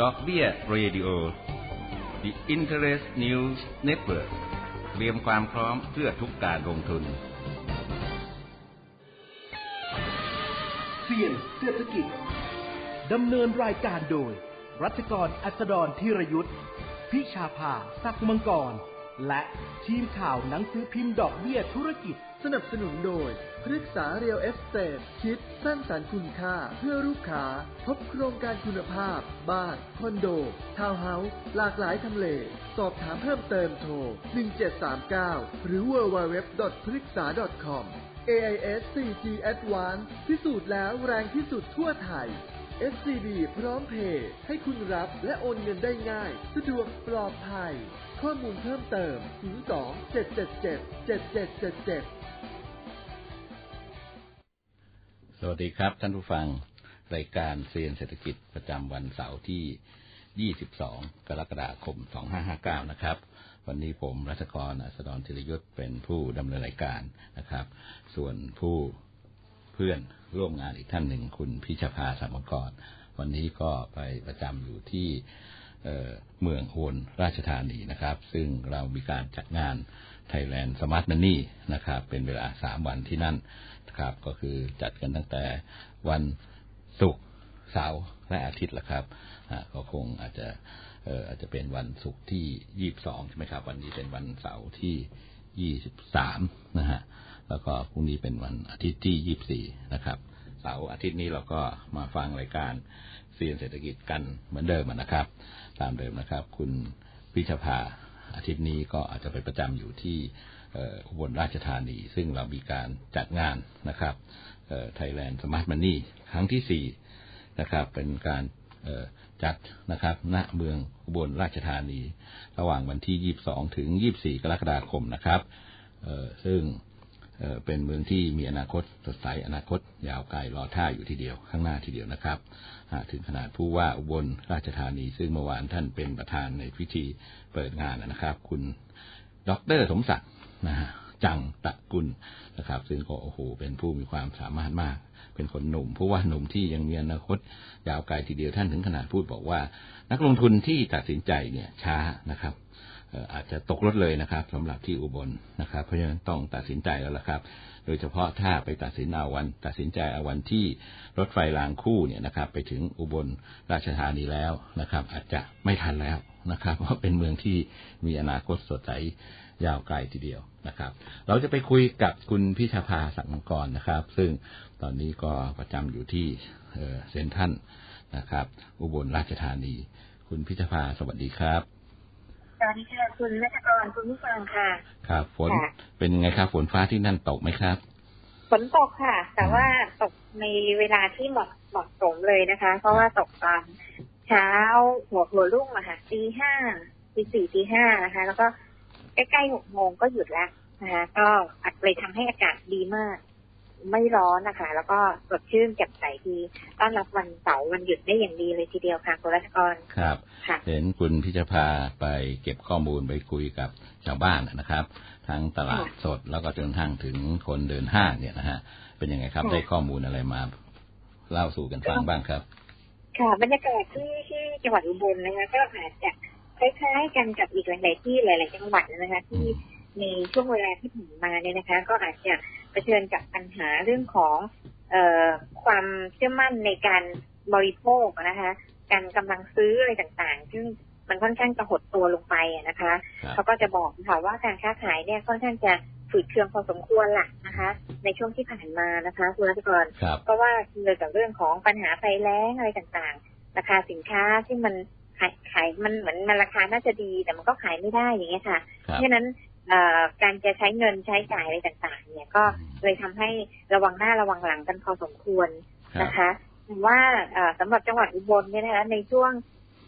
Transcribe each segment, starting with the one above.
ดอกเบี้ย Radio The Interest News Network เตรียมความพร้อมเพื่อทุกการลงทุนเซียนเศรษฐกิจ ดำเนินรายการโดย รัชกรอัสดรธีรยุทธพิชาภาสักมังกร และทีมข่าวหนังสือพิมพ์ดอกเบี้ยธุรกิจ สนับสนุนโดยพฤกษาเรียลเอสเตทคิดสร้างสรรค์คุณค่าเพื่อลูกค้าพบโครงการคุณภาพ บ้าน คอนโด ทาวน์เฮาส์ หลากหลายทำเล สอบถามเพิ่มเติมโทร 1739 หรือ www. พฤกษา .com AIS 4G Advance พิสูจน์แล้วแรงที่สุดทั่วไทย SCB พร้อมเพย์ให้คุณรับและโอนเงินได้ง่าย สะดวกปลอดภัย ข้อมูลเพิ่มเติม 02 777 7777 สวัสดีครับ ท่านผู้ฟังรายการเซียนเศรษฐกิจประจำวันเสาร์ที่ 22 กรกฎาคม 2559 นะครับ วันนี้ผมรัชกรอัสดรธีรยุทธเป็นผู้ดำเนินรายการนะครับ ส่วนผู้เพื่อนร่วมงานอีกท่านหนึ่งคุณพิชภาสามกร วันนี้ก็ไปประจำอยู่ที่เเมืองโฮนราชธานีนะครับ ซึ่งเรามีการจัดงาน Thailand Smart Money นะครับ เป็นเวลาสามวันที่นั่น นะครับ ก็คือจัดกันตั้งแต่วันศุกร์เสาร์และอาทิตย์ละครับก็คงอาจจะเอ่ออาจจะเป็นวันศุกร์ที่ยี่บสองใช่ไหมครับ วันนี้เป็นวันเสาร์ที่ยี่สิบสามนะฮะแล้วก็พรุ่งนี้เป็นวันอาทิตย์ที่ยี่สี่นะครับเสาร์อาทิตย์นี้เราก็มาฟังรายการเซียนเศรษฐกิจกันเหมือนเดิมนะครับ ตามเดิมนะครับ คุณพิชภาอาทิตย์นี้ก็อาจจะไปประจำอยู่ที่ อุบลราชธานี ซึ่งเรามีการจัดงานนะครับ Thailand Smart Money ครั้งที่สี่นะครับเป็นการจัดนะครับณเมืองอุบลราชธานี ระหว่างวันที่ 22 ถึง 24 กรกฎาคมนะครับซึ่งเป็นเมืองที่มีอนาคตสดใสอนาคตยาวไกลรอท่าอยู่ทีเดียวข้างหน้าทีเดียวนะครับถึงขนาดผู้ว่าอุบลราชธานี ซึ่งเมื่อวานท่านเป็นประธานในพิธีเปิดงานนะครับ คุณดรสมศักดิ์ นะฮะจังตะกุลนะครับ ซึ่งก็โอ้โหเป็นผู้มีความสามารถมาก เป็นคนหนุ่มผู้ว่าหนุ่มที่ยังมีอนาคตยาวไกลทีเดียวท่านถึงขนาดพูดบอกว่า นักลงทุนที่ตัดสินใจเนี่ยช้านะครับอาจจะตกรถเลยนะครับสำหรับที่อุบลนะครับ เพราะฉะนั้นต้องตัดสินใจแล้วล่ะครับ โดยเฉพาะถ้าไปตัดสินเอาวัน ตัดสินใจเอาวันที่รถไฟรางคู่เนี่ยนะครับ ไปถึงอุบลราชธานีแล้วนะครับ อาจจะไม่ทันแล้วนะครับ เพราะเป็นเมืองที่มีอนาคตสดใส ยาวไกลทีเดียวนะครับ เราจะไปคุยกับคุณพิชภาสังมังกรนะครับ ซึ่งตอนนี้ก็ประจำอยู่ที่เอ่อเซนทรันนะครับ อุบลราชธานี คุณพิชภาสวัสดีครับสวัสดีค่ะคุณรัชกรคุณผู้ฟังค่ะ ครับฝนค่ะเป็นยังไงครับฝนฟ้าที่นั่นตกไหมครับฝนตกค่ะ แต่ว่าตกในเวลาที่เหมาะเหมาะสมเลยนะคะ เพราะว่าตกตอนเช้าหัวหัวรุ่งอะค่ะตีห้าตีสี่ตีห้านะคะ แล้วก็ ใกล้ๆหกโมงก็หยุดแล้วนะคะก็อาจเลยทำให้อากาศดีมาก ไม่ร้อนนะคะ แล้วก็สดชื่นแจ่มใสดีต้อนรับวันเสาร์วันหยุดได้อย่างดีเลยทีเดียวค่ะคุณรัชกรครับค่ะเห็นคุณพิชภาไปเก็บข้อมูลไปคุยกับชาวบ้านนะครับ ทั้งตลาดสดแล้วก็จนทั้งถึงคนเดินห้างเนี่ยนะฮะเป็นยังไงครับค่ะได้ข้อมูลอะไรมา เล่าสู่กันฟังบ้างครับ ค่ะบรรยากาศที่ที่จังหวัดอุบลนะคะก็อาจจะ คล้ายๆกันกับอีกหลายๆที่หลายๆจังหวัดนะคะ ที่ในช่วงเวลาที่ผ่านมาเนี่ยนะคะ ก็อาจจะเผชิญกับปัญหาเรื่องของเอ่อความเชื่อมั่นในการบริโภคนะคะการกำลังซื้ออะไรต่างๆ ซึ่งมันค่อนข้างจะหดตัวลงไปอะนะคะครับเขาก็จะบอกค่ะว่าการค้าขายเนี่ยค่อนข้างจะฝืดเคืองพอสมควรล่ะนะคะ ในช่วงที่ผ่านมานะคะคุณรัชกรครับเพราะว่าเกี่ยวกับเรื่องของปัญหาไฟแล้งอะไรต่างๆราคาสินค้าที่มัน ขายขายมันเหมือนมันราคาน่าจะดีแต่มันก็ขายไม่ได้อย่างเงี้ยค่ะครับเพราะฉะนั้นเอ่อการจะใช้เงินใช้จ่ายอะไรต่างๆ เนี่ยก็เลยทำให้ระวังหน้าระวังหลังกันพอสมควรครับนะคะแต่ว่าเอ่อสำหรับจังหวัดอุบลเนี่ยนะคะในช่วง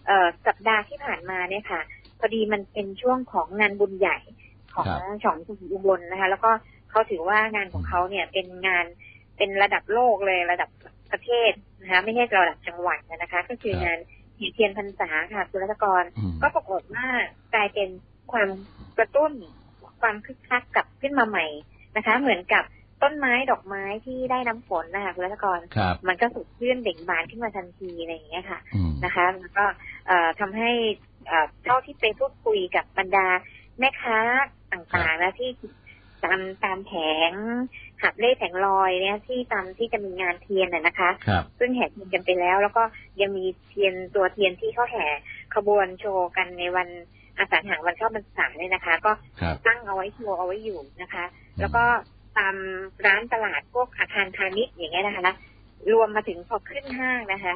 เอ่อสัปดาห์ที่ผ่านมาเนี่ยค่ะ พอดีมันเป็นช่วงของงานบุญใหญ่ของครับของจังหวัดอุบลนะคะ แล้วก็เขาถือว่างานของเขาเนี่ยเป็นงานเป็นระดับโลกเลยระดับประเทศนะคะไม่ใช่ระดับจังหวัดนะคะ ก็คือครับงานแห่ เทียนพรรษาค่ะคุณรัตกรอืมก็ปรากฏว่ากลายเป็นความกระตุ้นความคึกคักกลับขึ้นมาใหม่นะคะ เหมือนกับต้นไม้ดอกไม้ที่ได้น้ำฝนนะคะคุณรัตกรครับมันก็สุดชื่นเบ่งบานขึ้นมาทันทีอะไรอย่างเงี้ยค่ะอืมนะคะแล้วก็เอ่อทำให้เอ่อเท่าที่ไปพูดคุยกับบรรดาแม่ค้าต่างๆนะที่ ตามตามแผงหักเล่แผงลอยเนี่ยที่ตามที่จะมีงานเทียนน่ะนะคะครับซึ่งแห่เทียนกันไปแล้ว แล้วก็ยังมีเทียนตัวเทียนที่เขาแห่ขบวนโชว์กันในวันอาสาฬหาวันเข้าพรรษาเนี่ยนะคะ ก็ครับตั้งเอาไว้โชว์เอาไว้อยู่นะคะ แล้วก็ตามร้านตลาดพวกอาคารพาณิชย์อย่างเงี้ยนะคะรวมมาถึงพอขึ้นห้างนะคะ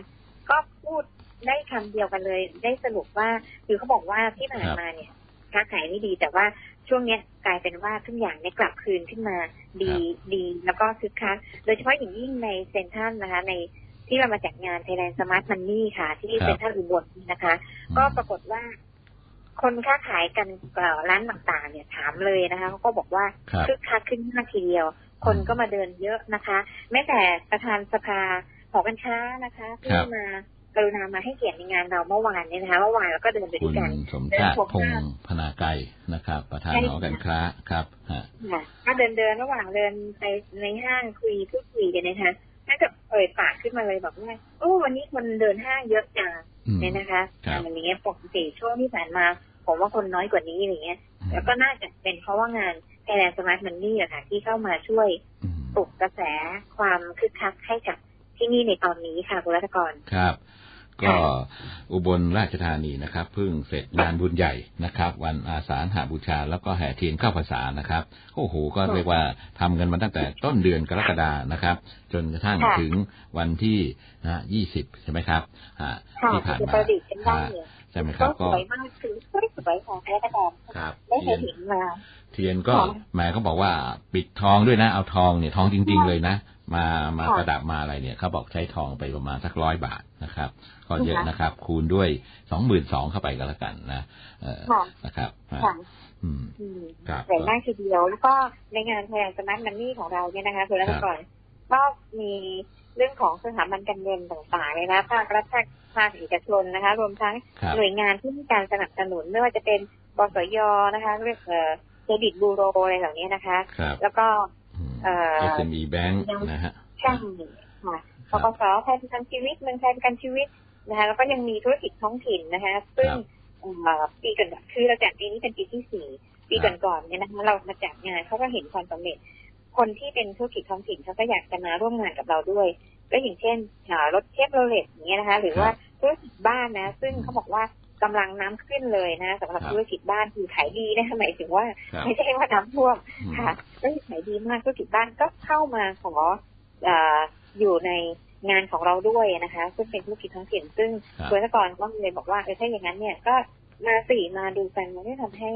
ก็พูดได้คำเดียวกันเลย ได้สรุปว่าคือเขาบอกว่าที่ผ่านมาเนี่ยค้าขายไม่ดีแต่ว่าช่วงเนี้ยกลายเป็นว่าทุกอย่างเนี่ยกลับคืนขึ้นมาดีดีแล้วก็คึกคักโดยเฉพาะอย่างยิ่งในเซ็นทรัลนะคะ ในที่เรามาจัดงาน Thailand Smart Money ค่ะ ที่ครับเซ็นทรัลอุบลนะคะ ก็ปรากฏว่า คนค้าขายกันเอ่อร้านต่างๆ เนี่ยถามเลยนะคะเขาก็บอกว่าครับคึกคักขึ้นมากทีเดียว คนก็มาเดินเยอะนะคะ แม้แต่ประธานสภาหอการค้านะคะที่มา กรุณามาให้เกียรติในงานเราเมื่อวานเนี่ยนะคะเมื่อวานเราก็เดินไปด้คุวณยกันสมชาติพงษ์พนาไกรนะครับ ประธานใช่หอการค้าครับฮะค่ะก็เดินเดินระหว่างเดินไปในห้างคุยพูดคุยกันนะคะน่าจะเอ่ยปากขึ้นมาเลยบอกว่าโอ้วันนี้คนเดินห้างเยอะจังอืมเนี่ยนะคะครับอย่างเงี้ยปกติช่วงที่ผ่านมาผมว่าคนน้อยกว่านี้อย่างเงี้ย แล้วก็น่าจะเป็นเพราะว่างาน Thailand Smart Money อะค่ะที่เข้ามาช่วยอืมปลุกกระแสความคึกคักให้กับที่นี่ในตอนนี้ค่ะคุณรัตกรครับ ก็อุบลราชธานีนะครับเพิ่งเสร็จงานบุญใหญ่นะครับ วันอาสาฬหาบูชา แล้วก็แห่เทียนเข้าพรรษานะครับโอ้โหก็เรียกว่าทำกันมาตั้งแต่ต้นเดือนกรกฎานะครับ จนกระทั่งค่ะถึงวันที่นะยี่สิบใช่ไหมครับอ่าค่ะที่ผ่านจะมาประดิษฐ์กันได้อ่าเนี่ยใช่ไหมครับก็ก็สวยมากคือสวยสวยของแท้กระดองครับไม่เคเทียยนเห็นมาเทียนก็ค่ะแหมเขาบอกว่าปิดทองด้วยนะเอาทองเนี่ยทองจริง ๆ เลยนะ มามาค่ะประดับมาอะไรเนี่ยเขาบอกใช้ทองไปประมาณสักร้อยบาทนะครับ ก็เยอะค่ะนะครับ คูณด้วยสองหมื่นสองเข้าไปก็แล้วกันนะเออค่ะนะครับอ่าค่ะอืมอืมครับสวยมากทีเดียว แล้วก็ในงานแทนสมาร์ทมันนี่ของเราเนี่ยนะคะคุณรัตกรก็มีเรื่องของสถาบันการเงินต่างๆเลยนะภาครัฐภาคภาคเอกชนนะคะ รวมทั้งครับหน่วยงานที่มีการสนับสนุนไม่ว่าจะเป็นบสยนะคะเรียกเอ่อเครดิตบูโรอะไรเหล่านี้นะคะครับแล้วก็อืมเอ่อ SME Bank นะฮะช่างค่ะปปสไทยประกันชีวิตเมืองไทยประกันชีวิต นะคะแล้วก็ยังมีธุรกิจท้องถิ่นนะคะซึ่งครับเอ่อปีก่อนคือเราจัดปีนี้เป็นปีที่สี่ปีก่อนๆเนี่ยนะคะเรามาจัดงานเขาก็เห็นความสำเร็จ คนที่เป็นธุรกิจท้องถิ่นเขาก็อยากจะมาร่วมงานกับเราด้วย ก็อย่างเช่นอ่ารถเชฟโรเลตอย่างเงี้ยนะคะ หรือว่าธุรกิจบ้านนะ ซึ่งเขาบอกว่ากำลังน้ำขึ้นเลยนะสำหรับครับธุรกิจบ้านคือขายดีนะคะหมายถึงว่าครับไม่ใช่ว่าน้ำท่วมอืมค่ะก็ขายดีมากธุรกิจบ้านก็เข้ามาขอเอ่ออยู่ใน งานของเราด้วยนะคะ ซึ่งเป็นธุรกิจท้องถิ่นซึ่งครับคุณกรก็เลยบอกว่าเออถ้าอย่างนั้นเนี่ยก็มาสี่มาดูกันมันก็ทำให้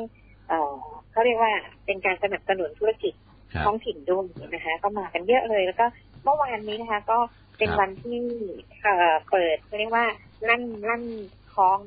เอ่อเขาเรียกว่าเป็นการสนับสนุนธุรกิจครับท้องถิ่นด้วยนะคะ ก็มากันเยอะเลย แล้วก็เมื่อวานนี้นะคะ ก็เป็นครับวันที่เอ่อเปิดเขาเรียกว่าลั่นลั่นคล้อง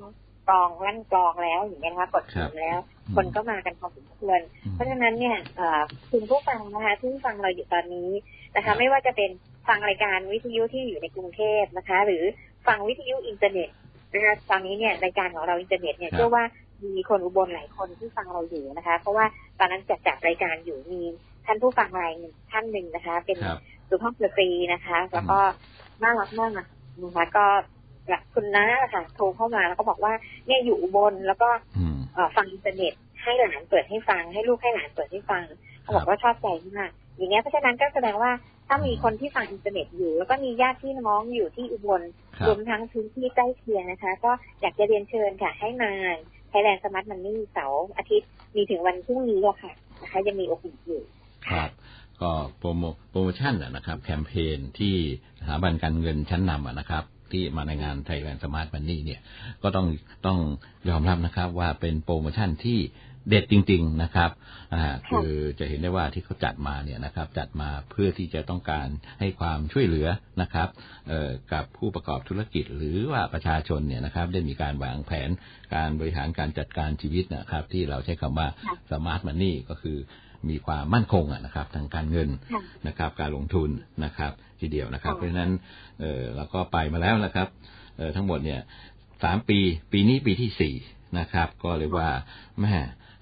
กลองลั่นกลองแล้วอย่างเงี้ยนะคะกดครัถึบงแล้ว คนก็มากันพอสมควรอืมเพราะฉะนั้นเนี่ยเอ่อคุณผู้ฟังนะคะที่ฟังเราอยู่ตอนนี้นะครับนะคะไม่ว่าจะเป็น ฟังรายการวิทยุที่อยู่ในกรุงเทพนะคะ หรือฟังวิทยุอินเทอร์เน็ตนะคะตอนนี้เนี่ยรายการของเราอินเทอร์เน็ตเนี่ยครับเชื่อว่ามีคนอุบลหลายคนที่ฟังเราอยู่นะคะ เพราะว่าตอนนั้นจัดจัดรายการอยู่มีท่านผู้ฟังรายหนึ่งท่านหนึ่งนะคะ เป็นครับสุภาพสตรีนะคะ แล้วก็น่ารักมากนะคะก็แบบคุณน้าค่ะโทรเข้ามาแล้วก็บอกว่าเนี่ยอยู่อุบลแล้วก็อืมเอ่อฟังอินเทอร์เน็ตให้หลานเปิดให้ฟัง ให้ลูกให้หลานเปิดให้ฟังเขาบอกว่าชอบใจมาก อย่างเงี้ยเพราะฉะนั้นก็แสดงว่าถ้ามีคนที่ฟังอินเทอร์เน็ตอยู่ แล้วก็มีญาติพี่น้องอยู่ที่อุบลครับรวมทั้งพื้นที่ใกล้เคียงนะคะ ก็อยากจะเรียนเชิญค่ะ ให้มา Thailand Smart Money เสาร์อาทิตย์มีถึงวันพรุ่งนี้อะค่ะนะคะยังมีโอกาสอยู่ครับก็โปรโมโปรโมชั่นน่ะนะครับ แคมเปญที่สถาบันการเงินชั้นนำอะนะครับ ที่มาในงาน Thailand Smart Money เนี่ย ก็ต้องต้องยอมรับนะครับว่าเป็นโปรโมชั่นที่ เด็ดจริง ๆนะครับอ่าคือจะเห็นได้ว่าที่เขาจัดมาเนี่ยนะครับ จัดมาเพื่อที่จะต้องการให้ความช่วยเหลือนะครับเอ่อกับผู้ประกอบธุรกิจ หรือว่าประชาชนเนี่ยนะครับ ได้มีการวางแผนการบริหารการจัดการชีวิตนะครับ ที่เราใช้คำว่าค่ะ Smart Money ก็คือมีความมั่นคงอะนะครับ ทางการเงินค่ะนะครับ การลงทุนนะครับ ทีเดียวนะครับค่ะเพราะฉะนั้นเออเราก็ไปมาแล้วนะครับเออทั้งหมดเนี่ยสามปี ปีนี้ปีที่สี่นะครับ ก็เรียกว่าแม่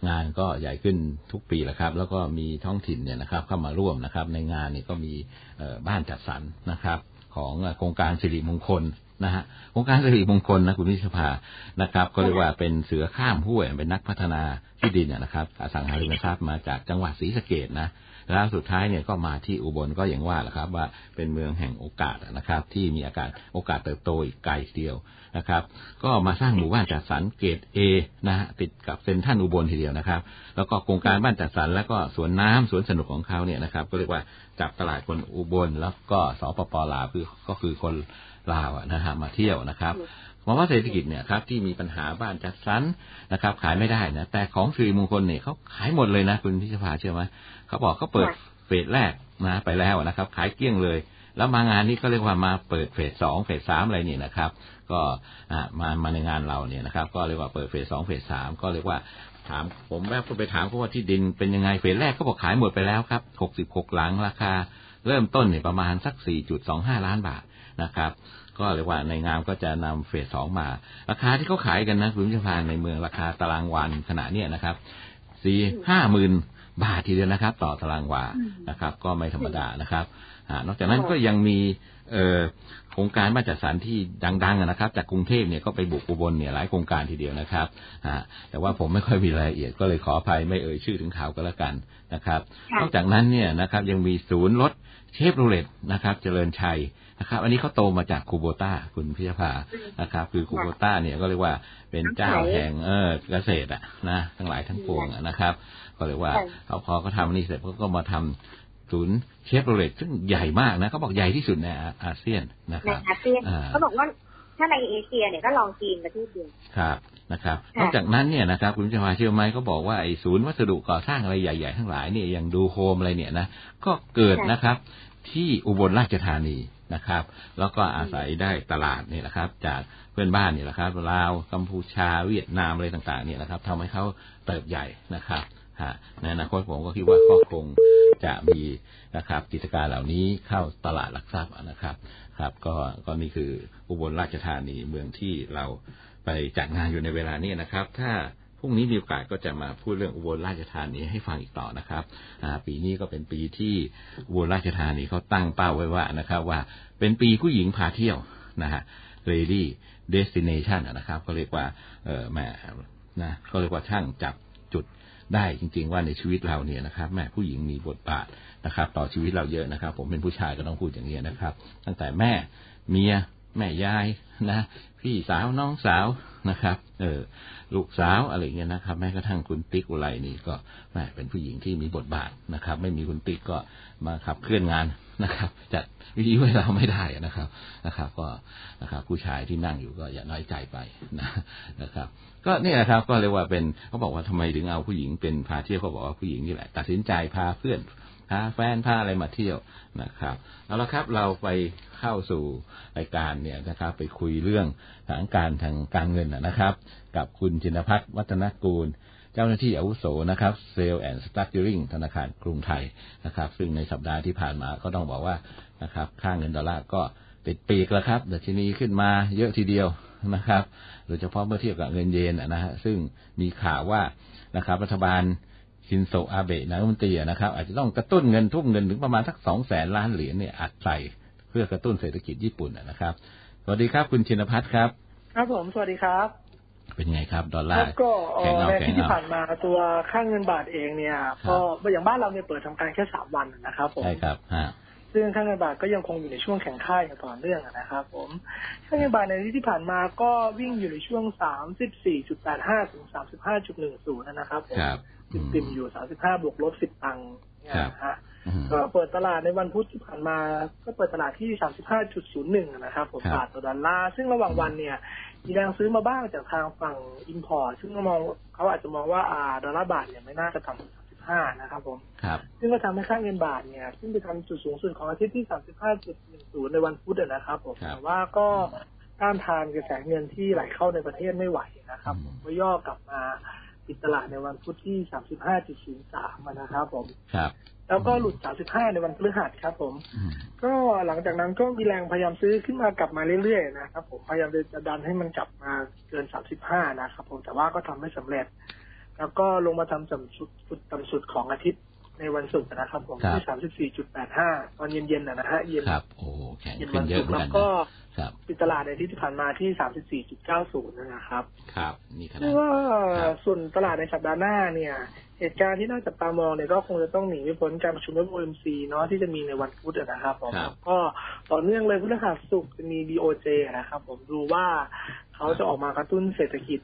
งานก็ใหญ่ขึ้นทุกปีแหละครับ แล้วก็มีท้องถิ่นเนี่ยนะครับเข้ามาร่วมนะครับ ในงานนี่ก็มีบ้านจัดสรรนะครับ ของโครงการสิริมงคลนะฮะโครงการสิริมงคลนะคุณวิชภานะครับก็เรียกว่าเป็นเสือข้ามห้วยเป็นนักพัฒนาที่ดินเนี่ยนะครับอสังหาริมทรัพย์มาจากจังหวัดศรีสะเกดนะ แล้วสุดท้ายเนี่ยก็มาที่อุบลก็อย่างว่าแหละครับ ว่าเป็นเมืองแห่งโอกาสนะครับ ที่มีอากาศโอกาสเติบโตอีกไกลเดียวนะครับ ก็มาสร้างหมู่บ้านจัดสรรเกตเอนะฮะติดกับเซ็นทรัลอุบลทีเดียวนะครับ แล้วก็โครงการบ้านจัดสรรแล้วก็สวนน้ำสวนสนุกของเขาเนี่ยนะครับ ก็เรียกว่าจับตลาดคนอุบลแล้วก็สปปลาวคือก็คือคนลาวนะฮะมาเที่ยวนะครับ มองว่าเศรษฐกิจเนี่ยครับที่มีปัญหาบ้านจัดสรรนะครับ ขายไม่ได้นะแต่ของสิริมงคลเนี่ยเขาขายหมดเลยนะคุณพิชภาเชื่อไหมเขาบอกเขาเปิดเฟสแรกนะไปแล้วนะครับ ขายเกลี้ยงเลย แล้วมางานนี้ก็เรียกว่ามาเปิดเฟสสองเฟสสามอะไรนี่นะครับ ก็อ่ามามาในงานเราเนี่ยนะครับ ก็เรียกว่าเปิดเฟสสองเฟสสามก็เรียกว่าถามผมแวบก็ไปถามเขาว่าที่ดินเป็นยังไงเฟสแรกเขาบอกขายหมดไปแล้วครับหกสิบหกหลังราคา เริ่มต้นเนี่ยประมาณสักสี่จุดสองห้าล้านบาทนะครับ ก็เรียกว่าในงานก็จะนำเฟสสองมา ราคาที่เขาขายกันนะคุณผู้ชมในเมืองราคาตารางวันขณะเนี้ยนะครับสี่ห้าหมื่นบาททีเดียวนะครับ ต่อตารางวานะครับ ก็ไม่ธรรมดานะครับอ่านอกจากนั้นก็ยังมีเอ่อโครงการมาจัดสรรที่ดังๆอะนะครับ จากกรุงเทพเนี่ยก็ไปบุกอุบลเนี่ยหลายโครงการทีเดียวนะครับอ่าแต่ว่าผมไม่ค่อยมีรายละเอียดก็เลยขออภัยไม่เอ่ยชื่อถึงข่าวก็แล้วกันนะครับค่ะนอกจากนั้นเนี่ยนะครับยังมีศูนย์รถเชฟโรเลตนะครับ เจริญชัย นะครับ อันนี้เขาโตมาจาก Kubota คุณพิชภานะครับ คือ Kubota เนี่ยก็เรียกว่าเป็นเจ้าแห่งเออเกษตรอะนะทั้งหลายทั้งปวงอะนะครับ ก็เรียกว่าเขาพอเขาทำอันนี่เสร็จเขาก็มาทำศูนย์เชฟโรเลตซึ่งใหญ่มากนะเขาบอกใหญ่ที่สุดในอาอาเซียนนะครับในอาเซียนอ่าเขาบอกว่าถ้าในเอเชียเนี่ยก็ลองจีนประเทศเดียวครับนะครับค่ะนอกจากนั้นเนี่ยนะครับคุณจะมาเชื่อไหมเขาบอกว่าไอ้ศูนย์วัสดุก่อสร้างอะไรใหญ่ ๆ ทั้งหลายเนี่ยอย่าง DoHome อะไรเนี่ยนะก็เกิดนะครับที่อุบลราชธานี นะครับ แล้วก็อาศัยได้ตลาดนี่ยนะครับ จากเพื่อนบ้านนี่ยนะครับลาวกัมพูชาเวียดนามอะไรต่างๆนี่ยนะครับทำให้เขาเติบใหญ่นะครับฮะในอนาคตผมก็คิดว่าก็คงจะมีนะครับ กิจการเหล่านี้เข้าตลาดหลักทรัพย์นะครับครับ ก็ก็นี่คืออุบลราชธานีเมืองที่เราไปจัดงานอยู่ในเวลานี้นะครับ ถ้า พรุ่งนี้มีโอกาสก็จะมาพูดเรื่องอุบลราชธานีให้ฟังอีกต่อนะครับปีนี้ก็เป็นปีที่อุบลราชธานีเขาตั้งเป้าไว้ว่านะครับ ว่าเป็นปีผู้หญิงพาเที่ยวนะฮะ Lady Destination นะครับ ก็เรียกว่าเออแหมนะเขาเรียกว่าช่างจับจุดได้จริง ๆ ว่าในชีวิตเราเนี่ยนะครับแม่ผู้หญิงมีบทบาทนะครับ ต่อชีวิตเราเยอะนะครับ ผมเป็นผู้ชายก็ต้องพูดอย่างนี้นะครับ ตั้งแต่แม่เมีย แม่ยายนะ พี่สาวน้องสาวนะครับ เออลูกสาวอะไรเงี้ยนะครับ แม้กระทั่งคุณติ๊กอุไรนี่ก็แม่เป็นผู้หญิงที่มีบทบาทนะครับ ไม่มีคุณติ๊กก็มาขับเคลื่อนงานนะครับ จัดวิธีให้เราไม่ได้นะครับนะครับ ก็นะครับ ผู้ชายที่นั่งอยู่ก็อย่าน้อยใจไปนะนะครับ ก็เนี่ยนะครับ ก็เรียกว่าเป็นเขาบอกว่าทำไมถึงเอาผู้หญิงเป็นพาเที่ยวเขาบอกว่าผู้หญิงนี่แหละ ตัดสินใจพาเพื่อน พาแฟนพาอะไรมาเที่ยวนะครับเอาละครับเราไปเข้าสู่รายการเนี่ยนะครับ ไปคุยเรื่องสถานการณ์ทางการเงินนะครับ กับคุณจินพัฒน์วัฒนกูลเจ้าหน้าที่อาวุโสนะครับ Sales and Structuring ธนาคารกรุงไทยนะครับ ซึ่งในสัปดาห์ที่ผ่านมาก็ต้องบอกว่านะครับค่าเงินดอลลาร์ก็ติดปีกแล้วครับดัชนีขึ้นมาเยอะทีเดียวนะครับ โดยเฉพาะเมื่อเทียบกับเงินเยนนะฮะซึ่งมีข่าวว่านะครับรัฐบาล ชินโซอาเบะนายกรัฐมนตรีนะครับ อาจจะต้องกระตุ้นเงินทุ่มเงินถึงประมาณสักสองแสนล้านเหรียญเนี่ยอัดใส่เพื่อกระตุ้นเศรษฐกิจญี่ปุ่นนะครับ สวัสดีครับคุณชินพัฒน์ครับ ครับผมสวัสดีครับ เป็นไงครับ ดอลคลารับร์ก็เอ่แข็งอเอาในแข็งที่ที่เอาผ่านมาตัวค่าเงินบาทเองเนี่ยครับก็อย่างบ้านเราเนี่ยเปิดทำการแค่สามวันนะครับผมใช่ครับฮะซึ่งค่าเงินบาทก็ยังคงอยู่ในช่วงแข่งค่าอย่างต่อเนื่องนะครับ ผมค่าเงินบาทในที่ที่ผ่านมาก็วิ่งอยู่ในช่วงสามสิบสี่จุดแปดห้าถึงสามสิบห้าจุดหนึ่งศูนย์นะครับผม ครับอืมติมๆอยู่สามสิบห้าบวกลบสิบตังค์เนี่ยครับนะฮะอืมก็เปิดตลาดในวันพุธที่ผ่านมา ก็เปิดตลาดที่ 35.01 นะครับผมครับบาทต่อดอลลาร์ ซึ่งระหว่างวันเนี่ยมีแรงซื้อมาบ้างจากทางฝั่งอินพอร์ต ซึ่งก็มองเขาอาจจะมองว่าอ่าดอลลาร์บาทเนี่ยไม่น่าจะต่ำกว่า35 นะครับผมครับซึ่งก็ทำให้ค่าเงินบาทเนี่ยขึ้นไปทำจุดสูงสุดของอาทิตย์ที่ 35.10 ในวันพุธอะนะครับผมครับแต่ว่าก็ต้านทานกระแสเงินที่ไหลเข้าในประเทศไม่ไหวนะครับอืมผมก็ย่อกลับมา ปิดตลาดในวันพุธที่ 35.03อะนะครับผม ครับ แล้วก็หลุด 35 ในวันพฤหัสครับผมอืมก็หลังจากนั้นก็มีแรงพยายามซื้อขึ้นมากลับมาเรื่อยๆนะครับผมพยายามจะดันให้มันกลับมาเกิน 35 นะครับผมแต่ว่าก็ทำไม่สำเร็จ แล้วก็ลงมาทำต่ำสุดสุดต่ำสุดของอาทิตย์ ในวันศุกร์นะครับผมครับที่สามสิบสี่จุดแปดห้าตอนเย็นๆนะนะฮะเย็นครับโอ้แข็งเย็นขึ้วันนเยศุอะกเหร์มือนแล้กันวก็นะครับปิดตลาดในที่ที่ผ่านมาที่สามสิบสี่จุดเก้าศูนย์นะครับ ครับ นี่ขนาเรีดยกว่าครับส่วนตลาดในสัปดาห์หน้าเนี่ย เหตุการณ์ที่น่าจับตามองเนี่ยก็คงจะต้องหนีไม่พ้นการประชุม FOMC เนาะที่จะมีในวันพุธอะนะครับผมครับแล้วก็ต่อเนื่องเลยพฤหัสศุกร์จะมี BOJ นะครับผมดูว่าเขาจะออกมากระตุ้นเศรษฐกิจ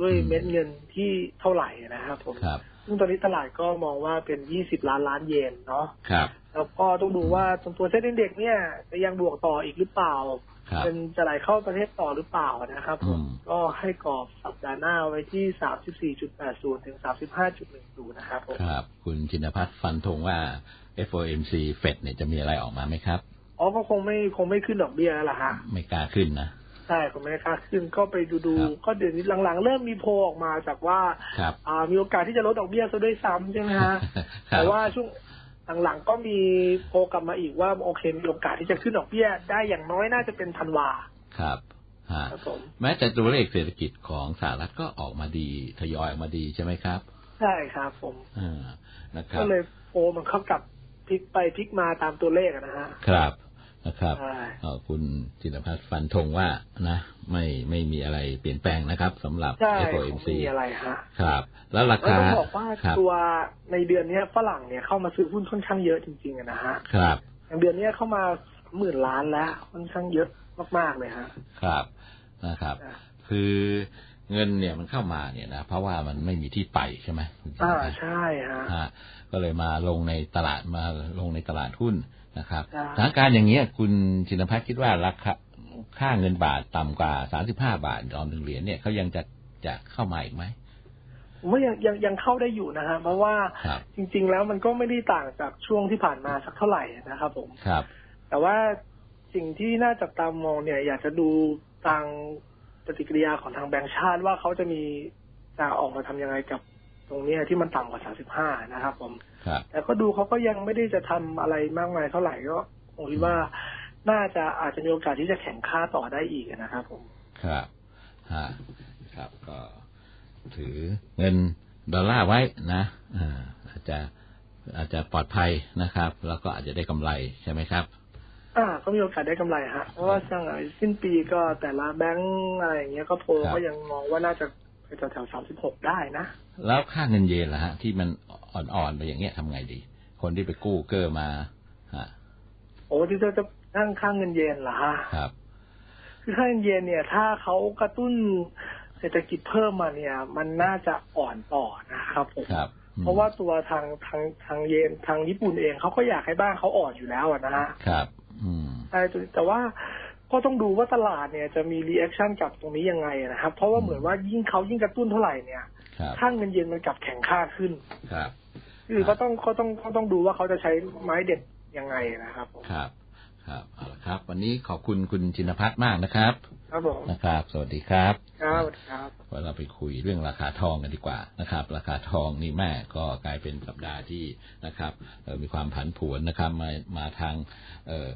ด้วยเม็ดเงินที่เท่าไหร่นะครับผมครับ ซึ่งตอนนี้ตลาดก็มองว่าเป็น 20 ล้านล้านเยนเนาะครับ แล้วก็ต้องดูว่าตัวเซ็นดินเด็กเนี่ยจะยังบวกต่ออีกหรือเปล่าครับเป็นจะไหลเข้าประเทศต่อหรือเปล่านะครับผมอืมก็ให้กรอบสัปดาห์หน้าไว้ที่ 34.80 ถึง 35.10 นะครับผมครับ คุณชินพัฒน์ฟันธงว่า FOMC เฟดเนี่ยจะมีอะไรออกมาไหมครับ อ๋อก็คงไม่คงไม่ขึ้นดอกเบี้ยแล้วล่ะฮะ ไม่กล้าขึ้นนะ ใช่คงไม่ได้ค่าขึ้นก็ไปดูดูครับก็เดี๋ยวนี้หลังๆ เริ่มมีโพลออกมาจากว่าครับอ่ามีโอกาสที่จะลดดอกเบี้ยซะด้วยซ้ำใช่ไหมฮะครัแต่บว่าช่วงหลังๆก็มีโพลกลับมาอีกว่าโอเคมีโอกาสที่จะขึ้นดอกเบี้ย ได้อย่างน้อยน่าจะเป็นธันวาครับฮะครับผมแม้แต่ตัวเลขเศรษฐกิจของสหรัฐก็ออกมาดีทยอยออกมาดีใช่ไหมครับ ใช่ครับผมอ่านะครับก็เลยโพลมันเข้ากับพลิกไปพลิกมาตามตัวเลขอะนะฮะครับ นะครับใช่เอ่อคุณจินพัฒน์ฟันธงว่านะ ไม่ไม่มีอะไรเปลี่ยนแปลงนะครับสำหรับใช่คง FOMC ไม่มีอะไรฮะครับ แล้วราแล้วคาต้องบอกว่าครับตัวในเดือนเนี้ยฝรั่งเนี่ยเข้ามาซื้อหุ้นค่อนข้างเยอะจริงๆอะนะฮะครับอย่างเดือนเนี้ยเข้ามาหมื่นล้านแล้วค่อนข้างเยอะมากๆเลยฮะครับนะครับอ่าคือเงินเนี่ยมันเข้ามาเนี่ยนะเพราะว่ามันไม่มีที่ไปใช่ไหมคุณจินอ่าพัฒน์ใช่ฮะฮะก็เลยมาลงในตลาดมาลงในตลาดหุ้น นะครับใช่สถานการณ์อย่างเงี้ยคุณชินพัฒน์คิดว่าราคาค่าเงินบาทต่ำกว่า35บาทต่อหนึ่งเหรียญเนี่ยเขายังจะจะเข้ามาอีกไหมผมว่ายังยังยังเข้าได้อยู่นะฮะเพราะว่าครับจริง ๆ แล้วมันก็ไม่ได้ต่างจากช่วงที่ผ่านมาสักเท่าไหร่นะครับผมครับ แต่ว่าสิ่งที่น่าจับตามองเนี่ย อยากจะดูทางปฏิกิริยาของทางแบงก์ชาติว่าเขาจะมีจะออกมาทำยังไงกับตรงเนี้ยที่มันต่ำกว่า35นะครับผมครับ แต่ก็ดูเขาก็ยังไม่ได้จะทำอะไรมากมายเท่าไหร่ก็ผมคิดว่าน่าจะอาจจะมีโอกาสที่จะแข่งค่าต่อได้อีกนะครับผมครับฮะครับก็ถือเงินดอลลาร์ไว้นะอ่าอาจจะอาจจะปลอดภัยนะครับ แล้วก็อาจจะได้กำไรใช่ไหมครับ อ่าก็มีโอกาสได้กำไรฮะเพราะว่าช่างอะสิ้นปีก็แต่ละแบงก์อะไรอย่างเงี้ยก็โพลครับก็ยังมองว่าน่าจะไปแถวๆสามสิบหกได้นะ แล้วค่าเงินเยนล่ะฮะ ที่มันอ่อนๆไปอย่างเงี้ยทำไงดี คนที่ไปกู้เกอร์มาฮะโอ้ที่จะจะตั้งค่าเงินเยนเหรอฮะครับคือค่าเงินเยนเนี่ย ถ้าเขากระตุ้นเศรษฐกิจเพิ่มมาเนี่ย มันน่าจะอ่อนต่อนะครับผมครับอืมเพราะว่าตัวทางทางทางเยนทางญี่ปุ่นเองเขาก็อยากให้บ้านเขาอ่อนอยู่แล้วอะนะฮะครับ อืมใช่แต่ว่าก็ต้องดูว่าตลาดเนี่ยจะมี reaction กับตรงนี้ยังไงนะครับ เพราะว่าเหมือนว่ายิ่งเขายิ่งกระตุ้นเท่าไหร่เนี่ย ครับค่าเงินเยนมันกลับแข็งค่าขึ้นครับคือก็ต้องเขาต้องเขาต้องดูว่าเขาจะใช้ไม้เด็ดยังไงนะครับผมครับ ครับเอาละครับ วันนี้ขอบคุณคุณชินพัฒน์มากนะครับ ครับผมนะครับ สวัสดีครับ ครับสวัสดีครับว่าเราไปคุยเรื่องราคาทองกันดีกว่านะครับ ราคาทองนี่แม่ก็กลายเป็นสัปดาห์ที่นะครับเอ่อมีความผันผวนนะครับมามาทางเอ่อ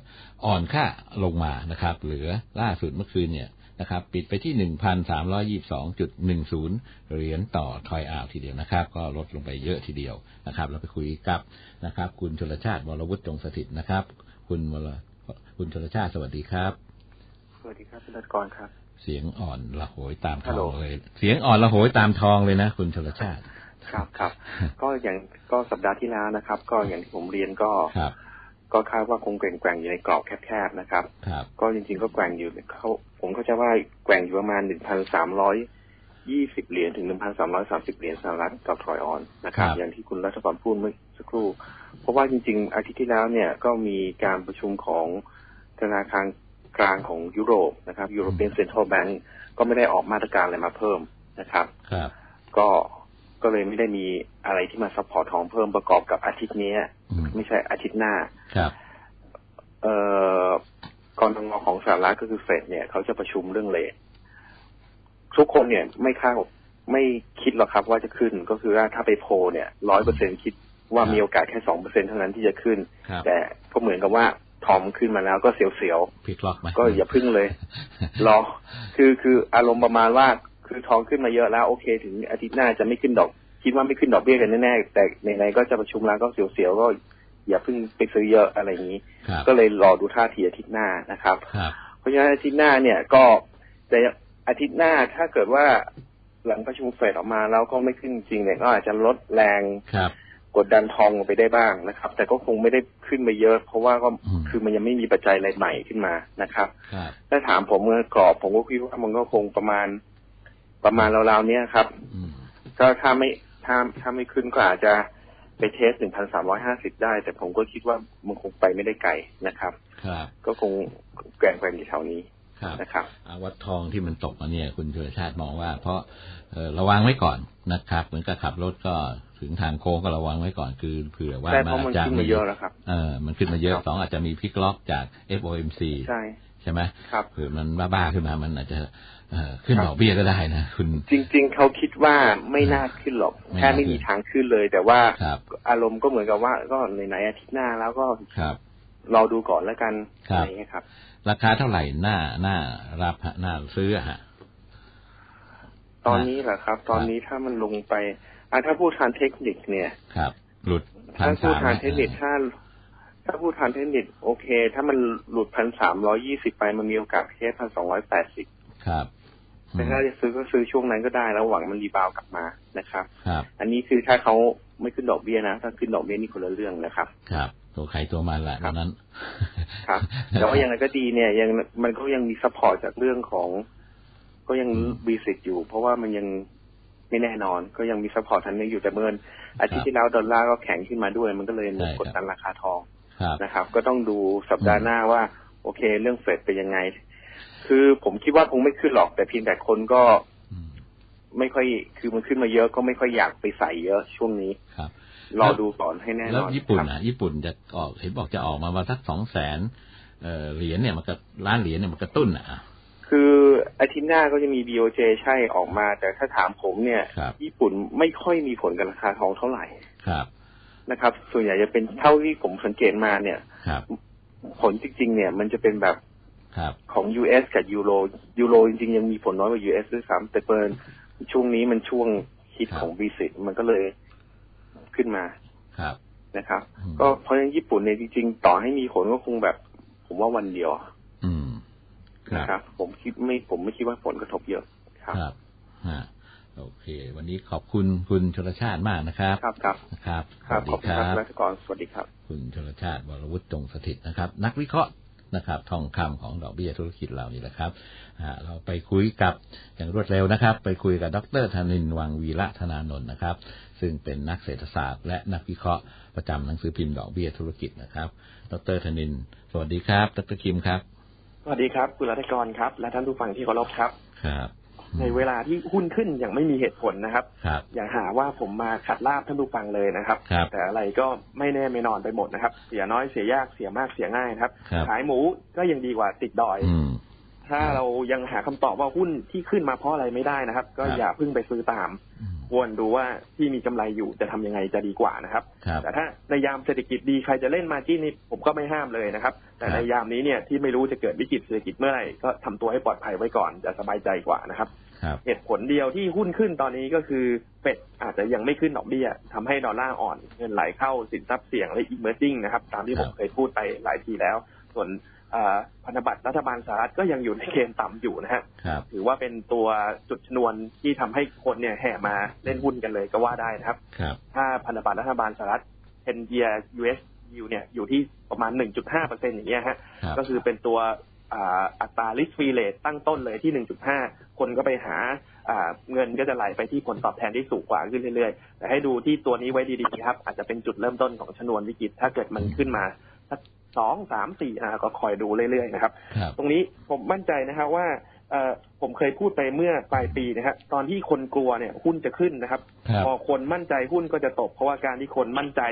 อ่อนค่าลงมานะครับ เหลือล่าสุดเมื่อคืนเนี่ย นะครับปิดไปที่หนึ่งพันสามร้อยี่สองจุดหนึ่งศูนย์เหรียญต่อทอยอาวทีเดียวนะครับ ก็ลดลงไปเยอะทีเดียวนะครับ เราไปคุยกับนะครับ คุณชลชาติวรวุฒิจงสถิตนะครับ คุณวรคุณชลชาติสวัสดีครับ สวัสดีครับคุณรัตกรครับ เสียงอ่อนละโหยตามทฮัลโหลองเลย เสียงอ่อนละโหยตามทองเลยนะ คุณชลชาติ ครับครับก็อย่างก็สัปดาห์ที่แล้วนะครับ ก็อย่างที่ผมเรียนก็ครับ ก็คาดว่าคงแกว่งๆอยู่ในกรอบแคบๆนะครับครับก็จริงๆก็แกว่งอยู่เขาผมเข้าใจว่าแกว่งอยู่ประมาณหนึ่งพันสามร้อยยี่สิบเหรียญถึงหนึ่งพันสามร้อยสามสิบเหรียญสหรัฐต่อทรอยออนซ์นะครับครับอย่างที่คุณรัฐกรพูดเมื่อสักครู่ เพราะว่าจริง ๆ อาทิตย์ที่แล้วเนี่ยก็มีการประชุมของธนาคารกลางของยุโรปนะครับ European Central Bank ก็ไม่ได้ออกมาตรการอะไรมาเพิ่มนะครับครับก็ ก็เลยไม่ได้มีอะไรที่มา support ทองเพิ่มประกอบกับอาทิตย์นี้อืมไม่ใช่อาทิตย์หน้าครับเอ่อกรงงของสหรัฐก็คือเฟดเนี่ยเขาจะประชุมเรื่องเลททุกคนเนี่ยไม่คาดไม่คิดหรอกครับว่าจะขึ้นก็คือว่าถ้าไปโพลเนี่ยร้อยเปอร์เซ็นคิดว่ามีโอกาสแค่สองเปอร์เซ็นเท่านั้นที่จะขึ้นครับแต่ก็เหมือนกับว่าทอมขึ้นมาแล้วก็เสียวพลิกล็อกไหมๆก็อย่าพึ่งเลยรอคือคืออารมณ์ประมาณว่า คือทองขึ้นมาเยอะแล้วโอเค ถึงอาทิตย์หน้าจะไม่ขึ้นดอก คิดว่าไม่ขึ้นดอกเบี้ยกันแน่ๆแต่ไหนๆก็จะประชุมแล้วก็เสียวๆก็อย่าเพิ่งไปซื้อเยอะอะไรอย่างนี้ครับก็เลยรอดูท่าทีอาทิตย์หน้านะครับครับ เพราะฉะนั้นอาทิตย์หน้าเนี่ยก็แต่อาทิตย์หน้าถ้าเกิดว่าหลังประชุมเฟดออกมาแล้วก็ไม่ขึ้นจริงเนี่ยก็อาจจะลดแรงครับกดดันทองลงไปได้บ้างนะครับ แต่ก็คงไม่ได้ขึ้นไปเยอะ เพราะว่าก็อืมคือมันยังไม่มีปัจจัยอะไรใหม่ขึ้นมานะครับครับ ถ้าถามผมเมื่อกรอบผมก็คิดว่ามันก็คงประมาณ ประมาณราวๆเนี้ยครับอืมก็ถ้าไม่ถ้าถ้าไม่ขึ้นก็อาจจะไปเทสหนึ่งพันสามร้อยห้าสิบได้ แต่ผมก็คิดว่ามันคงไปไม่ได้ไกลนะครับครับก็คงแกว่งแกว่งอยู่แถวนี้ครับนะครับอาวัดทองที่มันตกมาเนี่ย คุณชลชาติมองว่า เพราะเอ่อระวังไว้ก่อนนะครับ เหมือนกับขับรถก็ถึงทางโค้งก็ระวังไว้ก่อนคือเผื่อว่าใช่มัเพราะมันจะขึ้นมาเยอะแล้วครับเออมันขึ้นมาเยอะครับสองอาจจะมีพลิกล็อกจาก FOMC ใช่ใช่ไหมครับเผื่อมันบ้าๆขึ้นมามันอาจจะเอ่อ ขึ้นครับดอกเบี้ยก็ได้นะคุณจริง ๆเขาคิดว่าไม่น่าขึ้นหรอกไม่น่าแค่ไม่มีทางขึ้นเลย แต่ว่าครับอารมณ์ก็เหมือนกับว่า ก็ไหนๆอาทิตย์หน้าแล้วก็ครับรอดูก่อนแล้วกันครับอะไรอย่างเงี้ยครับ ราคาเท่าไหร่หน้าหน้ารับฮะหน้าซื้ออะฮะตอนนี้แหละครับ ตอนนี้ถ้ามันลงไปอะถ้าพูดทางเทคนิคเนี่ยครับ หลุดพัถ้านพูดสามทางเทคนิคถ้าถ้าพูดทางเทคนิคโอเค ถ้ามันหลุดพันสามร้อยี่สิบไปมันมีโอกาสแค่พันสองร้อยแปดสิบครับอื แต่มถ้าจะซื้อก็ซื้อช่วงนั้นก็ได้แล้วหวังมันรีบาวด์กลับมานะครับครับอันนี้คือถ้าเขาไม่ขึ้นดอกเบี้ยนะถ้าขึ้นดอกเบี้ยนี่คนละเรื่องนะครับ ครับ ตัวใครตัวมันแหละครัตบอนนั้น ครับแต่ว่าอย่างไรก็ดีเนี่ย ยังมันก็ยังมีซัพพอร์ตจากเรื่องของ ก็ยังอืมบีสิทอยู่ เพราะว่ามันยังไม่แน่นอน ก็ยังมี support ทางนี้อยู่แต่เมื่ออาทิตย์ที่แล้วดอลลาร์ก็แข็งขึ้นมาด้วย มันก็เลยใช่ครับกดดันราคาทองครับนะครับ ก็ต้องดูสัปดาห์หน้าว่า โอเค เรื่องเฟดเป็นยังไง คือผมคิดว่าคงไม่ขึ้นหรอก แต่เพียงแต่คนก็อืมไม่ค่อยคือมันขึ้นมาเยอะก็ไม่ค่อยอยากไปใส่เยอะช่วงนี้ครับรอดูก่อนให้แน่นแล้วอนญี่ปุ่นครับอะญี่ปุ่นจะออกเห็นบอกจะออกมาวันสักสองแสนเอ่อเหรียญเนี่ยมันก็ล้านเหรียญเนี่ยมันกระตุ้นอะ คืออาทิตย์หน้าก็จะมี BOJ ใช่ออกมา แต่ถ้าถามผมเนี่ยครับญี่ปุ่นไม่ค่อยมีผลกับราคาทองเท่าไหร่ครับนะครับ ส่วนใหญ่จะเป็นเท่าที่ผมสังเกตมาเนี่ยครับผลจริง ๆ เนี่ย มันจะเป็นแบบครับ ของ US กับยูโรยูโรจริงๆ ยังมีผลน้อยกว่า US ด้วยซ้ำแต่เปินช่วงนี้มันช่วงฮิตครับของ b ีสิมันก็เลยขึ้นมาครับนะครับอืมก็เพราะฉะนั้นญี่ปุ่นเนี่ยจริงๆ ต่อให้มีผลก็คงแบบ ผมว่าวันเดียวอืมครันะครับบผมคิดไม่ผมไม่คิดว่าผลกระทบเยอะครับครับฮะโอเค วันนี้ขอบคุณคุณชลชาติมากนะครับ ครับครับนะครับครับสขวัอบสคุดีณคครัรับบรัชกรสวัสดีครับ คุณชลชาติวรวุฒิจงสถิตนะครับ นักวิเคราะห์ นะครับ ทองคำของดอกเบี้ยธุรกิจเรานี่แหละครับอ่าเราไปคุยกับอย่างรวดเร็วนะครับ ไปคุยกับดรธนินทร์วังวีระธนานนท์นะครับ ซึ่งเป็นนักเศรษฐศาสตร์ และนักวิเคราะห์ประจำหนังสือพิมพ์ดอกเบี้ยธุรกิจนะครับ ดรธนินทร์สวัสดีครับ ดรคิมครับ สวัสดีครับ คุณรัตกรครับ และท่านผู้ฟังที่เคารพครับ ครับ ในเวลาที่หุ้นขึ้นอย่างไม่มีเหตุผลนะครับครับอย่าหาว่าผมมาขัดลาบท่านผู้ฟังเลยนะครับครับแต่อะไรก็ไม่แน่ไม่นอนไปหมดนะครับ เสียน้อยเสียยากเสียมากเสียง่ายนะครับครับขายหมูก็ยังดีกว่าติดดอยอืมถ้าเรายังหาคำตอบว่าหุ้นที่ขึ้นมาเพราะอะไรไม่ได้นะครับ ก็ครับอย่าเพิ่งไปซื้อตามอืมค วรดูว่าที่มีกำไรอยู่จะทำยังไงจะดีกว่านะครับครับ แต่ถ้าในยามเศรษฐกิจดีใครจะเล่นมาจิ้นนี่ผมก็ไม่ห้ามเลยนะครับ แต่ครับในยามนี้เนี่ยที่ไม่รู้จะเกิดวิกฤตเศรษฐกิจเมื่อไหร่ก็ทำตัวให้ปลอดภัยไว้ก่อนจะสบายใจกว่านะครับครับเหตุผลเดียวที่หุ้นขึ้นตอนนี้ก็คือเป็ดอาจจะยังไม่ขึ้นดอกเบี้ยทำให้ดอลลาร์อ่อนเงินไหลเข้าสินทรัพย์เสี่ยงและ emerging นะครับ ตามที่ผมเคยพูดไปหลายทีแล้ว ส่วนเอ่อ พันธบัตรรัฐบาลสหรัฐก็ยังอยู่ในเกณฑ์ต่ำอยู่นะฮะครับถือว่าเป็นตัวจุดชนวนที่ทำให้คนเนี่ยแห่มาเล่นหุ้นกันเลยก็ว่าได้นะครับครับ ถ้าพันธบัตรรัฐบาลสหรัฐ10 year US yield เนี่ยอยู่ที่ประมาณ 1.5เปอร์เซ็นอย่างเงี้ยฮะครับก็คือเป็นตัวอ่าอัตรา risk free rate ตั้งต้นเลยที่ 1.5 คนก็ไปหาอ่าเงินก็จะไหลไปที่ผลตอบแทนที่สูงกว่าขึ้นเรื่อยๆ แต่ให้ดูที่ตัวนี้ไว้ดีๆครับ อาจจะเป็นจุดเริ่มต้นของชนวนวิกฤตถ้าเกิดมันขึ้นมาสัก สองสามสี่อ่าก็คอยดูเรื่อยๆนะครับครับตรงนี้ผมมั่นใจนะครับว่าเอ่อผมเคยพูดไปเมื่อปลายปีนะครับตอนที่คนกลัวเนี่ยหุ้นจะขึ้นนะครับครับ พอคนมั่นใจหุ้นก็จะตก เพราะว่าการที่คนมั่นใจ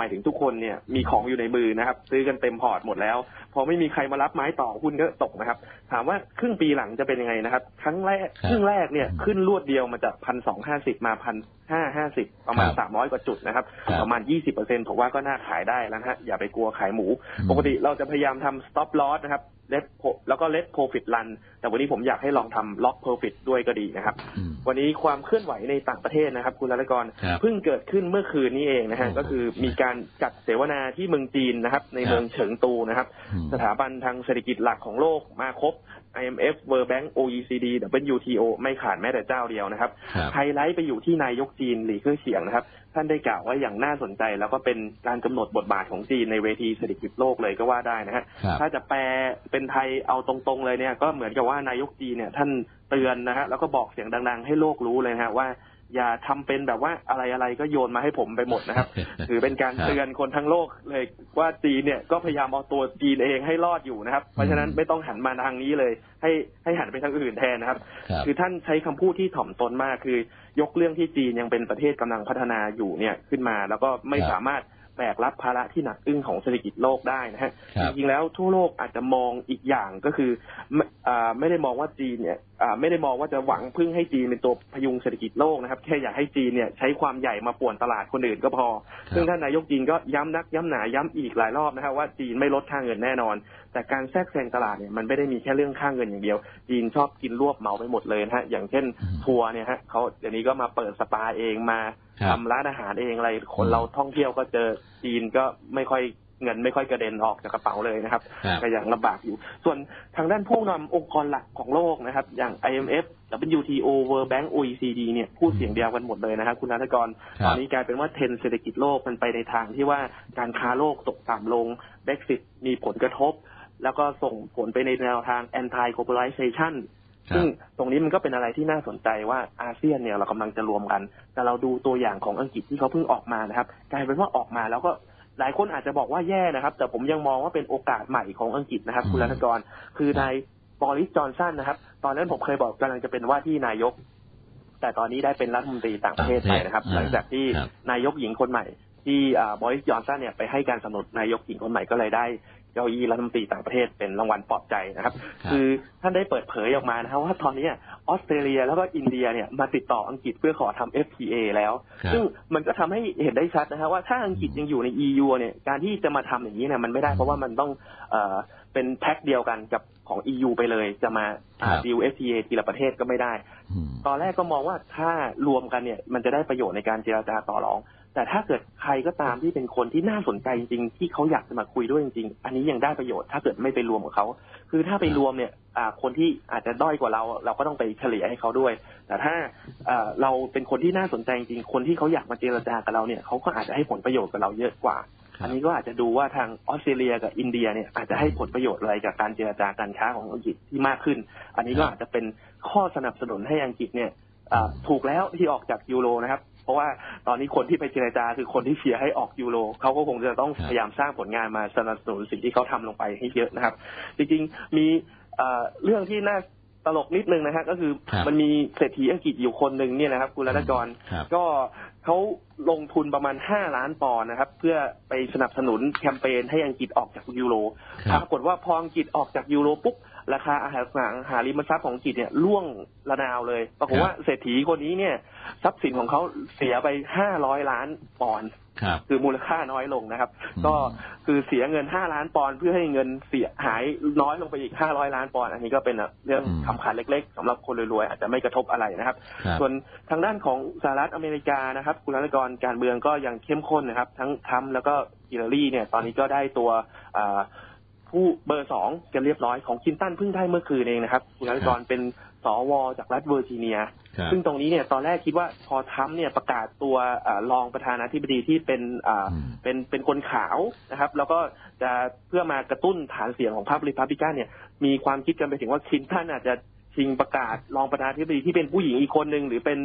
หมายถึงทุกคนเนี่ยมีของอยู่ในมือนะครับ ซื้อกันเต็มพอร์ตหมดแล้ว พอไม่มีใครมารับไม้ต่อหุ้นก็ตกนะครับ ถามว่าครึ่งปีหลังจะเป็นยังไงนะครับ ครั้งแรกครับครึ่งแรกเนี่ยขึ้นรวดเดียวมาจากพันสองห้าสิบมาพันห้าห้าสิบประมาณครับสามร้อยกว่าจุดนะครับครับ ประมาณยี่สิบเปอร์เซ็นผมว่าก็น่าขายได้แล้วนะฮะอย่าไปกลัวขายหมูอืมปกติเราจะพยายามทำ stop loss นะครับ let pro- แล้วก็ let profit run แต่วันนี้ผมอยากให้ลองทำ lock profit ด้วยก็ดีนะครับอืมวันนี้ความเคลื่อนไหวในต่างประเทศนะครับ คุณรัตกรครับเพิ่งเกิดขึ้นเมื่อคืนนี้เองนะฮะโอ้โหก็คือมีการจัดเสวนาที่เมืองจีนนะครับ ในครับเมืองเฉิงตูนะครับอืมสถาบันทางเศรษฐกิจหลักของโลกมาครบ IMF World Bank OECD WTO ไม่ขาดแม้แต่เจ้าเดียวนะครับครับไฮไลท์ไปอยู่ที่นายกจีนหลี่เค่อเฉียงนะครับ ท่านได้กล่าวว่าอย่างน่าสนใจ แล้วก็เป็นการกำหนดบทบาทของจีนในเวทีเศรษฐกิจโลกเลยก็ว่าได้นะฮะครับถ้าจะแปลเป็นไทยเอาตรงๆเลยเนี่ยก็เหมือนกับว่านายกจีนเนี่ยท่านเตือนนะฮะแล้วก็บอกเสียงดัง ๆ ให้โลกรู้เลยนะฮะว่า อย่าทำเป็นแบบว่าอะไรอะไรๆก็โยนมาให้ผมไปหมดนะครับถือเป็นการครับเตือนคนทั้งโลกเลยว่าจีนเนี่ยก็พยายามเอาตัวจีนเองให้รอดอยู่นะครับ เพราะฉะนั้นไม่ต้องหันมาทางนี้เลย ให้ให้หันไปทางอื่นแทนนะครับครับคือท่านใช้คำพูดที่ถ่อมตนมากคือยกเรื่องที่จีนยังเป็นประเทศกำลังพัฒนาอยู่เนี่ยขึ้นมา แล้วก็ไม่ครับสามารถ แบกรับภาระที่หนักอึ้งของเศรษฐกิจโลกได้นะฮะครัจบริงๆแล้วทั่วโลกอาจจะมองอีกอย่างก็คือไม่อ่าไม่ได้มองว่าจีนเนี่ยอ่าไม่ได้มองว่าจะหวังพึ่งให้จีนเป็นตัวพยุงเศรษฐกิจโลกนะครับแค่อยากให้จีนเนี่ยใช้ความใหญ่มาป่วนตลาดคนอื่นก็พอครับซึ่งท่านนายกจีนก็ย้ำนักย้ำหนาย้ำอีกหลายรอบนะครับว่าจีนไม่ลดค่าเงินแน่นอน แต่การแทรกแซงตลาดเนี่ยมันไม่ได้มีแค่เรื่องค่าเงินอย่างเดียว จีนชอบกินรวบเหมาไปหมดเลยนะฮะอย่างเช่นอืมทัวร์เนี่ยฮะเขาเดี๋ยวนี้ก็มาเปิดสปาเองมาครับ ทำร้านอาหารเองอะไรคนอืมเราท่องเที่ยวก็เจอจีนก็ไม่ค่อยเงินไม่ค่อยกระเด็นออกจากกระเป๋าเลยนะครับครับก็ยังลำบากอยู่ ส่วนทางด้านผู้นำองค์กรหลักของโลกนะครับ อย่าง IMF WTO World Bank OECD เนี่ยพูดเสียงเดียวกันหมดเลยนะครับ คุณนัทกรครับตอนนี้กลายเป็นว่าเทรนด์เศรษฐกิจโลกมันไปในทางที่ว่าการค้าโลกตกต่ำลง Brexit มีผลกระทบ แล้วก็ส่งผลไปในแนวทาง anti globalization ครับ ซึ่งตรงนี้มันก็เป็นอะไรที่น่าสนใจว่าอาเซียนเนี่ยเรากำลังจะรวมกัน แต่เราดูตัวอย่างของอังกฤษที่เขาเพิ่งออกมานะครับกลายเป็นว่าออกมาแล้วก็หลายคนอาจจะบอกว่าแย่นะครับ แต่ผมยังมองว่าเป็นโอกาสใหม่ของอังกฤษนะครับ คุณรัตกร คือนายบอริสจอนสันนะครับ ตอนนั้นผมเคยบอกกำลังจะเป็นว่าที่นายก แต่ตอนนี้ได้เป็นรัฐมนตรีต่างประเทศไปนะครับอ่าหลังจากที่ครับนายกหญิงคนใหม่ที่บอริสจอนสันเนี่ยไปให้การสนับสนุนนายกหญิงคนใหม่ก็เลยได้ เก้าอี้รัฐมนตรีต่างประเทศเป็นรางวัลปลอบใจนะครับครับ คือท่านได้เปิดเผยออกมานะครับว่าตอนนี้ออสเตรเลียแล้วก็อินเดียเนี่ยมาติดต่ออังกฤษเพื่อขอทำ FTA แล้วครับซึ่งมันก็ทำให้เห็นได้ชัดนะครับว่าถ้าอังกฤษยังอยู่ใน EU เนี่ยการที่จะมาทำอย่างนี้เนี่ยมันไม่ได้เพราะว่ามันต้องเอ่อเป็นแพ็คเดียวกันกับของ EU ไปเลย จะมาครับดีล FTA ทีละประเทศก็ไม่ได้อืมตอนแรกก็มองว่าถ้ารวมกันเนี่ยมันจะได้ประโยชน์ในการเจรจาต่อรอง แต่ถ้าเกิดใครก็ตามที่เป็นคนที่น่าสนใจจริงๆที่เขาอยากจะมาคุยด้วยจริงๆ อันนี้ยังได้ประโยชน์ถ้าเกิดไม่ไปรวมกับเขา คือถ้าไปรวมเนี่ยอ่าคนที่อาจจะด้อยกว่าเรา เราก็ต้องไปเฉลี่ยให้เขาด้วย แต่ถ้าอ่าเราเป็นคนที่น่าสนใจจริงๆคนที่เขาอยากมาเจรจากับเราเนี่ยเขาก็อาจจะให้ผลประโยชน์กับเราเยอะกว่าครับอันนี้ก็อาจจะดูว่าทางออสเตรเลียกับอินเดียเนี่ยอาจจะให้ผลประโยชน์อะไรจากการเจรจาการค้าของอังกฤษที่มากขึ้น อันนี้ก็อาจจะเป็นข้อสนับสนุนให้อังกฤษเนี่ยอ่าถูกแล้วที่ออกจากยูโรนะครับ เพราะว่าตอนนี้คนที่ไปเจรจาคือคนที่เชียร์ให้ออกยูโรเขาก็คงจะต้องครับพยายามสร้างผลงานมาสนับสนุนสิ่งที่เขาทำลงไปให้เยอะนะครับ จริงๆมีเอ่อเรื่องที่น่าตลกนิดนึงนะฮะก็คือครับมันมีเศรษฐีอังกฤษอยู่คนหนึ่งเนี่ยนะครับคุณรัตนกรครับก็เขาลงทุนประมาณ 5 ล้านปอนด์นะครับ เพื่อไปสนับสนุนแคมเปญให้อังกฤษออกจากยูโรครับปรากฏว่าพออังกฤษออกจากยูโรปุ๊บ ราคาอาหารสังหาริมทรัพย์ของอังกฤษเนี่ยร่วงระนาวเลยปรากฏว่าเศรษฐีคนนี้เนี่ย ทรัพย์สินของเขาเสียไป500ล้านปอนด์ครับคือมูลค่าน้อยลงนะครับอืมก็คือเสียเงิน5ล้านปอนด์เพื่อให้เงินเสียหายน้อยลงไปอีก500ล้านปอนด์อันนี้ก็เป็นเรื่องอืมคำขันเล็กๆสำหรับคนรวยๆ อาจจะไม่กระทบอะไรนะครับครับ ส่วนทางด้านของสหรัฐอเมริกานะครับ คุณรัตนกรการเมืองก็ยังเข้มข้นนะครับ ทั้งทรัมป์แล้วก็ฮิลลารีเนี่ย ตอนนี้ก็ได้ตัวอ่า ผู้เบอร์สองกันเรียบร้อยของคลินตันเพิ่งได้เมื่อคืนเองนะครับคุณรัตนกรเป็นสวจากรัฐเวอร์จิเนียครับซึ่งตรงนี้เนี่ยตอนแรกคิดว่าพอทรัมป์เนี่ยประกาศตัวอารองประธานาธิบดีที่เป็นอ่าอืมเป็นเป็นคนขาวนะครับ แล้วก็จะเพื่อมากระตุ้นฐานเสียงของพรรคริพับลิกันเนี่ยมีความคิดกันไปถึงว่าคลินตันอาจจะชิงประกาศรองประธานาธิบดีที่เป็นผู้หญิงอีกคนหนึ่งหรือเป็น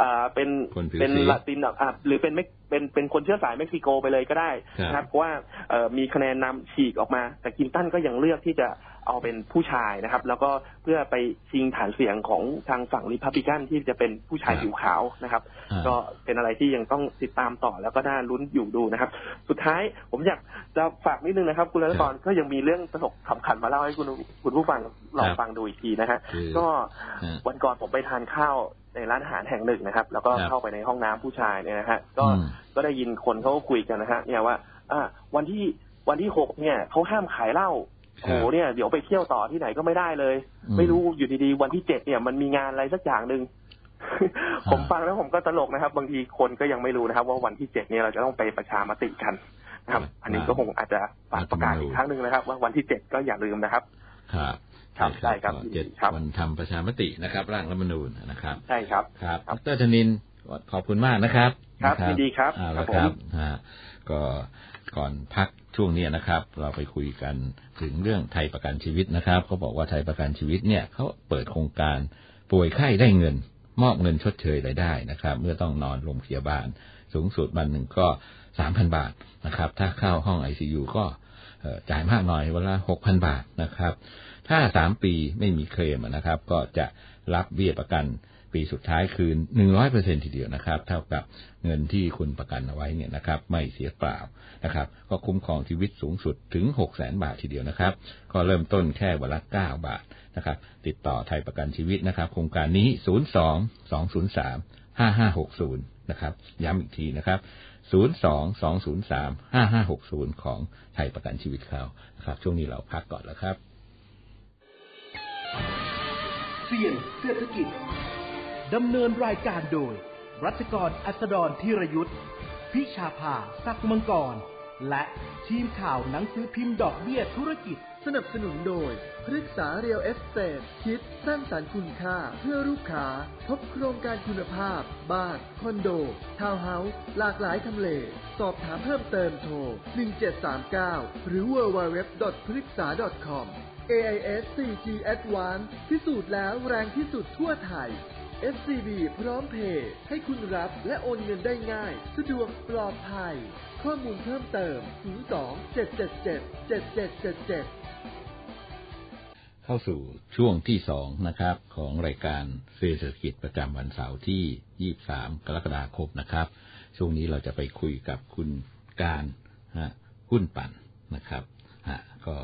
อ่าเป็นคนผิวเป็นสีละตินอะหรือเป็น เม็กเป็นเป็นคนเชื้อสายเม็กซิโกไปเลยก็ได้ครับนะครับเพราะว่าเอ่อมีคะแนนนำฉีกออกมา แต่คลินตันก็ยังเลือกที่จะเอาเป็นผู้ชายนะครับ แล้วก็เพื่อไปชิงฐานเสียงของทางฝั่งริพับลิกันที่จะเป็นผู้ชายครับผิวขาวนะครับอ่าก็เป็นอะไรที่ยังต้องติดตามต่อแล้วก็น่าลุ้นอยู่ดูนะครับ สุดท้ายผมอยากจะฝากนิดนึงนะครับ คุณรัตนกรก็ยังมีเรื่องประสบขำขันมาเล่าให้คุณคุณผู้ฟังลองครับฟังดูอีกทีนะฮะคือก็ฮะวันก่อนผมไปทานข้าว ในร้านอาหารแห่งหนึ่งนะครับ แล้วก็ครับเข้าไปในห้องน้ำผู้ชายเนี่ยนะฮะก็อืมก็ได้ยินคนเขาก็คุยกันนะฮะเนี่ยว่า อ่า วันที่วันที่หกเนี่ยเขาห้ามขายเหล้าโหเนี่ยเดี๋ยวไปเที่ยวต่อที่ไหนก็ไม่ได้เลยอืมไม่รู้อยู่ดีๆวันที่เจ็ดเนี่ยมันมีงานอะไรสักอย่างหนึ่งผมฟังแล้วผมก็ตลกนะครับ บางทีคนก็ยังไม่รู้นะครับ ว่าวันที่เจ็ดเนี่ยเราจะต้องไปประชามติกันนะครับ อันนี้ก็คงอาจจะฝากประกาศอีกครั้งหนึ่งนะครับ ว่าวันที่เจ็ดก็อย่าลืมนะครับ ครับครับได้ครับก็เจ็ดครับวันทำประชามตินะครับร่างรัฐธรรมนูญนะครับ ใช่ครับครับครับดรธนินขอบคุณมากนะครับ ครับนะยินดีครับเอาครัละบครับผมฮะก็ก่อนพักช่วงเนี้ยนะครับ เราไปคุยกันถึงเรื่องไทยประกันชีวิตนะครับเขาบอกว่าไทยประกันชีวิตเนี่ยเขาเปิดโครงการป่วยไข้ได้เงิน มอบเงินชดเชยรายได้นะครับ เมื่อต้องนอนโรงพยาบาล สูงสุดวันหนึ่งก็สามพันบาทนะครับ ถ้าเข้าห้องไอซียูก็เอ่อจ่ายมากหน่อยวันละหกพันบาทนะครับ ถ้าสามปีไม่มีเคลมนะครับ ก็จะรับเบี้ยประกันปีสุดท้ายคืนหนึ่งร้อยเปอร์เซ็นทีเดียวนะครับ เท่ากับเงินที่คุณประกันเอาไว้เนี่ยนะครับ ไม่เสียเปล่านะครับ ก็คุ้มครองชีวิตสูงสุดถึงหกแสนบาททีเดียวนะครับ ก็เริ่มต้นแค่วันละเก้าบาทนะครับ ติดต่อไทยประกันชีวิตนะครับ โครงการนี้ศูนย์สองสองศูนย์สามห้าห้าหกศูนย์นะครับ ย้ำอีกทีนะครับ02-203-5560 ของไทยประกันชีวิตเขาครับ ช่วงนี้เราพักก่อนแล้วครับ เสี่ยงเศรษฐกิจ ดำเนินรายการโดย รัชกรอัสดรธีรยุทธพิชาภาสักมังกร และทีมข่าวหนังสือพิมพ์ดอกเบี้ยธุรกิจ สนับสนุนโดยพฤกษา Real Estate คิดสร้างสรรค์คุณค่าเพื่อลูกค้าพบโครงการคุณภาพ บ้าน คอนโด ทาวน์เฮาส์หลากหลายทำเล สอบถามเพิ่มเติมโทร 1739 หรือ www.pryxa.com AIS 4G Advance พิสูจน์แล้วแรงที่สุดทั่วไทย SCB พร้อมเพย์ให้คุณรับและโอนเงินได้ง่าย สะดวกปลอดภัย ข้อมูลเพิ่มเติม 02 777 7777เข้าสู่ช่วงที่สองนะครับ ของรายการเศรษฐกิจประจำวันเสาร์ที่ 23 กรกฎาคมนะครับ ช่วงนี้เราจะไปคุยกับคุณการฮะหุ้นปั่นนะครับฮะก็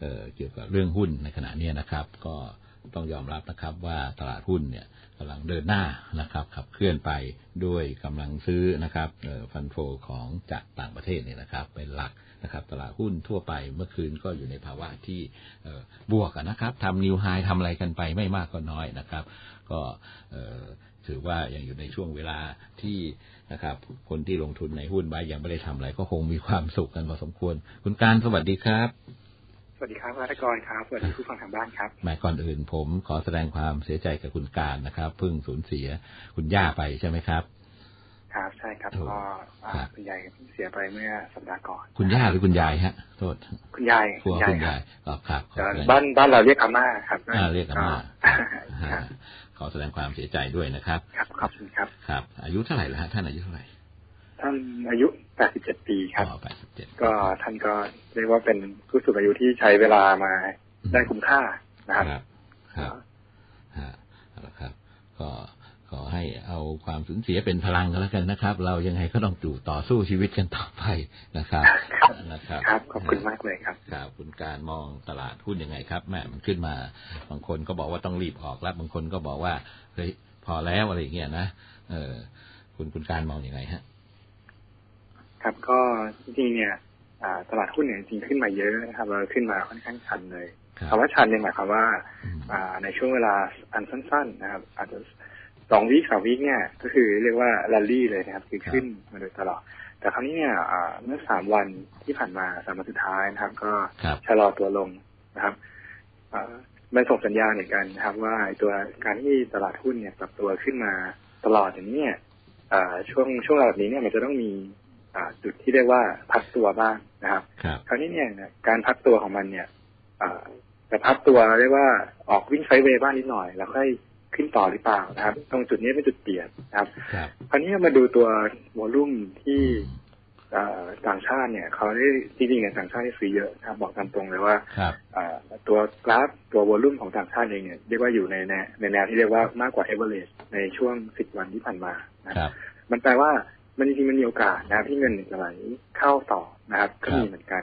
เเกี่ยวกับเรื่องหุ้นในขณะนี้นะครับ ก็ต้องยอมรับนะครับว่าตลาดหุ้นเนี่ยกำลังเดินหน้านะครับ ขับเคลื่อนไปด้วยกำลังซื้อนะครับฟันโฟของจากต่างประเทศเนี่ยนะครับ เป็นหลักนะครับ ตลาดหุ้นทั่วไปเมื่อคืนก็อยู่ในภาวะที่บวกนะครับทำนิวไฮทำอะไรกันไปไม่มากก็น้อยนะครับ ก็ถือว่ายังอยู่ในช่วงเวลาที่นะครับ คนที่ลงทุนในหุ้นไว้ยังไม่ได้ทำอะไรก็คงมีความสุขกันพอสมควร คุณการสวัสดีครับ วัสดีครับรัตกรครับสวัสดีผู้ฟังทางบ้านครับแหมายก่อนอื่นผมขอแสดงความเสียใจกับคุณการนะครับเพิ่งสูญเสียคุณย่าไปใช่ไหมครับ ครับใช่ครับถูกก็อ่าครับคุณยายเสียไปเมื่อสัปดาห์ก่อนคุณย่าหรือคุณยายฮะโทษคุณยายคุณยายคุณครัยาบยอ๋อครับขอแต่แสดงบ้านบ้านเราเรียกอาม่าครับอ่าเรียกอาม่าคฮะรับขอแสดงความเสียใจด้วยนะครับ ครับขอบคุณครับครับ อายุเท่าไหร่แล้วฮะท่านอายุเท่าไหร่ ท่านอายุ 87 ปีครับอ๋อแปดสิบเจ็ดก็ท่านก็เรียกว่าเป็นผู้สูงอายุที่ใช้เวลามาได้คุ้มค่านะครับครับครับฮะเอาละครับก็ขอให้เอาความสูญเสียเป็นพลังกันแล้วกันนะครับ เรายังไงก็ต้องอยู่ต่อสู้ชีวิตกันต่อไปนะครับครับนะครับ ครับ ขอบคุณมากเลยครับครับคุณการมองตลาดหุ้นยังไงครับแม่มันขึ้นมา บางคนก็บอกว่าต้องรีบออกแล้วบางคนก็บอกว่าเฮ้ยพอแล้วอะไรอย่างเงี้ยนะเออคุณคุณการมองอยังไงฮะ ครับก็จริงๆเนี่ยอ่าตลาดหุ้นเนี่ยจริงๆขึ้นมาเยอะนะครับเราขึ้นมาค่อนข้างชันเลยครับคำว่าชันเนี่ยหมายความว่าอืมอ่าในช่วงเวลาอันสั้น ๆ นะครับ อาจจะสองวีคสามวีคเนี่ยก็คือเรียกว่าแรลลี่เลยนะครับ คือขึ้นมาโดยตลอด แต่คราวนี้เนี่ยอ่าเมื่อสามวันที่ผ่านมาสามวันสุดท้ายนะครับ ก็ครับชะลอตัวลงนะครับอ่ามันส่งสัญญาณเหมือนกันนะครับ ว่าไอ้ตัวการที่ตลาดหุ้นเนี่ยปรับตัวขึ้นมาตลอดอย่างนี้เนี่ยอ่าช่วงช่วงระดับนี้เนี่ยมันจะต้องมีอ่า จุดที่เรียกว่าพักตัวบ้างนะครับครับคราวนี้เนี่ยการพักตัวของมันเนี่ยอ่าจะพักตัวเรียกว่าออกวิ่ง sideways บ้างนิดหน่อย แล้วค่อยขึ้นต่อหรือเปล่านะครับ ตรงจุดนี้เป็นจุดเปลี่ยนนะครับครับคราวนี้มาดูตัว volume ที่อ่าต่างชาติเนี่ยเขาได้จริงๆเนี่ยต่างชาติได้ซื้อเยอะนะครับบอกตามตรงเลยว่าครับอ่าตัวกราฟตัว volume ของต่างชาติเองเนี่ยเรียกว่าอยู่ในแนวในแนวที่เรียกว่ามากกว่าเอเวอเรสในช่วงสิบวันที่ผ่านมานะครับมันแปลว่า มันจริงๆมันมีโอกาสนะครับที่เงินจะไหลเข้าต่อนะครับ ก็มีครับเหมือนกัน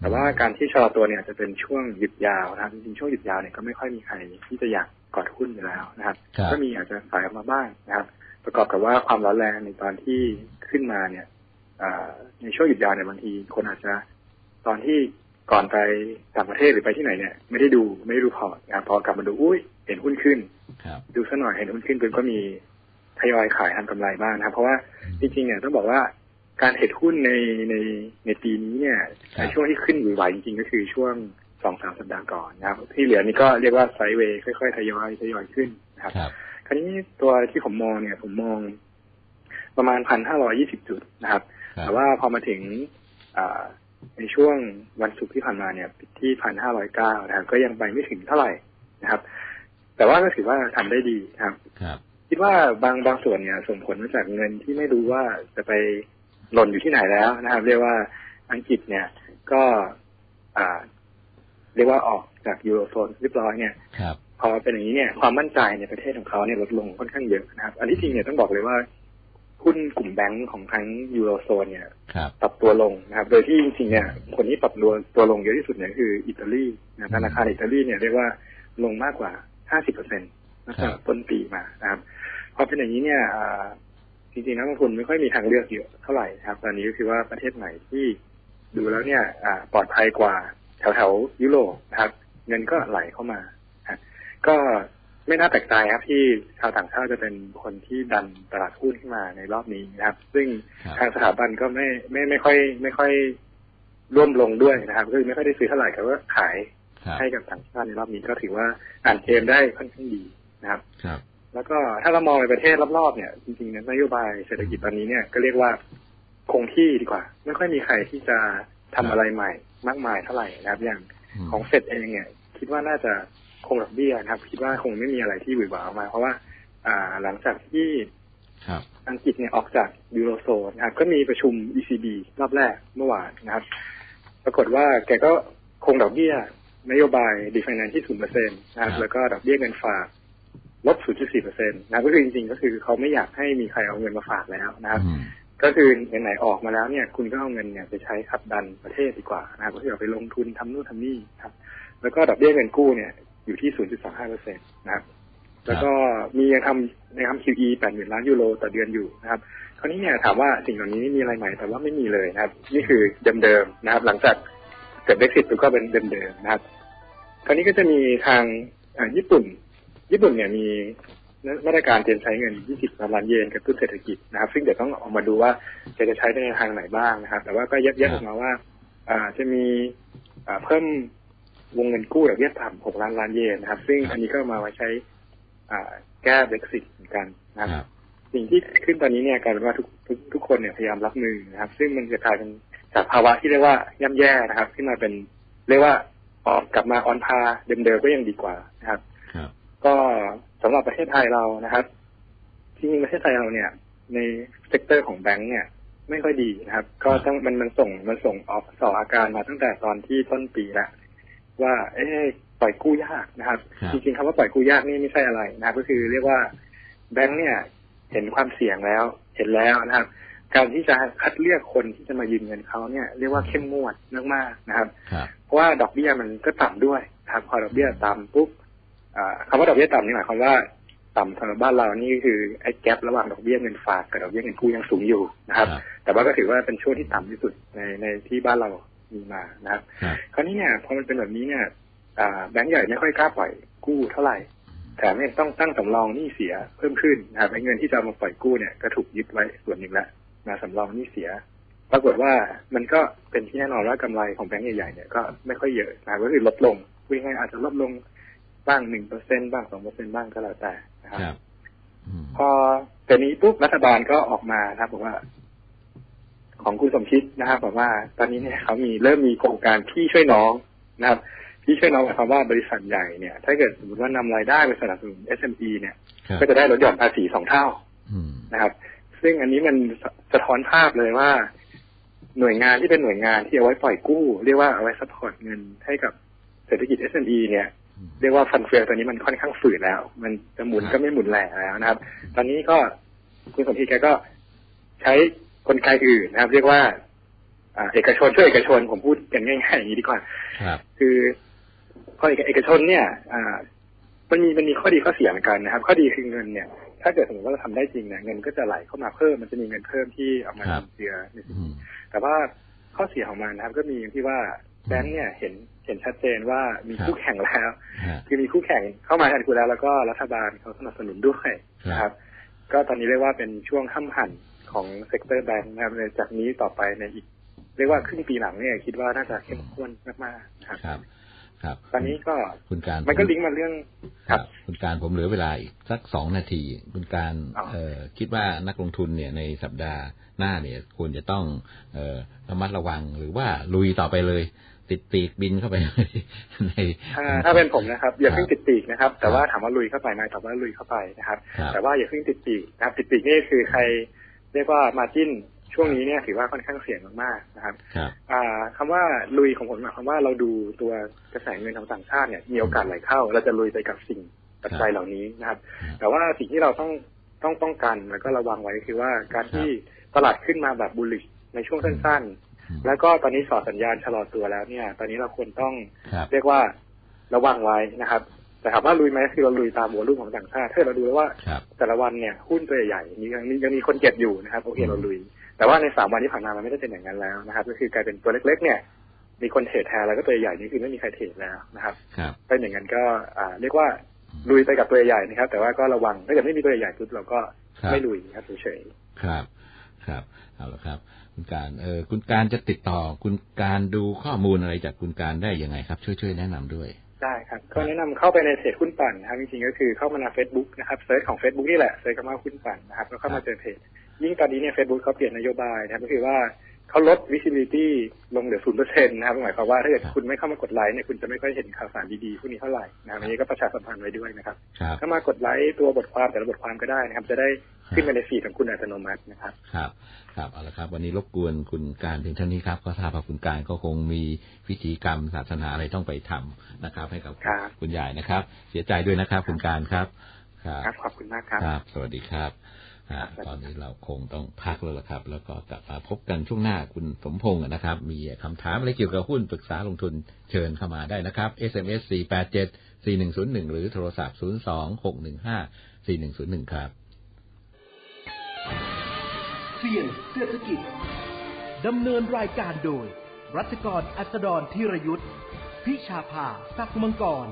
แต่ว่าการที่ชะลอตัวเนี่ยจะเป็นช่วงหยุดยาวนะครับจริงๆช่วงหยุดยาวเนี่ยก็ไม่ค่อยมีใครที่จะอยากกอดหุ้นอยู่แล้วนะครับครับก็มีอาจจะขายออกมาบ้างนะครับ ประกอบกับว่าความร้อนแรงในตอนที่ขึ้นมาเนี่ยอ่าในช่วงหยุดยาวเนี่ยบางทีคนอาจจะตอนที่ก่อนไปต่างประเทศหรือไปที่ไหนเนี่ยไม่ได้ดูไม่ได้ดูพอร์ตนะครับพอกลับมาดูอุ้ยเห็นหุ้นขึ้นครับดูซะหน่อยเห็นหุ้นขึ้นปุ๊บก็มี ทยอยขายทำกำไรบ้างนะครับ เพราะว่าจริงๆเนี่ยต้องบอกว่าการเห็นหุ้นในในในปีนี้เนี่ยครับในช่วงที่ขึ้นไหวๆจริงๆ ก็คือช่วงสองสามสัปดาห์ก่อนนะครับ ที่เหลือนี่ก็เรียกว่าไซด์เวย์ค่อยๆทยอยทยอยขึ้นนะครับ ครับคราวนี้ตัวที่ผมมองเนี่ย ผมมองประมาณพันห้าร้อยี่สิบจุดนะครับครับ แต่ว่าพอมาถึงอ่าในช่วงวันศุกร์ที่ผ่านมาเนี่ยปิดที่พันห้าร้อยเก้านะครับก็ยังไปไม่ถึงเท่าไหร่นะครับ แต่ว่าก็ถือว่าทำได้ดีนะครับ ครับคิดว่าบางบางส่วนเนี่ยส่งผลมาจากเงินที่ไม่รู้ว่าจะไปหล่นอยู่ที่ไหนแล้วนะครับ เรียกว่าอังกฤษเนี่ยก็อ่า เรียกว่าออกจากยูโรโซนเรียบร้อยเนี่ยครับพอเป็นอย่างนี้เนี่ยความมั่นใจในประเทศของเขาเนี่ยลดลงค่อนข้างเยอะนะครับ อันที่จริงเนี่ยต้องบอกเลยว่าหุ้นกลุ่มแบงก์ของทั้งยูโรโซนเนี่ยครับปรับตัวลงนะครับ โดยที่จริงๆเนี่ยคนที่ปรับตัวตัวลงเยอะที่สุดเนี่ยคืออิตาลีนะธนาคารอิตาลีเนี่ยเรียกว่าลงมากกว่า 50เปอร์เซ็นต์ตั้งแต่ต้นปีมานะครับ พอเป็นอย่างนี้เนี่ยอ่าจริงๆนักลงทุนไม่ค่อยมีทางเลือกเยอะเท่าไหร่นะครับ ตอนนี้ก็คือว่าประเทศไหนที่ดูแล้วเนี่ยอ่าปลอดภัยกว่าแถวๆยุโรปนะครับ เงินก็ไหลเข้ามาฮะก็ไม่น่าแปลกใจครับที่ชาวต่างชาติจะเป็นคนที่ดันตลาดหุ้นขึ้นมาในรอบนี้นะครับ ซึ่งครับทางสถาบันก็ไม่ไม่ไม่ค่อย ไม่ค่อยร่วมลงด้วยนะครับคือไม่ค่อยได้ซื้อเท่าไหร่แต่ว่าขายครับให้กับต่างชาติในรอบนี้ก็ถือว่าอ่านเกมได้ค่อนข้างดีนะครับครับ แล้วก็ถ้าเรามองไปประเทศรอบๆเนี่ยจริงๆเนี่ยนโยบายเศรษฐกิจตอนนี้เนี่ยก็เรียกว่าคงที่ดีกว่า ไม่ค่อยมีใครที่จะทำอะไรใหม่ มากมายเท่าไหร่นะครับ อย่างมของเฟดเองเนี่ย คิดว่าน่าจะคงดอกเบี้ยนะครับ คิดว่าคงไม่มีอะไรที่หวือหวาออกมา เพราะว่า อ่าหลังจากที่ครับอังกฤษเนี่ยออกจากยูโรโซนนะครับก็มีประชุม ECB รอบแรกเมื่อวานนะครับ ปรากฏว่าแกก็คงดอกเบี้ยนโยบายรีไฟแนนซ์ที่ศูนย์เปอร์เซ็นต์นะครับครับแล้วก็ดอกเบี้ยเงินฝาก ลบ 0.4เปอร์เซ็นต์นะครับก็คือจริงๆ ก็คือเขาไม่อยากให้มีใครเอาเงินมาฝากแล้วนะครับอืมก็คือไหนๆออกมาแล้วเนี่ย คุณก็เอาเงินเนี่ยไปใช้ขับดันประเทศดีกว่านะครับก็คือเอาไปลงทุนทำนู่นทำนี่ครับ แล้วก็ดอกเบี้ยเงินกู้เนี่ยอยู่ที่ 0.25เปอร์เซ็นต์นะครับแล้วก็มียังทำยังทำ QE 8 0,000ล้านยูโรต่อเดือนอยู่นะครับคราวนี้เนี่ยถามว่าสิ่งเหล่านี้มีอะไรใหม่แต่ว่าไม่มีเลยนะครับ นี่คือเดิมๆนะครับ หลังจากเกิด Brexit ก็เป็นเดิมๆนะครับ คราวนี้ก็จะมีทางอ่าญี่ปุ่น ญี่ปุ่นเนี่ยมีมาตรการเตรียมใช้เงิน 20ล้านล้านเยนกระตุ้นเศรษฐกิจนะครับ ซึ่งเดี๋ยวต้องออกมาดูว่าจะจะใช้ในทางไหนบ้างนะครับ แต่ว่าก็แยกๆออกมาว่าอ่าจะมีอ่าเพิ่มวงเงินกู้ดอกเบี้ยต่ำ6ล้านล้านเยนนะครับ ซึ่งอันนี้ก็มาไว้ใช้อ่าแก้ Brexit เหมือนกันนะครับครับสิ่งที่เกิดขึ้นตอนนี้เนี่ยกลายเป็นว่าทุกทุกทุกคนเนี่ยพยายามรับมือนะครับ ซึ่งมันจะกลายเป็นจากภาวะที่เรียกว่าย่ำแย่นะครับ ขึ้นมาเป็นเรียกว่าออกกลับมาออนพาเดิมๆก็ยังดีกว่านะครับครับ ก็สำหรับประเทศไทยเรานะครับ ที่จริงประเทศไทยเราเนี่ย ใน sector ของแบงก์เนี่ยไม่ค่อยดีนะครับ ก็ต้องมันมันส่งมันส่งออกสออาการมาตั้งแต่ตอนที่ต้นปีแล้วว่า เอ๊ะปล่อยกู้ยากนะครับครับจริงๆคำว่าปล่อยกู้ยากนี่ไม่ใช่อะไรนะครับ ก็คือเรียกว่าแบงก์เนี่ย เห็นความเสี่ยงแล้วเห็นแล้วนะครับ การที่จะคัดเลือกคนที่จะมายืมเงินเขาเนี่ยเรียกว่าเข้มงวดมากๆนะครับครับเพราะว่าดอกเบี้ยมันก็ต่ำด้วยนะครับพอดอกเบี้ยต่ำปุ๊บอ่า คำว่าดอกเบี้ยต่ำนี่หมายความว่าต่ำสำหรับบ้านเรานี่ก็คือไอ้แกลระหว่างดอกเบี้ยเงินฝากกับดอกเบี้ยเงินกู้ยังสูงอยู่นะครับครับแต่ว่าก็ถือว่าเป็นช่วงที่ต่ำที่สุดในในที่บ้านเรามีมานะครับครับ คราวนี้เนี่ยพอมันเป็นแบบนี้เนี่ยอ่าแบงก์ใหญ่ไม่ค่อยกล้าปล่อยกู้เท่าไหร่แถมยังต้องตั้งสำรองหนี้เสียเพิ่มขึ้นนะครับไอ้เงินที่จะเอามาปล่อยกู้เนี่ยก็ถูกยึดไว้ส่วนหนึ่งแล้วมาสำรองหนี้เสีย ปรากฏว่ามันก็เป็นที่แน่นอนว่ากำไรของแบงก์ใหญ่ๆเนี่ยก็ไม่ค่อยเยอะนะครับก็คือลดลงพูดง่ายๆอาจจะลดลง บ้างหนึ่งเปอร์เซ็นบ้างสองเปอร์เซ็นบ้างก็แล้วแต่นะครับครับอืมพอแต่นี้ปุ๊บรัฐบาลก็ออกมานะครับบอกว่า ของคุณสมคิดนะครับบอกว่า ตอนนี้เนี่ยเขามีเริ่มมีโครงการพี่ช่วยน้องนะครับพี่ช่วยน้องหมายความว่าบริษัทใหญ่เนี่ย ถ้าเกิดสมมติว่านำรายได้ไปสนับสนุน SME เนี่ยครับก็จะได้ลดหย่อนภาษีสองเท่าอืมนะครับ ซึ่งอันนี้มันสสะท้อนภาพเลยว่า หน่วยงานที่เป็นหน่วยงานที่เอาไว้ปล่อยกู้ เรียกว่าเอาไว้ support เงินให้กับเศรษฐกิจ SME เนี่ยอืม เรียกว่าฟันเฟืองตัวนี้มันค่อนข้างฝืดแล้ว มันจะหมุนก็ไม่หมุนแหล่ไม่หมุนแหล่แล้วนะครับ ตอนนี้ก็คุณสมคิดแกก็ใช้กลไกอื่นนะครับ เรียกว่าอ่าเอกชนช่วยเอกชนผมพูดกันง่ายๆอย่างนี้ดีกว่าครับคือพอเอกเอกชนเนี่ยอ่ามันมีมันมีข้อดีข้อเสียเหมือนกันนะครับ ข้อดีคือเงินเนี่ย ถ้าเกิดสมมติว่าเราทำได้จริงเนี่ยเงินก็จะไหลเข้ามาเพิ่มมันจะมีเงินเพิ่มที่เอามาครับเจือในสิ่งอืนี้มแต่ว่าข้อเสียของมันนะครับ ก็มีอย่างที่ว่า แบงค์เนี่ยเห็นเห็นชัดเจนว่ามีครับคู่แข่งแล้วฮะคือมีคู่แข่งเข้ามาแทนคุณแล้ว แล้วก็รัฐบาลเขาสนับสนุนด้วยนะคครัรับบก็ตอนนี้เรียกว่าเป็นช่วงข้ามหันของเซกเตอร์แบงค์นะครับในจากนี้ต่อไปในอีก เรียกว่าครึ่งปีหลังเนี่ยคิดว่าน่าจะเข้มข้นมากๆนะครับครับครับ ตอนนี้ก็คุณการมันก็ลิงก์มาเรื่องครับ คุณการผมเหลือเวลาอีกสักสองนาที คุณการอ๋อเอ่อคิดว่านักลงทุนเนี่ยในสัปดาห์หน้าเนี่ยควรจะต้องเอ่อระมัดระวังหรือว่าลุยต่อไปเลย ติดปีกบินเข้าไปในถ้าถ้าเป็นผมนะครับ อย่าครับเพิ่งติดปีกนะครับ แต่ครับว่าถามว่าลุยเข้าไปไหมตอบว่าลุยเข้าไปนะครับครับ แต่ว่าอย่าเพิ่งติดปีกนะครับ ติดปีกนี่คือใครเรียกว่ามาจิ้นช่วงนี้เนี่ยถือว่าค่อนข้างเสี่ยงมากๆนะครับครับอ่าคำว่าลุยของผมหมายความว่าเราดูตัวกระแสเงินของต่างชาติเนี่ยมีโอกาสไหลเข้า เราจะลุยไปกับสิ่งปัจจัยเหล่านี้นะครับครับแต่ว่าสิ่งที่เราต้องต้องป้องกันแล้วก็ระวังไว้คือว่าการที่ตลาดขึ้นมาแบบบุลลิชในช่วงสั้นอืมๆ แล้วก็ตอนนี้สอดสัญญาณชะลอตัวแล้วเนี่ย ตอนนี้เราควรต้องครับเรียกว่าระวังไว้นะครับ แต่ถามว่าลุยไหมคือเราลุยตามหัวรุ่มของต่างชาติถ้าเราดูแล้วว่าครับแต่ละวันเนี่ยหุ้นตัวใหญ่ๆมียังมียังมีคนเก็บอยู่นะครับโอเคเราลุย แต่ว่าในสามวันที่ผ่านมามันไม่ได้เป็นอย่างนั้นแล้วนะครับ ก็คือกลายเป็นตัวเล็ก ๆ เนี่ย มีคนเทรดแทนแล้วก็ตัวใหญ่นี่คือไม่มีใครเทรดแล้วนะครับครับเป็นอย่างนั้นก็อ่าเรียกว่าลุยไปกับตัวใหญ่นะครับ แต่ว่าก็ระวังถ้าเกิดไม่มีตัวใหญ่ปุ๊บเราก็ครับไม่ลุยครับเฉยครับ ครับเอาละครับ คุณการเออคุณการจะติดต่อ คุณการดูข้อมูลอะไรจากคุณการได้ยังไงครับ ช่วยช่วยแนะนำด้วยๆได้ครับ ก็แนะนำเข้าไปในเพจหุ้นปั่นนะครับจริงๆก็คือเข้ามาใน Facebook นะครับ search ของ Facebook นี่แหละ search คำว่าหุ้นปั่นนะครับแล้วเข้ามาเจอเพจยิ่งตอนนี้เนี่ย Facebook เขาเปลี่ยนนโยบายนะครับก็คือว่าเขาลด visibility ลงเหลือศูนย์เปอร์เซ็นต์นะครับหมายความว่าถ้าเกิดครับคุณไม่เข้ามากดไลค์เนี่ยคุณจะไม่ค่อยเห็นข่าวสารดีๆพวกนี้เท่าไหร่นะครับอันนี้ก็ประชาสัมพันธ์ไว้ด้วยนะครับครับถ้ามากดไลค์ตัวบทความแต่ละบทความก็ได้นะครับ จะได้ขึ้นมาในฟีดของคุณอัตโนมัตินะครับ ครับ ครับเอาละครับ วันนี้รบกวนคุณการเพียงเท่านี้ครับ ก็ทราบว่าคุณการก็คงมีพิธีกรรมศาสนาอะไรต้องไปทำนะครับ ให้กับครับคุณยายนะครับ เสียใจด้วยนะครับ คุณการครับ ครับครับขอบคุณมากครับครับ สวัสดีครับอ่าตอนนี้เราคงต้องพักแล้วล่ะครับ แล้วก็กลับมาพบกันช่วงหน้าคุณสมพงศ์นะครับ มีคำถามอะไรเกี่ยวกับหุ้นปรึกษาลงทุนเชิญเข้ามาได้นะครับ SMS 487 4101 หรือโทรศัพท์ 02 615 4101 ครับ เซียนเศรษฐกิจดำเนินรายการโดย รัชกรอัสดรธีรยุทธพิชาภาสักมังกร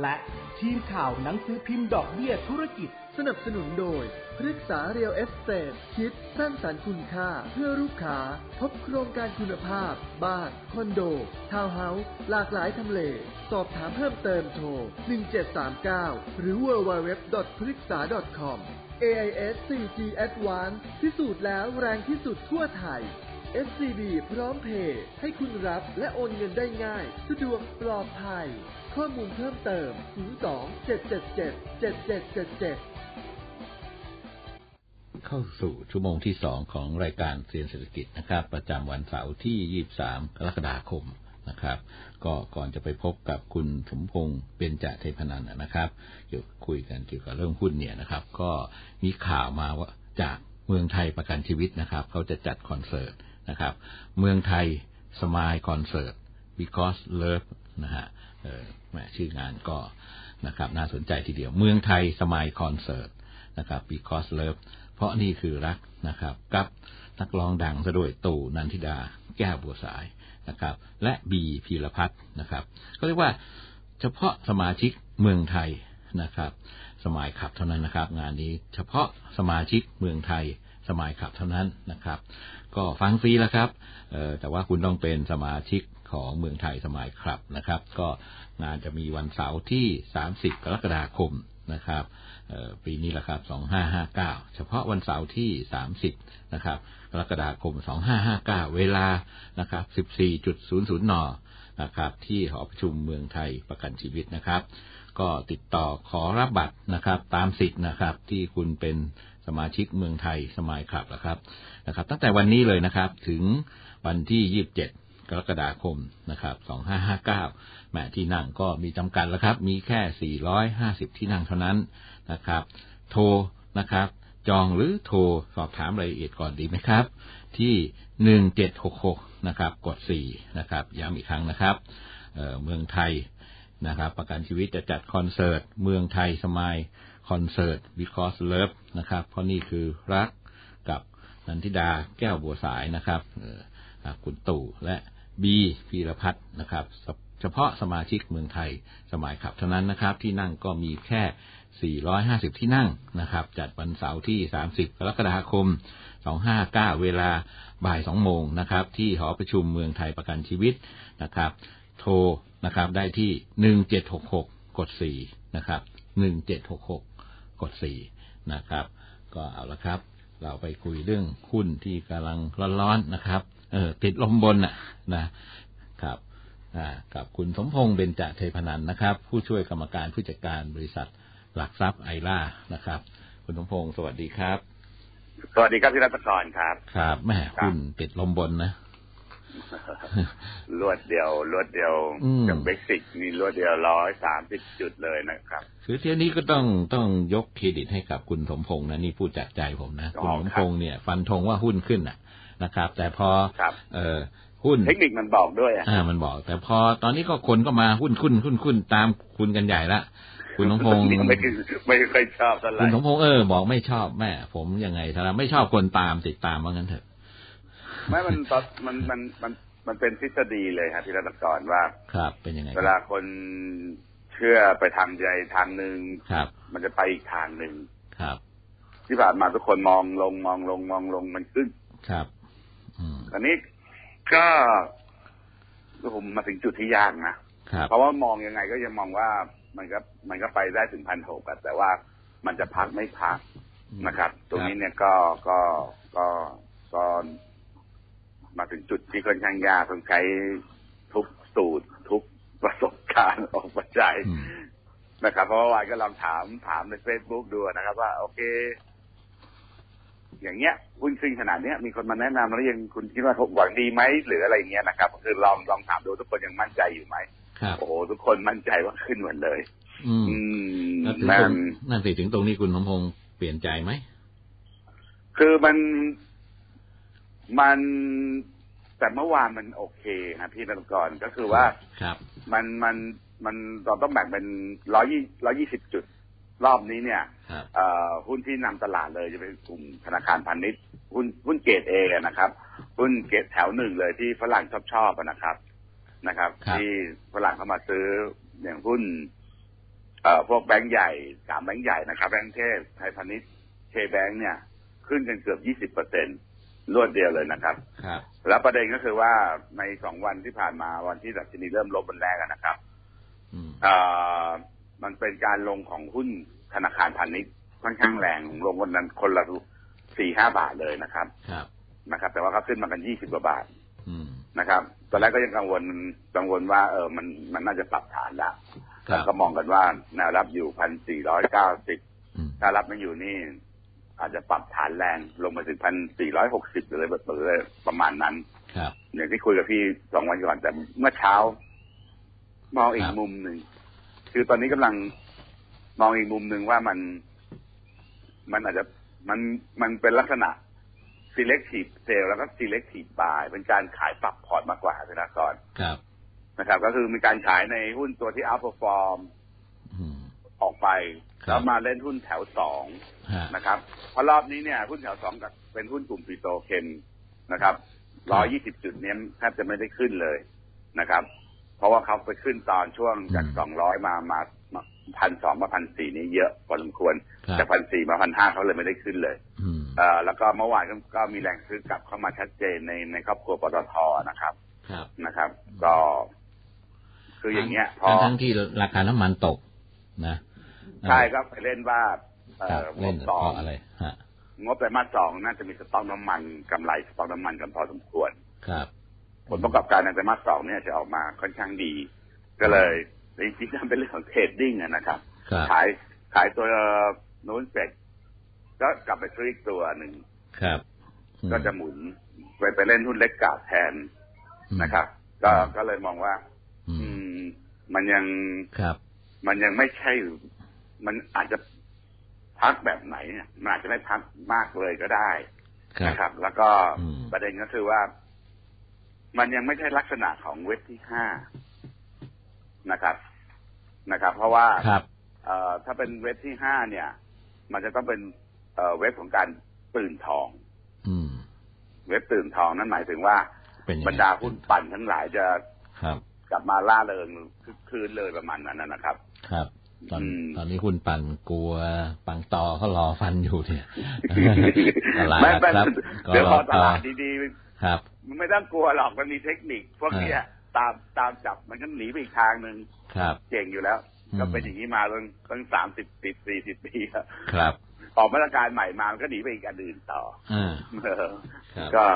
และทีมข่าวหนังสือพิมพ์ดอกเบี้ยธุรกิจ สนับสนุนโดยพฤกษาเรียลเอสเตทคิดสร้างสรรค์คุณค่าเพื่อลูกค้าพบโครงการคุณภาพ บ้าน คอนโด ทาวน์เฮาส์หลากหลายทำเล สอบถามเพิ่มเติมโทร 1739 หรือ www. AIS 4G Advance พิสูจน์แล้วแรงที่สุดทั่วไทย SCB พร้อมเพย์ให้คุณรับและโอนเงินได้ง่าย สะดวกปลอดภัย ข้อมูลเพิ่มเติม 02 777 7777เข้าสู่ชั่วโมงที่สองของรายการเซียนเศรษฐกิจนะครับ ประจำวันเสาร์ที่ 23 กรกฎาคม นะครับ ก็ก่อนจะไปพบกับคุณสมพงษ์เบญจเทพนันนะครับเกี่ยวคุยกันเกี่ยวกับเรื่องหุ้นเนี่ยนะครับ ก็มีข่าวมาว่าจากเมืองไทยประกันชีวิตนะครับเขาจะจัดคอนเสิร์ตนะครับ เมืองไทยสมายคอนเสิร์ต because love นะฮะเออแมชื่องานก็นะครับน่าสนใจทีเดียว เมืองไทยสมายคอนเสิร์ตนะครับ because love เพราะนี่คือรักนะครับ กับนักร้องดังซะด้วยตู่นันทิดาแก้วบัวสาย นะครับ และบีพีรพัฒน์นะครับก็เรียกว่าเฉพาะสมาชิกเมืองไทยนะครับ สมายขับเท่านั้นนะครับ งานนี้เฉพาะสมาชิกเมืองไทยสมายขับเท่านั้นนะครับ ก็ฟังฟรีแล้วครับแต่ว่าคุณต้องเป็นสมาชิกของเมืองไทยสมายครับนะครับ ก็งานจะมีวันเสาร์ที่ 30 กรกฎาคมนะครับปีนี้แหละครับ 2559 เฉพาะวันเสาร์ที่ 30 นะครับ กรกฎาคม 2559 เวลานะครับ 14.00 น นะครับ ที่หอประชุมเมืองไทยประกันชีวิตนะครับ ก็ติดต่อขอรับบัตรนะครับ ตามสิทธิ์นะครับ ที่คุณเป็นสมาชิกเมืองไทยสมายคลับนะครับ นะครับ ตั้งแต่วันนี้เลยนะครับ ถึงวันที่ 27กรกฎาคมนะครับ 2559แหมที่นั่งก็มีจำกัดแล้วครับ มีแค่ 450 ที่นั่งเท่านั้นนะครับ โทรนะครับ จองหรือโทรสอบถามรายละเอียดก่อนดีไหมครับ ที่1766นะครับ กด4นะครับ ย้ำอีกครั้งนะครับเเมืองไทยนะครับ ประกันชีวิตจะจัดคอนเสิร์ต เมืองไทยสมายคอนเสิร์ต because love นะครับ เพราะนี่คือรักกับนันทิดาแก้วบัวสายนะครับคุณตู่และบีพีรพัฒน์นะครับ เฉพาะสมาชิกเมืองไทยสมัยขับเท่านั้นนะครับ ที่นั่งก็มีแค่ 450 ที่นั่งนะครับ จัดวันเสาร์ที่ 30 กรกฎาคม 259 เวลาบ่าย 2 โมงนะครับ ที่หอประชุมเมืองไทยประกันชีวิตนะครับ โทรนะครับได้ที่ 1766 กด 4 นะครับ 1766 กด 4 นะครับ ก็เอาละครับ เราไปคุยเรื่องหุ้นที่กำลังร้อนๆนะครับ เออติดลมบนน่ะนะครับกับคุณสมพงษ์เบญจเทพนันนะครับ ผู้ช่วยกรรมการผู้จัดการบริษัท หลักทรัพย์ไอล่านะครับ คุณสมพงษ์สวัสดีครับ สวัสดีครับพี่รัตกรครับ ครับแม่หุ้นติดลมบนนะรวดเดียวรวดเดียวกับเบสิกนี่รวดเดียวร้อยสามสิบจุดเลยนะครับ คือเที่ยวนี้ก็ต้องต้องยกเครดิตให้กับคุณสมพงษ์นะนี่พูดจากใจผมนะ คุณสมพงษ์เนี่ย ฟันธงว่าหุ้นขึ้นอะนะครับ แต่พอเออหุ้นเทคนิคมันบอกด้วยอะอ่ามันบอก แต่พอตอนนี้ก็คนก็มาหุ้นขึ้นหุ้นขึ้นตามคุณกันใหญ่ละ คุณสมพงษ์ไม่ไม่ค่อยชอบเท่าไหร่คุณสมพงษ์เออบอกไม่ชอบแม่ ผมยังไงถ้าไม่ชอบคนตามติดตามว่างั้นเถอะไม่มันมันมันมันมันเป็นทฤษฎีเลยครับพี่รัตกรว่าครับ เป็นยังไงเวลาคนเชื่อไปทางใดทางหนึ่งครับ มันจะไปอีกทางหนึ่งครับ ที่ผ่านมาทุกคนมองลงมองลงมองลงมันขึ้นครับอืมอันนี้ก็ผมมาถึงจุดที่ยากนะครับเพราะว่ามองยังไงก็ยังมองว่า มันก็มันก็ไปได้ถึงพันหกแต่ว่ามันจะพักไม่พักนะครับ ตรงนี้เนี่ยก็ก็ก็ก็มาถึงจุดที่ค่อนข้างยากต้องใช้ทุกสูตรทุกประสบการณ์ออกมาใจอืมนะครับ เพราะว่าวานก็ลองถามถามในเฟซบุ๊กดูนะครับ ว่า โอเค อย่างเงี้ยหุ้นขึ้นขนาดเนี้ยมีคนมาแนะนำแล้วยังคุณคิดว่าหวังดีไหมหรืออะไรอย่างเงี้ยนะครับ คือลองลองถามดูทุกคนยังมั่นใจอยู่ไหมครับ โอ้โหทุกคนมั่นใจว่าขึ้นหมดเลย อืมอืมนั่นถึงตรนั่นงนั่นสิถึงตรงนี้คุณสมพงษ์เปลี่ยนใจไหม คือมันมันแต่เมื่อวานมันโอเคครับพี่นันกรก็คือว่าครับ มันมันมันเราต้องแบ่งเป็นร้อยยี่ร้อยี่สิบจุดรอบนี้เนี่ยครับเอ่อหุ้นที่นำตลาดเลยจะเป็นกลุ่มธนาคารพาณิชย์หุ้นหุ้นเกรดเอะนะครับ หุ้นเกรดแถวหนึ่งเลยที่ฝรั่งชอบชอบๆอะนะครับ นะครับครับ ที่ฝรั่งเข้ามาซื้ออย่างหุ้นเอ่อพวกแบงก์ใหญ่สามแบงก์ใหญ่นะครับ แบงก์เทพไทยพาณิชย์เคแบงก์เนี่ย ขึ้นกันเกือบยี่สิบเปอร์เซ็นรวดเดียวเลยนะครับ ครับ แล้วประเด็นก็คือว่าในสองวันที่ผ่านมาวันที่ดัชนีเริ่มลบวันแรกอะนะครับอืมเอ่อมันเป็นการลงของหุ้นธนาคารพาณิชย์ค่อนข้างแรงลงวันนั้นคนละสี่ห้าบาทเลยนะครับ ครับนะครับ แต่ว่าเขาขึ้นมากันยี่สิบกว่าบาทอืม นะครับ ตอนแรกก็ยังกังวลกังวลว่า เออมันมันน่าจะปรับฐานละครัแล้วบก็มองกันว่าแนวรับอยู่พันสี่ร้อยเก้าสิบอืมถ้ารับไม่อยู่นี่ อาจจะปรับฐานแรงลงมาถึงพันสี่ร้อยหกสิบเลยแบบเลยประมาณนั้นครับอย่างที่คุยกับพี่สองวันก่อนแต่เมื่อเช้ามองอีคกรับมุมหนึ่งคือตอนนี้กำลังมองอีกมุมหนึ่งว่ามัน มันอาจจะมันมันเป็นลักษณะ selective sale แล้วก็ selective buy เป็นการขายปรับพอร์ตมากกว่าธนากรครับนะครับ ก็คือมีการขายในหุ้นตัวที่ outperform อืมออกไปครับแล้วมาเล่นหุ้นแถวสองฮะนะครับเพราะรอบนี้เนี่ย หุ้นแถวสองกับเป็นหุ้นกลุ่มปิโตรเคมนะครับร้อยยี่สิบจุดเนี้ยแทบจะไม่ได้ขึ้นเลยนะครับ เพราะว่าเขาไปขึ้นตอนช่วงจากอืมสองร้อยมามาพันสองมาพันสี่นี้เยอะพอสมควรครับ จากพันสี่มาพันห้าเขาเลยไม่ได้ขึ้นเลยอืมเอ่อแล้วก็เมื่อวานก็ก็มีแรงซื้อกลับเข้ามาชัดเจนในในครอบครัวปตทนะครับครับนะครับ ก็คืออย่างเงี้ย พอทั้งทั้งที่ราคาน้ำมันตก นะใช่ก็ไปเล่นว่าเอ่ครับองเล่นบเพสองราะอะไรฮะงบไตรมาสสองน่าจะมีสต็อกน้ำมันกำไรสต็อกน้ำมันกันพอสมควรครับ ผลประกอบการในไตรมาสสองเนี่ยจะออกมาค่อนข้างดี ก็เลยจริงๆมันเป็นเรื่องของเทรดดิ้งอะนะครับครับ ขายขายตัว นู้นเสร็จก็กลับไปซื้ออีกตัวหนึ่งครับอืมก็จะหมุนไปไปเล่นหุ้นเล็กกาดแทนอืมนะครับ ก็ก็เลยมองว่า อือืมมมันยังครับ มันยังไม่ใช่ มันอาจจะพักแบบไหนเนี่ยมันอาจจะไม่พักมากเลยก็ได้ครับนะครับ แล้วก็อืมประเด็นก็คือว่า มันยังไม่ใช่ลักษณะของเว็บที่ห้านะครับนะครับ เพราะว่าครับ เอ่อถ้าเป็นเว็บที่ห้าเนี่ย มันจะต้องเป็นเอ่อเว็บของการตื่นทอง อืม เว็บตื่นทองนั่นหมายถึงว่าเป็นยังไงบรรดาหุ้นปั่นทั้งหลายจะครับ กลับมาล่าเริงคึกคืนเลยประมาณนั้นนะนะครับ ครับ ตอนอืมตอนนี้คุณปั่นกลัวปังตอเขารอฟันอยู่เนี่ยตลาดไม่ไม่ครับเดี๋ยวพอก็ตลาดดีครับๆมันไม่ต้องกลัวหรอกมันมีเทคนิคพวกเนี้ยตามตามจับมันก็หนีไปอีกทางหนึ่งครับเก่งอยู่แล้วอืม ก็เป็นอย่างนี้มาตั้งตั้งสามสิบสิบสี่สิบปีแล้วครับออกมาตรการใหม่มามันก็หนีไปอีกอันอื่นต่ออ่าเออครับก็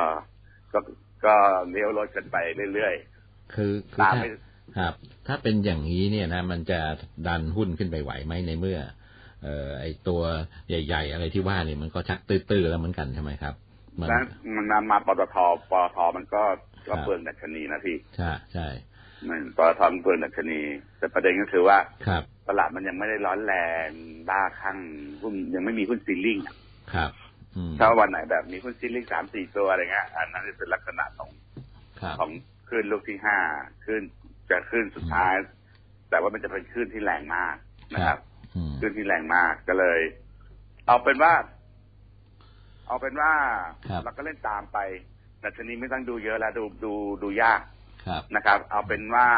ก็ก็เลี้ยวรถกันไปเรื่อยคือคือตามถ้าไปครับ ถ้าเป็นอย่างนี้เนี่ยนะ มันจะดันหุ้นขึ้นไปไหวไหมในเมื่อ เอ่อไอตัวใหญ่ ๆ อะไรที่ว่าเนี่ยมันก็ชักตื้อๆแล้วเหมือนกันใช่ไหมครับมันๆนั้นมันมามาปตทปตทมันก็ก็ครับเปลืองดัชนีนะพี่ใช่ใช่ มันปตทมันเปลืองดัชนี แต่ประเด็นก็คือว่าครับตลาดมันยังไม่ได้ร้อนแรงบ้าคลั่งหุ้นยังไม่มีหุ้นซีลิ่งอะครับอืมถ้าวันไหนแบบมีหุ้นซีลิ่งสามสี่ตัวอะไรเงี้ยอันนั้นจะเป็นลักษณะของครับของคลื่นลูกที่ห้าคลื่นจะคลื่นสุดท้าย แต่ว่ามันจะเป็นคลื่นที่แรงมากนะครับอืมคลื่นที่แรงมากก็เลย เอาเป็นว่า เอาเป็นว่าครับเราก็เล่นตามไปดัชนีไม่ต้องดูเยอะแล้วดูดูดูยากครับ นะครับ เอาเป็นว่า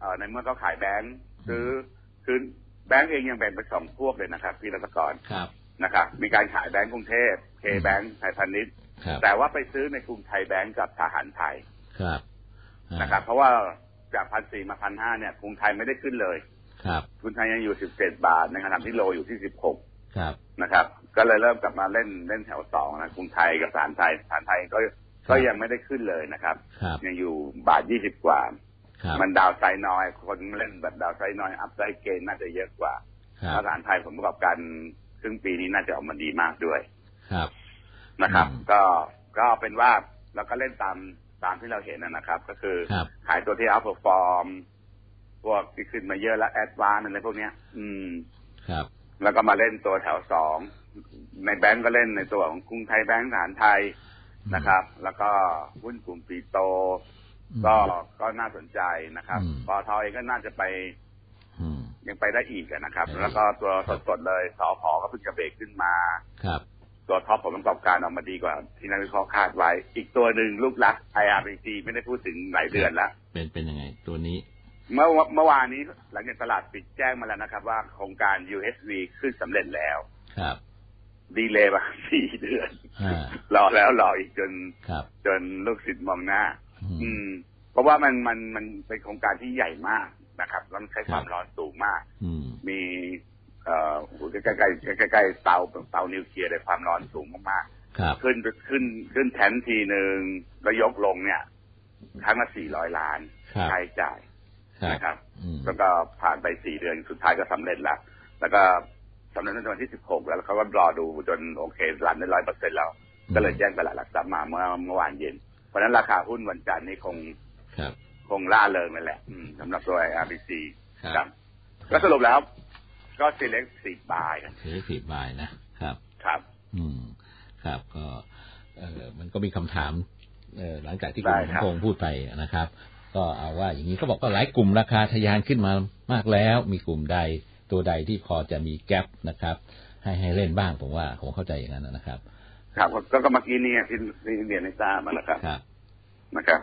เอ่อในเมื่อเขาขายแบงค์ซื้อคือแบงค์เองยังแบ่งเป็นสองพวกเลยนะครับ พี่รัตกรครับนะครับ มีการขายแบงก์กรุงเทพเคแบงก์ไทยพาณิชย์ครับแต่ว่าไปซื้อในกรุงไทยแบงก์กับทหารไทยครับอ่านะครับ เพราะว่าจากพันสี่มาพันห้าเนี่ยกรุงไทยไม่ได้ขึ้นเลยครับกรุงไทยยังอยู่สิบเจ็ดบาทในขณะที่โลอยู่ที่สิบหกครับนะครับ ก็เลยเริ่มกลับมาเล่นเล่นแถวสองนะกรุงไทยกับสารไทยสารไทยก็ ก็ยังไม่ได้ขึ้นเลยนะครับครับยังอยู่บาทยี่สิบกว่าครับมันดาวไซด์น้อย คนเล่นแบบดาวไซด์น้อย อัพไซด์เกนน่าจะเยอะกว่าครับถ้าสารไทยผลประกอบการครึ่งปีนี้น่าจะออกมาดีมากด้วย ครับ นะครับอืมก็ก็เป็นว่าเราก็เล่นตามตามที่เราเห็นนะนะครับ ก็คือครับขายตัวที่ outperform พวกที่ขึ้นมาเยอะแล้วแอดวานซ์อะไรพวกเนี้ย อืม ครับ แล้วก็มาเล่นตัวแถวสองในแบงก์ก็เล่นในตัวของกรุงไทยแบงก์ทหารไทย นะครับ แล้วก็หุ้นกลุ่มปิโตร ก็ก็น่าสนใจนะครับอืมปตทเองก็น่าจะไปอืมยังไปได้อีกอะนะครับได้แล้วก็ตัวสดๆเลยสอพอก็เพิ่งจะเบรกขึ้นมาครับตัวท็อปผลประกอบการออกมาดีกว่า ที่นักวิเคราะห์คาดไว้ อีกตัวหนึ่งลูกรัก IRPC ไม่ได้พูดถึงหลายเดือนแล้ว เป็นเป็นยังไง ตัวนี้ เมื่อเมื่อวานนี้หลังจากตลาดปิดแจ้งมาแล้วนะครับ ว่าโครงการ USV ขึ้นสำเร็จแล้ว ครับ ดีเลยมาสี่เดือนอ่ารอแล้วรออีกจนครับจนลูกศิษย์มองหน้าอืมอืม เพราะว่ามันมันมันเป็นโครงการที่ใหญ่มากนะครับแล้วมันใช้ความครับร้อนสูงมากอืมมีเอ่อใกล้ๆใกล้ๆใกล้ๆเตาเตานิวเคลียร์เลยความร้อนสูงมากครับๆขึ้นขึ้นขึ้นแทนทีหนึ่งแล้วยกลงเนี่ยครั้งละสี่ร้อยล้านครับใช้จ่ายครับนะครับอืมแล้วก็ผ่านไปสี่เดือนสุดท้ายก็สำเร็จแล้วแล้วก็ สำเร็จในวันที่สิบหกแล้วเขาก็รอดูจนโอเครันได้ร้อยเปอร์เซ็นต์แล้ว ก็เลยแจ้งตลาดหลักทรัพย์มาเมื่อเมื่อวานเย็น เพราะฉะนั้นราคาหุ้นวันจันทร์นี่คงครับคงล่าเริงนั่นแหละอืมสำหรับตัว RBC ครับครับ ก็สรุปแล้ว ก็ select สิบบายเทสิบบายนะครับ ครับ อืม ครับ ก็เออมันก็มีคำถามเออหลังจากที่คุณได้สคมรับพงษ์พูดไปนะครับ ก็เอาว่าอย่างนี้ก็บอกว่าหลายกลุ่มราคาทะยานขึ้นมามากแล้ว มีกลุ่มใด ตัวใดที่พอจะมีแกลบนะครับ ให้ให้เล่นบ้างผมว่าผมเข้าใจอย่างนั้นนะครับ ครับก็ก็เมื่อกี้นี่ที่ที่เรียนให้ทราบมาแล้วครับครับนะครับ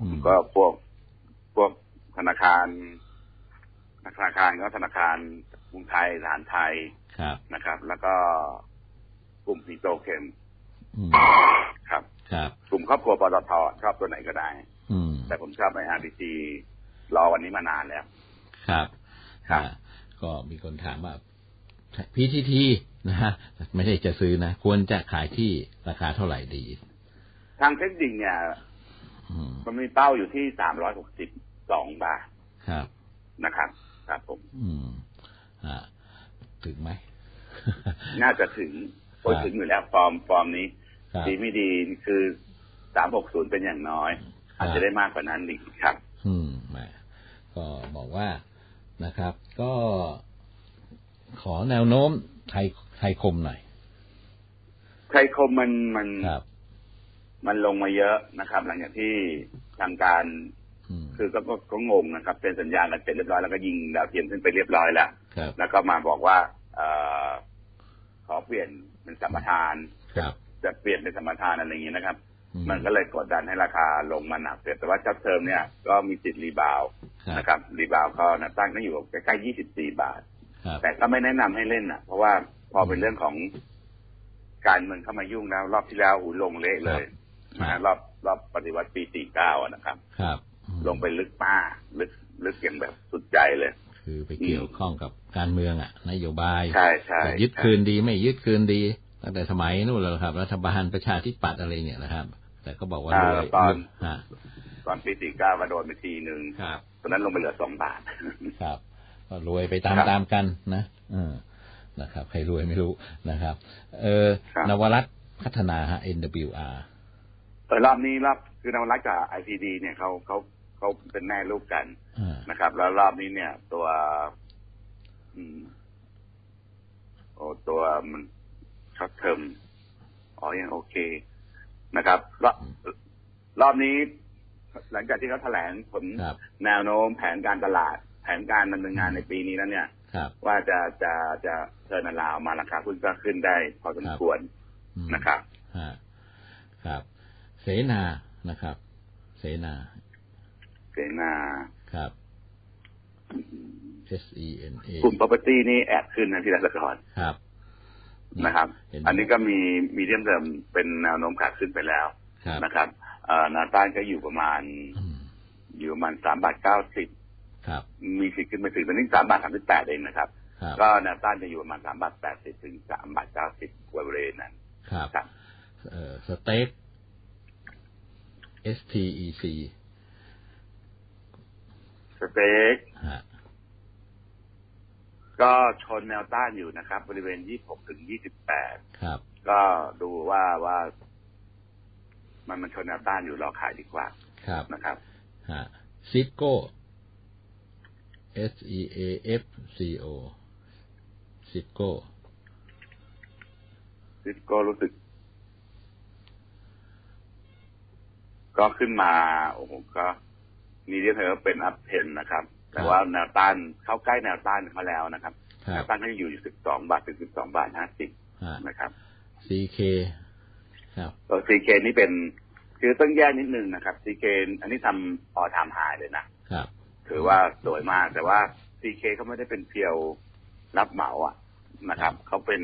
อืมก็พวกพวกธนาคารธนาคารก็ธนาคารกรุงไทยทหารไทยครับนะครับ แล้วก็กลุ่มปิโตรเคมี อืมครับครับกลุ่มครอบครัวปตทชอบตัวไหนก็ได้ อืมแต่ผมชอบ IRPC รอวันนี้มานานแล้ว ครับครับอ่า ก็มีคนถามว่าPTT นะฮะไม่ได้จะซื้อนะ ควรจะขายที่ราคาเท่าไหร่ดี ทางเทคนิคเนี่ยอืมมันมีเป้าอยู่ที่สามร้อยหกสิบสองบาทครับนะครับ ครับผม อืม อ่า ถึงไหม น่าจะถึงโอ้ยครับถึงอยู่แล้วฟอร์มฟอร์มนี้ครับดีไม่ดีคือสามหกศูนย์เป็นอย่างน้อย อาจจะได้มากกว่านั้นอีกครับ อืมแหมก็บอกว่า นะครับ ก็ขอแนวโน้มไทยไทยคมหน่อยไทยคมมันมันครับมันลงมาเยอะนะครับ หลังจากที่ทางการอืมคือก็ก็ก็งงนะครับเป็นสัญญาณกันเสร็จเรียบร้อยแล้วก็ยิงดาวเทียมขึ้นไปเรียบร้อยแล้วครับแล้วก็มาบอกว่า เออขอเปลี่ยนเป็นสัมปทานครับจะเปลี่ยนเป็นสัมปทานอะไรอย่างนี้นะครับอื มันก็เลยกดดันให้ราคาลงมาหนักเสร็จแต่ว่า short term เนี่ยก็มีสิทธิ์ rebound ครับนะครับ rebound ก็แนวต้านก็อยู่ใกล้ๆ24บาทครับแต่ก็ไม่แนะนำให้เล่นอะ เพราะว่าพอเป็นเรื่องของการเมืองเข้ามายุ่งแล้ว รอบที่แล้วหูยลงเละเลยครับนะฮะรอบรอบปฏิวัติปี49อะนะครับ ครับอืมลงไปลึกมากลึกลึกอย่างแบบสุดใจเลย คือไปเกี่ยวข้องกับการเมืองอะ นโยบายใช่ใช่จะยึดคืนดีไม่ยึดคืนดี ตั้งแต่สมัยนู่นแล้วครับ รัฐบาลประชาธิปัตย์อะไรเนี่ยนะครับ แต่ก็บอกว่ารวยตอนฮะตอนปี49ก็โดนไปทีหนึ่งครับตอนนั้นลงไปเหลือสองบาทครับก็รวยไปตามครับตามกันนะเออนะครับ ใครรวยไม่รู้นะครับ เออครับนวรัตน์พัฒนาฮะ NWR แต่รอบนี้รอบคือนวรักษ์กับ ICD เนี่ยเขาเขาเขาเป็นแม่ลูกกันอ่านะครับ แล้วรอบนี้เนี่ย ตัว อืมโอ้ตัวมัน short term อ๋อยังโอเคนะครับรอบรอบนี้ หลังจากที่เขาแถลงผลครับแนวโน้มแผนการตลาด แผนการดำเนินงานในปีนี้แล้วเนี่ยครับว่าจะจะจะ turnaround มาราคาหุ้นก็ขึ้นได้พอสมควรอืมนะครับฮะครับ เสนานะครับ เสนา เสนาครับ S E N A กลุ่ม property นี่แอบขึ้นนะที่รัฐกรครับ นะครับเห็อันนี้ก็มีมีเดียมเดิมเป็นแนวโน้มขาขึ้นไปแล้วครับนะครับเอ่อแนาต้านก็อยู่ประมาณอืมอยู่ประมาณสามบาทเก้าสิบครับมีสิทธิ์ขึ้นไปถึงตอนนี้สามบาทสามสิบแปดเองนะครับครับ ก็แนวต้านจะอยู่ประมาณสามบาทแปดสิบถึงสามบาทเก้าสิบบริเวณนั้นครับครับเอ่อสเต็ก S T E C สเต็กฮะ ก็ชนแนวต้านอยู่นะครับ บริเวณยี่หกถึงยี่สิบแปดครับ ก็ดูว่าว่า มันมันชนแนวต้านอยู่รอขายดีกว่า ครับนะครับฮะซีฟโก้ S E A F C O ซีฟโก้ซิสโก้รู้สึก ก็ขึ้นมา โอ้โหก็มีเรียกเธอว่าเป็น uptrend นะครับ แต่ว่าแนวต้านเข้าใกล้แนวต้านเขาแล้วนะครับครับแนวต้านเขาอยู่อยู่สิบสองบาทถึงสิบสองบาทห้าสิบฮะนะครับ C K ครับตัว CK นี่เป็นคือต้องแยกนิดนึงนะครับ CK อันนี้ทำ all-time high เลยนะครับถือว่าสวยมากแต่ว่าซีเคเขาไม่ได้เป็นเพียวรับเหมาอะนะครับเขาเป็น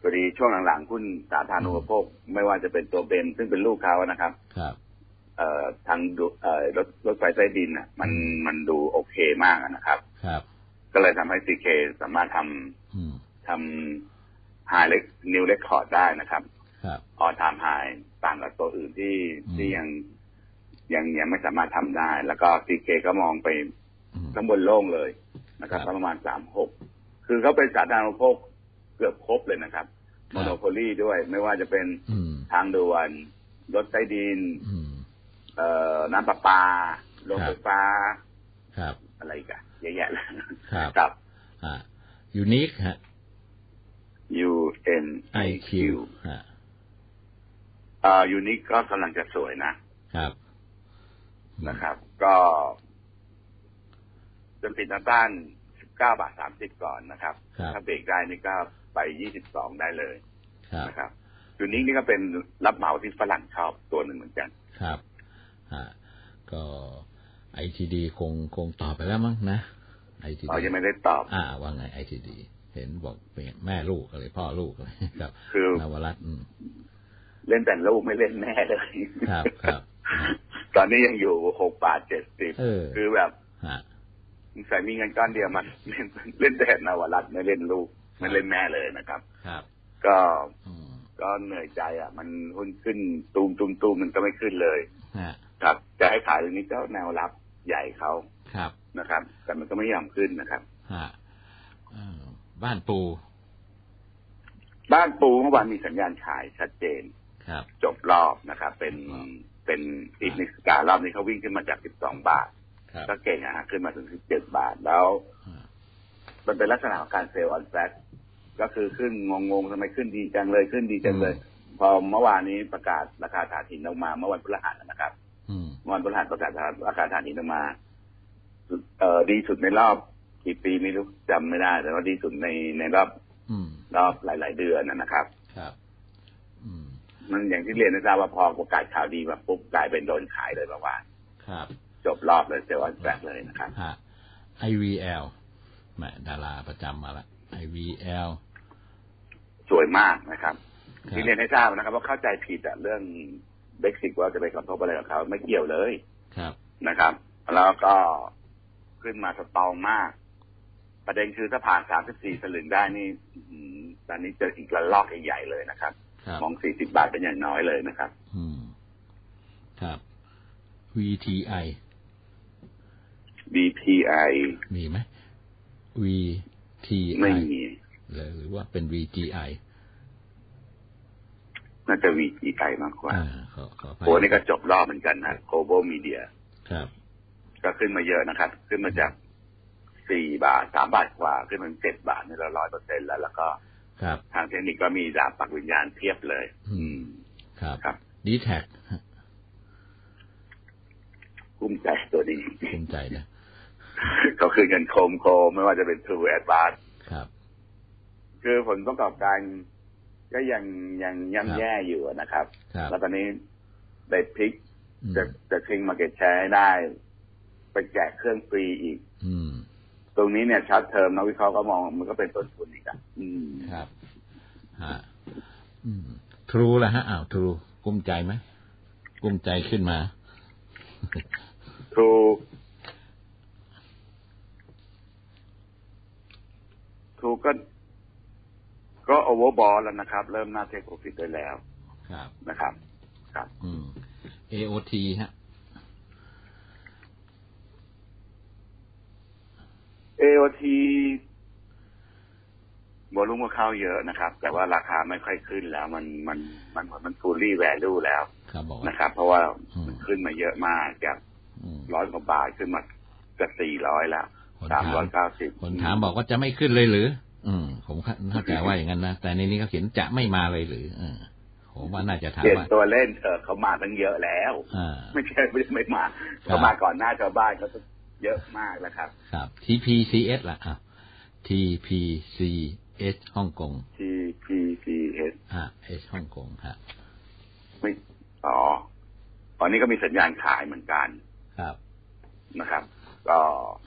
พอดีช่วงหลังๆหุ้นสาธารณูปโภค ไม่ว่าจะเป็นตัว BEM ซึ่งเป็นลูกเขานะครับครับ เอ่อทางดูเอ่อรถรถไฟใต้ดินอะ มันมันดูโอเคมากอะนะครับ ครับ ก็เลยทำให้ CK สามารถทำอืมทำ high เล็ก new record ได้นะครับครับ all-time high ต่างกับตัวอื่นที่อืมที่ยังยังยังไม่สามารถทำได้ แล้วก็ CK ก็มองไปอืมข้างบนโล่งเลยนะครับครับก็ประมาณสามหกคือเขาเป็นสาธารณูปโภคเกือบครบเลยนะครับครัโมบโนโพลีด้วย ไม่ว่าจะเป็นอืมทางด่วนรถใต้ดินอืม เอ่อน้ำประปาโรงไฟฟ้า ครับ อะไรอีกันเยอะแยะเลยครับครับอ่ายูนิคฮะ U N I IQ Q ฮะเอ่อยูนิคก็กำลังจะสวยนะครับ นะครับ ก็จนปิดหน้าต้าน19บาท30ก่อนนะครับครับ ถ้าเบรกได้นี่ก็ไป22ได้เลยครับนะครับยูนิคนี่ก็เป็นรับเหมาที่ฝรั่งชอบตัวหนึ่งเหมือนกัน ครับฮะ ก็ไอทีดีคงคงตอบไปแล้วมั้งนะไอทีเราดียังไม่ได้ตอบ อ่า ว่าไงไอทีดีเห็นบอกเป็นแม่ลูกอะไรพ่อลูกอะไรครับคือนวรัตน์อืมเล่นแต่ลูกไม่เล่นแม่เลยครับครับ ตอนนี้ยังอยู่6บาท70เออคือแบบฮะใส่มีเงินก้อนเดียวมันเล่นเล่นแต่นวรัตน์ไม่เล่นลูกไม่เล่นแม่เลยนะครับ ครับ ก็อืมก็เหนื่อยใจอะ มันหุ้นขึ้นตูมตูมตูมมันก็ไม่ขึ้นเลยฮะ ครับจะให้ขายตรงนี้ก็แนวรับใหญ่เขาครับนะครับ แต่มันก็ไม่ยอมขึ้นนะครับฮะเอ่อบ้านปู บ้านปูเมื่อวานมีสัญญาณขายชัดเจนครับ จบรอบนะครับ เป็นเป็นอีกนิสการอบนี้เขาวิ่งขึ้นมาจาก12บาทครับก็เก่งอะฮะขึ้นมาถึง17บาทแล้วฮะมันเป็นลักษณะของการเซลล์ออนแฟกก็คือขึ้นงงๆทำไมขึ้นดีจังเลยขึ้นดีจังเลย พอเมื่อวานนี้ประกาศราคาฐานหินออกมาเมื่อวันพฤหัสนะครับอืมเมื่อ วันพฤหัสประกาศราคาฐานหินออกมาเอ่อดีสุดในรอบกี่ปีไม่รู้จำไม่ได้ แต่ว่าดีสุดในในรอบอืมรอบหลาย ๆ เดือนนะนะครับ ครับอืมมันอย่างที่เรียนนะจ๊ะว่าพอประกาศข่าวดีมาปุ๊บกลายเป็นโดนขายเลยประมาณครับ จบรอบเลยเซลล์วันแบกเลยนะครับฮะ IVL แหมดาราประจำมาละ IVL สวยมากนะครับครับ ที่เรียนให้ทราบนะครับ ว่าเข้าใจผิดอะเรื่อง เบสิกว่าจะไปกระทบอะไรกับเขาไม่เกี่ยวเลยครับนะครับ แล้วก็ขึ้นมาสตรองมาก ประเด็นคือถ้าผ่าน34สลึงได้นี่อื้อหือตอนนี้เจออีกระลอกใหญ่ๆเลยนะครับครับมอง40บาทเป็นอย่างน้อยเลยนะครับ อืมครับ VTI BPI มีไหม VTI ไม่มีหรือหรือว่าเป็น VGI น่าจะ VGI มากกว่าอ่าขอขออภัยโหนี่ก็จบรอบเหมือนกันนะ Global Media ครับก็ขึ้นมาเยอะนะครับ ขึ้นมาจาก4บาท3บาทกว่า ขึ้นมาเป็น7บาทนี่เราร้อยเปอร์เซ็นแล้ว แล้วก็ครับทางเทคนิคก็มีดาบปักวิญญาณเทียบเลย อืม ครับครับดีแท็กกุ้มใจตัวดีภูมิใจนะก็คือเงินโคมโคมไม่ว่าจะเป็น True Advance ครับ คือผลประกอบการ ก็ยังยังย่ำแย่อยู่นะครับครับแล้วตอนนี้ได้พลิกอืมจะจะทิ้งมาเก็ตแชร์ให้ได้ ไปแจกเครื่องฟรีอีกอืมตรงนี้เนี่ยช็อตเทอมนักวิเคราะห์ก็มองมันก็เป็นต้นทุนอีกอะอืมครับฮะอืมทรูละฮะอ้าวทรูกุ้มใจไหมกุ้มใจขึ้นมาถูกถูกก็ ก็โอเวอร์บอลแล้วนะครับ เริ่มน่าเทคโปรฟิตได้แล้ว ครับนะครับ ครับ อืม AOT ฮะ AOT วอลุ่มก็เข้าเยอะนะครับ แต่ว่าราคาไม่ค่อยขึ้นแล้ว มันมันมันเหมือนมันฟูลี่แวลูแล้วครับบอกว่านะครับ เพราะว่าอืมมันขึ้นมาเยอะมากจากอืมร้อยกว่าบาทขึ้นมาจะสี่ร้อยแล้วคนสามถามร้อยเก้าสิบคนถามบอกว่าจะไม่ขึ้นเลยหรือ อืม ผมเข้าใจว่าอย่างนั้นนะแต่ในนี้เขาเขียนจะไม่มาเลยหรือเออผมว่าน่าจะถามเปลี่ยนว่าตัวเล่นเถอะเขามาตั้งเยอะแล้วอ่าไม่ใช่ไม่ไม่มาครับเขามาก่อนหน้าชาวบ้านเขาก็เยอะมากแล้วครับ ครับ TPCS ล่ะอะ TPCS ฮ่องกง TPCS อ่า S ฮ่องกงฮะไม่อ๋อตอนนี้ก็มีสัญญาณขายเหมือนกัน ครับนะครับ ก็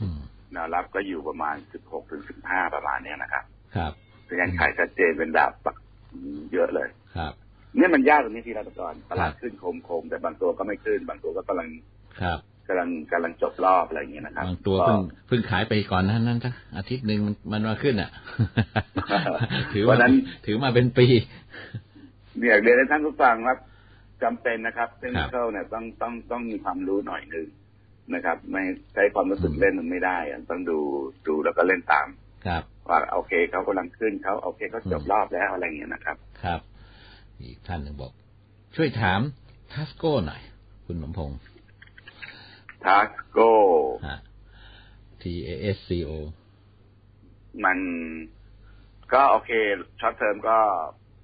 อืม แนวรับก็อยู่ประมาณ16ถึง15ประมาณเนี้ยนะครับ ครับสัญญาณขายชัดเจนเป็นดาบปักเยอะเลยครับเนี่ยมันยากตรงนี้ที่รัฐกรตลาดครับขึ้นโคมๆแต่บางตัวก็ไม่ขึ้น บางตัวก็กำลังครับกำลังกำลังจบรอบอะไรอย่างเงี้ยนะครับบางตัวก็เพิ่งเพิ่งขายไปก่อนนั้นนั้นสักอาทิตย์หนึ่งมันมันมาขึ้นอะ ถือวัว่านนั้นถือมาเป็นปีเนี่ยเรียนให้ท่านผู้ฟังว่าจำเป็นนะครับเทคคนิรับคเนี่ยต้องต้องต้องมีความรู้หน่อยหนึ่ง นะครับ ไม่ใช้ความรู้สึกเล่นมันไม่ได้อะต้องดูดูแล้วก็เล่นตามครับว่าโอเคเขากำลังขึ้นเขาโอเคเขาจบรอบแล้วอะไรอย่างเงี้ยนะครับ ครับ อีกท่านหนึ่งบอก ช่วยถามทัสโก้หน่อย คุณสมพงษ์ทาสโกฮะ T A S C O มันก็โอเค short term ก็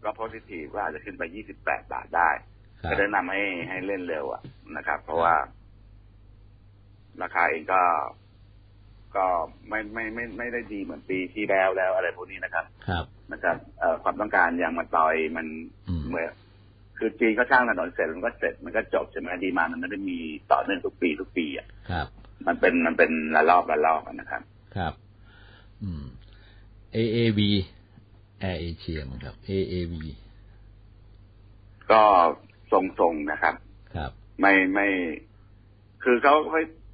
ก็ positive ว่าอาจจะขึ้นไป 28 บาทได้ครับก็แนะนำให้ให้เล่นเร็วอะนะครับ เพราะว่า ราคาเองก็ ก็ไม่ไม่ไม่ไม่ได้ดีเหมือนปีที่แล้วแล้วอะไรพวกนี้นะครับ ครับนะครับเอ่อความต้องการยางมะตอยมันอืมเหมือนคือจีนเขาสร้างถนนเสร็จมันก็เสร็จมันก็จบใช่ไหม demand มันไม่ได้มีต่อเนื่องทุกปีทุกปีอะครับ มันเป็นมันเป็นระลอกระลอกอะนะครับ ครับ อืม A A V Air Asia มั้งครับ A A V ก็ทรงๆนะครับ ครับ ไม่ไม่ คือเขา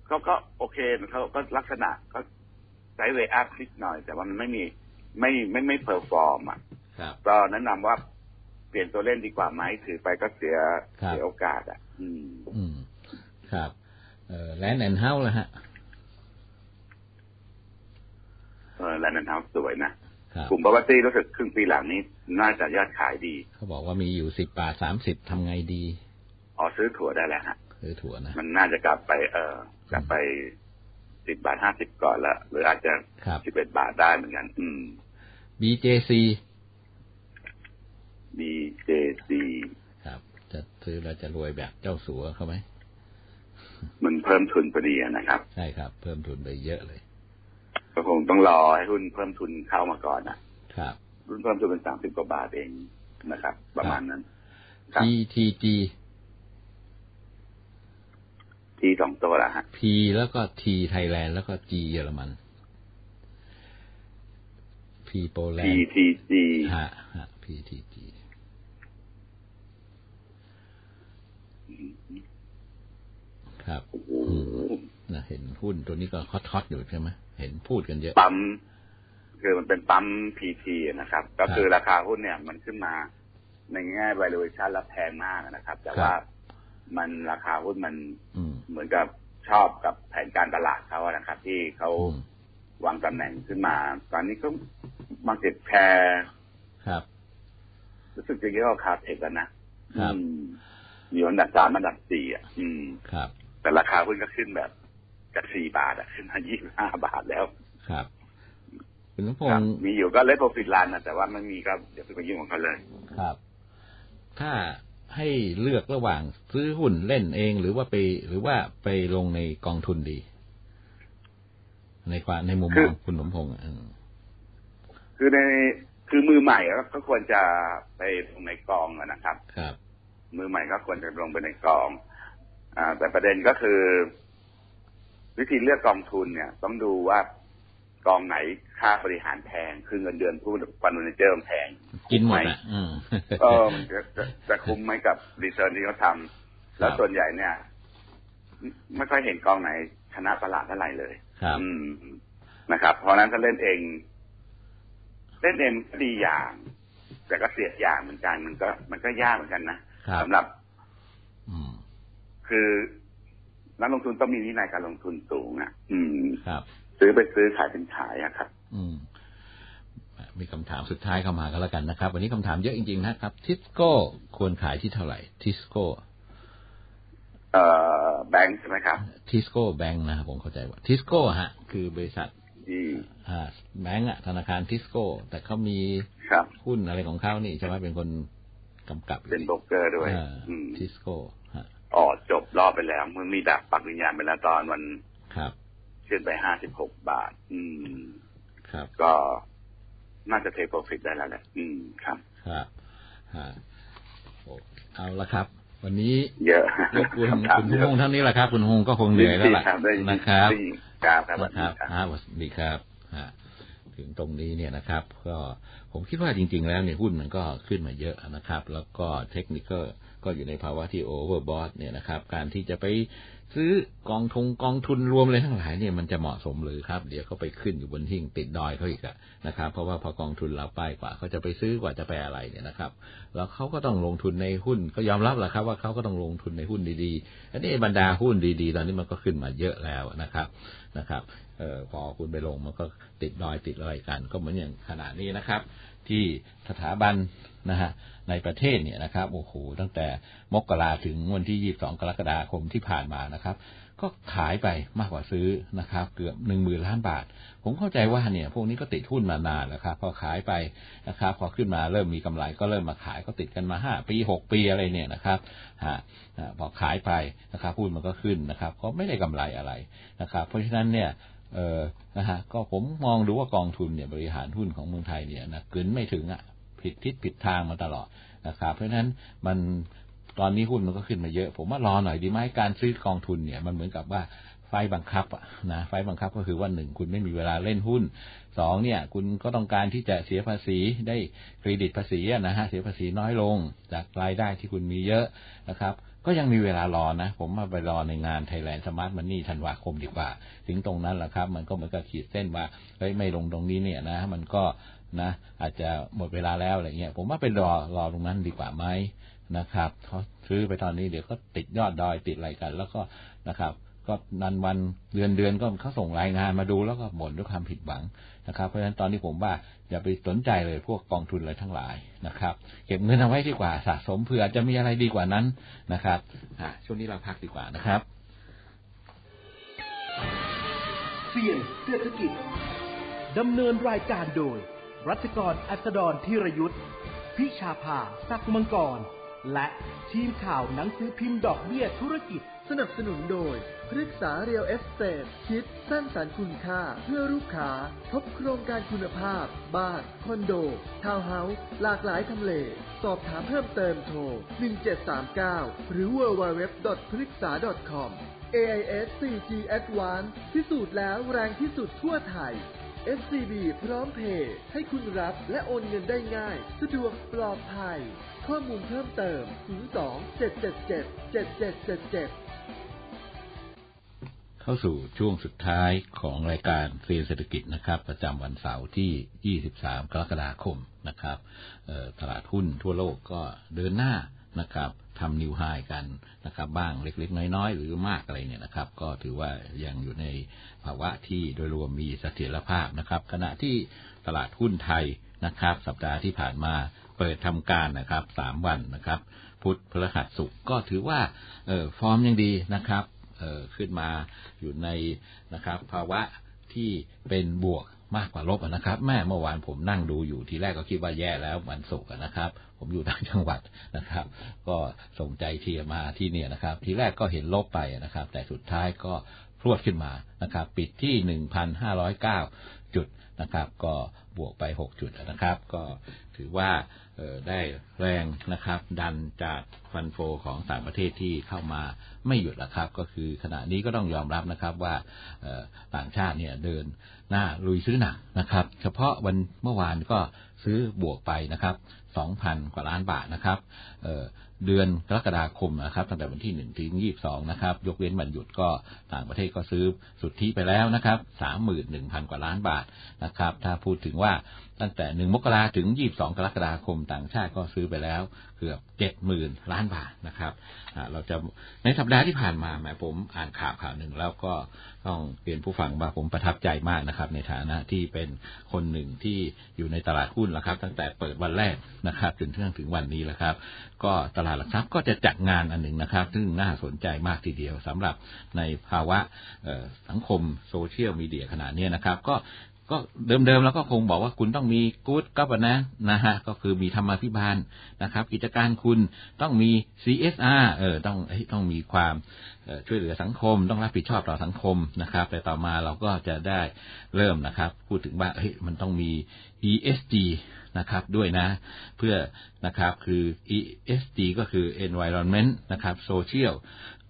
เขาเขาก็โอเคเขาก็ลักษณะเขา sideway up นิดหน่อย แต่ว่ามันไม่มีไม่ไม่ไม่ perform อะครับก็แนะนำว่าเปลี่ยนตัวเล่นดีกว่าไหมถือไปก็เสียครับเสียโอกาส อะ อืม อืม ครับเอ่อแลนด์แอนด์เฮาส์ละฮะเออแลนด์เฮาส์สวยนะครับกลุ่ม property รู้สึกครึ่งปีหลังนี้ น่าจะยอดขายดี เขาบอกว่ามีอยู่สิบบาทสามสิบทำไงดี อ๋อซื้อถัวได้แล้วฮะคือถัวนะ มันน่าจะกลับไปเออ กลับไปสิบบาทห้าสิบก่อนละหรืออาจจะครับสิบเอ็ดบาทได้เหมือนกัน อืม BJC BJC ครับ จะซื้อแล้วจะรวยแบบเจ้าสัวเขาไหมมันเพิ่มทุนพอดีอะนะครับ ใช่ครับ เพิ่มทุนไปเยอะเลยก็คงต้องรอให้หุ้นเพิ่มทุนเข้ามาก่อนนะครับหุ้นเพิ่มทุนเป็นสามสิบกว่าบาทเองนะครับ ประมาณนั้นครับ GTG ทีสองตัวละฮะ P แล้วก็ T ไทยแลนด์แล้วก็ G เยอรมัน P โปแลนด์ PTG ฮะฮะ PTG ครับโอ้โหอืมนะเห็นหุ้นตัวนี้ก็ hot hot ๆอยู่ใช่ไหมเห็นพูดกันเยอะปั๊มคือมันเป็นปั๊ม PT นะครับ ก็คือราคาหุ้นเนี่ยมันขึ้นมาในแง่ valuation แล้วแพงมากนะครับ แต่ว่า มันราคาหุ้นมันอืมเหมือนกับชอบกับแผนการตลาดเขาอะนะครับ ที่เขาอืมวางตำแหน่งขึ้นมา ตอนนี้ก็มาเก็ตแชร์ครับ รู้สึกจะเยอะกว่าคาเทคกันนะครับอืมมีอันดับสามอันดับสี่อะ อืมครับ แต่ราคาหุ้นก็ขึ้นแบบจากสี่บาทอะขึ้นมายี่สิบห้าบาทแล้ว ครับคุณสมพครับงษ์มีอยู่ก็เลทโปรฟิตลันนะแต่ว่าไม่มีก็อย่าไปยุ่งของเขาเลย ครับ ถ้า ให้เลือกระหว่างซื้อหุ้นเล่นเองหรือว่าไป หรือว่าไปลงในกองทุนดี ในความในมุมมคือองคุณสมพงษ์อะอืมคือในคือมือใหม่ก็ก็ควรจะไปลงในกองอะนะครับ ครับ มือใหม่ก็ควรจะลงไปในกอง อ่า แต่ประเด็นก็คือ วิธีเลือกกองทุนเนี่ย ต้องดูว่า กองไหนค่าบริหารแพงคือเงินเดือนผู้ fund manager มันแพงกินหมดอะอืมเออมันจะจะจะคุ้มไหมกับ return ที่เขาทำแล้วครับส่วนใหญ่เนี่ย ไม่ค่อยเห็นกองไหนชนะตลาดเท่าไหร่เลยครับอืมนะครับ เพราะฉะนั้นถ้าเล่นเอง เล่นเองก็ดีอย่าง แต่ก็เสียอย่างเหมือนกัน มันก็ มันก็ยากเหมือนกันนะครับสำหรับอืมคือนักลงทุนต้องมีวินัยการลงทุนสูงอะ อืมครับ ซื้อเป็นซื้อขายเป็นขายอะครับ อืม มีคำถามสุดท้ายเข้ามาก็แล้วกันนะครับ วันนี้คำถามเยอะจริงๆนะครับ ทิสโก้ควรขายที่เท่าไหร่ทิสโก้เอ่อแบงค์ใช่ไหมครับทิสโก้แบงค์นะครับผมเข้าใจว่าทิสโก้ฮะ คือบริษัทที่อ่าแบงก์อะธนาคารทิสโก้ แต่เขามีครับหุ้นอะไรของเขานี่ใช่ไหมเป็นคนกำกับเป็นโบรกเกอร์ด้วยอ่าอืมทิสโก้ฮะอ๋อจบรอบไปแล้วมันมีดับปักวิญญาณไปแล้วตอนวันครับ ขึ้นไปห้าสิบหกบาท อืม ครับ ก็น่าจะเทคโปรฟิตได้แล้วแหละ อืม ครับครับฮะโอ้เอาละครับ วันนี้เยอะรบกวนคำถามคุณเยฮอะงเท่านี้แหละครับ คุณฮงก็คงเหนื่อยแล้วล่ะครับได้ยินะครับได้ยิครับครับสวัสนะคดีรับครับฮะสวัสดีครับฮะถึงตรงนี้เนี่ยนะครับ ก็ผมคิดว่าจริง ๆ แล้วเนี่ยหุ้นมันก็ขึ้นมาเยอะนะครับ แล้วก็เทคนิคก็อยู่ในภาวะที่โอเวอร์บอทเนี่ยนะครับ การที่จะไป ซื้อกองทุนกองทุนรวมเลยทั้งหลายเนี่ยมันจะเหมาะสมหรือครับ เดี๋ยวเขาไปขึ้นอยู่บนหิ้งติดดอยเขาอีกอะนะครับ เพราะว่าพอกองทุนเราไปกว่าเขาจะไปซื้อกว่าจะไปอะไรเนี่ยนะครับ แล้วเขาก็ต้องลงทุนในหุ้นก็ยอมรับแหละครับ ว่าเขาก็ต้องลงทุนในหุ้นดีๆอันนี้บรรดาหุ้นดีๆ ตอนนี้มันก็ขึ้นมาเยอะแล้วนะครับนะครับเออพอคุณไปลงมันก็ติดดอยติดอะไรกัน ก็เหมือนอย่างขณะนี้นะครับ ที่สถาบันนะฮะ ในประเทศเนี่ยนะครับโอ้โหตั้งแต่มกราถึงวันที่22กรกฎาคมที่ผ่านมานะครับ ก็ขายไปมากกว่าซื้อนะครับ เกือบหนึ่งหมื่นล้านบาท ผมเข้าใจว่าเนี่ย พวกนี้ก็ติดหุ้นมานานแล้วครับ พอขายไปนะครับ พอขึ้นมาเริ่มมีกำไรก็เริ่มมาขายก็ติดกันมาห้าปีหกปีอะไรเนี่ยนะครับฮะพอขายไปนะครับหุ้นมันก็ขึ้นนะครับก็ไม่ได้กำไรอะไรนะครับ เพราะฉะนั้นเนี่ยเออนะฮะก็ผมมองดูว่ากองทุนเนี่ยบริหารหุ้นของเมืองไทยเนี่ยนะเกินไม่ถึงอะ ผิดทิศผิดทางมาตลอดนะครับ เพราะฉะนั้นมันตอนนี้หุ้นมันก็ขึ้นมาเยอะ ผมว่ารอหน่อยดีไหมการซื้อกองทุนเนี่ยมันเหมือนกับว่าไฟบังคับนะไฟบังคับก็คือว่าหนึ่งคุณไม่มีเวลาเล่นหุ้นสองเนี่ย คุณก็ต้องการที่จะเสียภาษีได้เครดิตภาษีนะฮะเสียภาษีน้อยลง จากรายได้ที่คุณมีเยอะนะครับ ก็ยังมีเวลารอนะ ผมมาไปรอในงาน Thailand Smart Money ธันวาคมดีกว่า ถึงตรงนั้นแหละครับ มันก็เหมือนกับขีดเส้นว่าเฮ้ยไม่ลงตรงนี้เนี่ยนะ มันก็ นะอาจจะหมดเวลาแล้วอะไรเงี้ยผมว่าไปรอรอตรงนั้นดีกว่าไหมนะครับเขาซื้อไปตอนนี้เดี๋ยวก็ติดยอดดอยติดอะไรกัน แล้วก็นะครับ ก็นันวันเดือนเดือนก็เขาส่งรายงานมาดูแล้วก็บ่นด้วยความผิดหวังนะครับเพราะฉะนั้นตอนนี้ผมว่าอย่าไปสนใจเลยพวกกองทุนอะไรทั้งหลายนะครับ เก็บเงินเอาไว้ดีกว่าสะสมเผื่อจะมีอะไรดีกว่านั้นนะครับอะช่วงนี้เราพักดีกว่านะครับเสี่ยงเศรษฐกิจดำเนินรายการโดย รัชกรอัสดรธีรยุทธพิชาภาสักมังกร และทีมข่าวหนังสือพิมพ์ดอกเบี้ยธุรกิจ สนับสนุนโดยพฤกษาเรียลเอสเตทคิดสร้างสรรค์คุณค่าเพื่อลูกค้าพบโครงการคุณภาพ บ้าน คอนโด ทาวน์เฮาส์ หลากหลายทำเล สอบถามเพิ่มเติมโทร 1739 หรือ www. พฤกษา .com AIS 4G Advance พิสูจน์แล้วแรงที่สุดทั่วไทย SCB พร้อมเพย์ให้คุณรับและโอนเงินได้ง่าย สะดวกปลอดภัย ข้อมูลเพิ่มเติม 02 777 7777 เข้าสู่ช่วงสุดท้ายของรายการเซียนเศรษฐกิจนะครับ ประจำวันเสาร์ที่ 23 กรกฎาคมนะครับตลาดหุ้นทั่วโลกก็เดินหน้านะครับ ทำนิวไฮกันนะครับบ้างเล็กๆ น้อย ๆ หรือมากอะไรเนี่ยนะครับ ก็ถือว่ายังอยู่ในภาวะที่โดยรวมมีเสถียรภาพนะครับ ขณะที่ตลาดหุ้นไทยนะครับ สัปดาห์ที่ผ่านมาเปิดทำการนะครับสามวันนะครับ พุธพฤหัสศุกร์ก็ถือว่าเออฟอร์มยังดีนะครับเออขึ้นมาอยู่ในนะครับ ภาวะที่เป็นบวกมากกว่าลบนะครับ แม่เมื่อวานผมนั่งดูอยู่ทีแรกก็คิดว่าแย่แล้ววันศุกร์นะครับ ผมอยู่ต่างจังหวัดนะครับ ก็ส่งใจเชียร์มาที่เนี่ยนะครับ ทีแรกก็เห็นลบไปนะครับ แต่สุดท้ายก็พรวดขึ้นมานะครับ ปิดที่ 1,509 จุดนะครับ ก็บวกไป 6 จุดนะครับ ก็ถือว่าได้แรงนะครับ ดันจากฟันโฟของต่างประเทศที่เข้ามาไม่หยุดนะครับ ก็คือขณะนี้ก็ต้องยอมรับนะครับว่าต่างชาติเนี่ยเดินหน้าลุยซื้อหนักนะครับ เฉพาะวันเมื่อวานก็ ซื้อบวกไปนะครับ 2,000 กว่าล้านบาทนะครับเเดือนกรกฎาคมนะครับตั้งแต่วันที่1ถึง22 นะครับ ยกเว้นวันหยุดก็ต่างประเทศก็ซื้อสุทธิไปแล้วนะครับ 31,000 กว่าล้านบาทนะครับ ถ้าพูดถึงว่าตั้งแต่ 1 มกราถึง 22 กรกฎาคมต่างชาติก็ซื้อไปแล้วเกือบ70,000ล้านบาทนะครับเราจะในสัปดาห์ที่ผ่านมาแหมผมอ่านข่าวข่าวหนึ่งแล้วก็ต้องเรียนผู้ฟังว่าผมประทับใจมากนะครับ ในฐานะที่เป็นคนหนึ่งที่อยู่ในตลาดหุ้นแล้วครับ ตั้งแต่เปิดวันแรกนะครับจนถึงถึงวันนี้แล้วครับ ก็ตลาดหลักทรัพย์ก็จะจัดงานอันหนึ่งนะครับ ซึ่งน่าสนใจมากทีเดียวสำหรับในภาวะสังคมโซเชียลมีเดียขนาดนี้นะครับ ก็ ก็เดิมๆแล้วก็คงบอกว่าคุณต้องมีกู๊ดก็ปนะนะฮะก็คือมีธรรมาภิบาลนะครับ กิจการคุณต้องมี CSR เออต้องต้องมีความช่วยเหลือสังคม ต้องรับผิดชอบต่อสังคมนะครับ แต่ต่อมาเราก็จะได้เริ่มนะครับ พูดถึงว่าเฮ้ยมันต้องมี ESG นะครับด้วยนะ เพื่อนะครับคือ ESG ก็คือ environment นะครับ social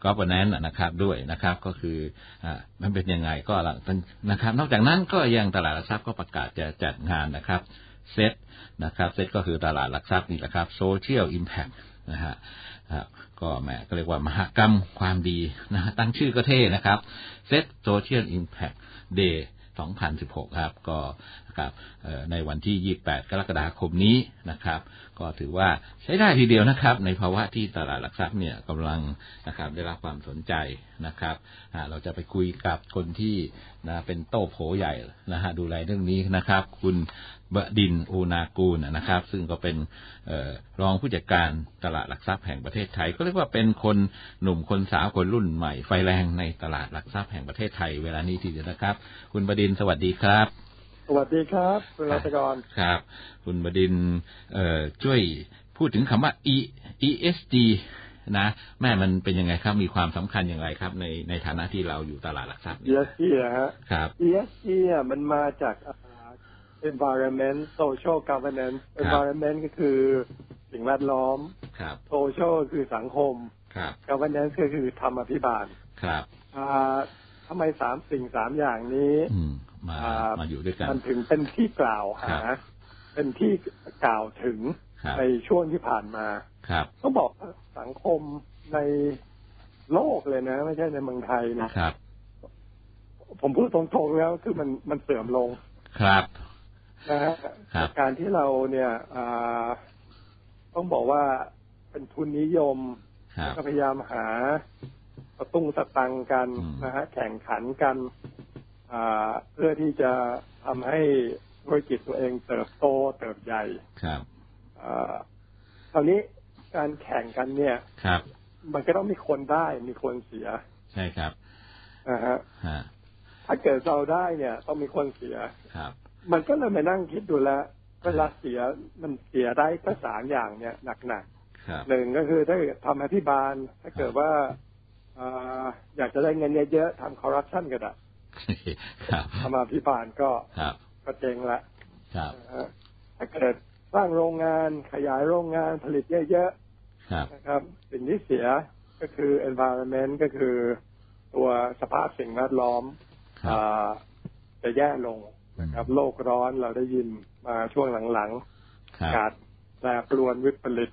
governance นะครับด้วยนะครับก็คืออ่ามันเป็นยังไงก็หลังนะครับ นอกจากนั้นก็ยังตลาดหลักทรัพย์ก็ประกาศจะจัดงานนะครับเซตนะครับเซตก็คือตลาดหลักทรัพย์นี่แหละครับ Social Impact นะฮะครับก็แหมก็เรียกว่ามหกรรมความดีนะตั้งชื่อก็เท่นะครับ SET Social Impactเดย์ 2016 ครับ ก็นะครับในวันที่ 28 กรกฎาคมนี้นะครับ ก็ถือว่าใช้ได้ทีเดียวนะครับ ในภาวะที่ตลาดหลักทรัพย์เนี่ยกำลังนะครับได้รับความสนใจนะครับเราจะไปคุยกับคนที่นะเป็นโต้โผใหญ่นะฮะดูแลเรื่องนี้นะครับ คุณ บดินทร์อูนากูลนะครับ ซึ่งก็เป็นเอ่อรองผู้จัดการตลาดหลักทรัพย์แห่งประเทศไทย ก็เรียกว่าเป็นคนหนุ่มคนสาวคนรุ่นใหม่ไฟแรงในตลาดหลักทรัพย์แห่งประเทศไทยเวลานี้ทีเดียวนะครับ คุณบดินทร์สวัสดีครับสวัสดีครับคุณรัตกรครับ คุณบดินทร์เอ่อช่วยพูดถึงคำว่า E ESG นะแม่มันเป็นยังไงครับ มีความสำคัญอย่างไรครับ ในในฐานะที่เราอยู่ตลาดหลักทรัพย์เนี่ย ESG นะฮะครับ ESG อะมันมาจากอ่า environment social governance environment ก็คือสิ่งแวดล้อม ครับ social ก็คือสังคม ครับ governance ก็คือธรรมาภิบาล ครับอ่าทำไมสามสิ่งสามอย่างนี้อืมมาอ่ามาอยู่ด้วยกัน มันถึงเป็นที่กล่าวหาครับเป็นที่กล่าวถึงครับในช่วงที่ผ่านมา ครับต้องบอกว่าสังคมในโลกเลยนะ ไม่ใช่ในเมืองไทยนะครับ ผมพูดตรงๆแล้วคือมันมันเสื่อมลง ครับ นะฮะครับการที่เราเนี่ยอ่าต้องบอกว่าเป็นทุนนิยมครัแล้วบก็พยายามหาประตุ้งสตังค์กันอืมนะฮะแข่งขันกันอ่าเพื่อที่จะทำให้ธุรกิจตัวเองเติบโตเติบใหญ่ครับอ่าคราวนี้การแข่งกันเนี่ยครับ มันก็ต้องมีคนได้มีคนเสีย ใช่ครับนะฮะฮะถ้าเกิดเราได้เนี่ย ต้องมีคนเสียครับ มันก็เลยมานั่งคิดดูแล้วเวลาเสียมันเสียได้ก็สามอย่างเนี่ยหนักครับหนึ่งก็คือถ้าเกิดทำอภิบาล ถ้าเกิดว่าอ่าอยากจะได้เงินเยอะๆทำคอร์รัปชันก็ได้ครับทำอภิบาลก็ครับก็เจ๊งละครับนะฮะถ้าเกิดสร้างโรงงานขยายโรงงานผลิตเยอะครับๆนะครับสิ่งที่เสียก็คือ environment ก็คือตัวสภาพสิ่งแวดล้อมครับอ่าจะแย่ลง นะครับ โลกร้อนเราได้ยินมาช่วงหลังครัๆบอากาศแปรปรวนวิปริต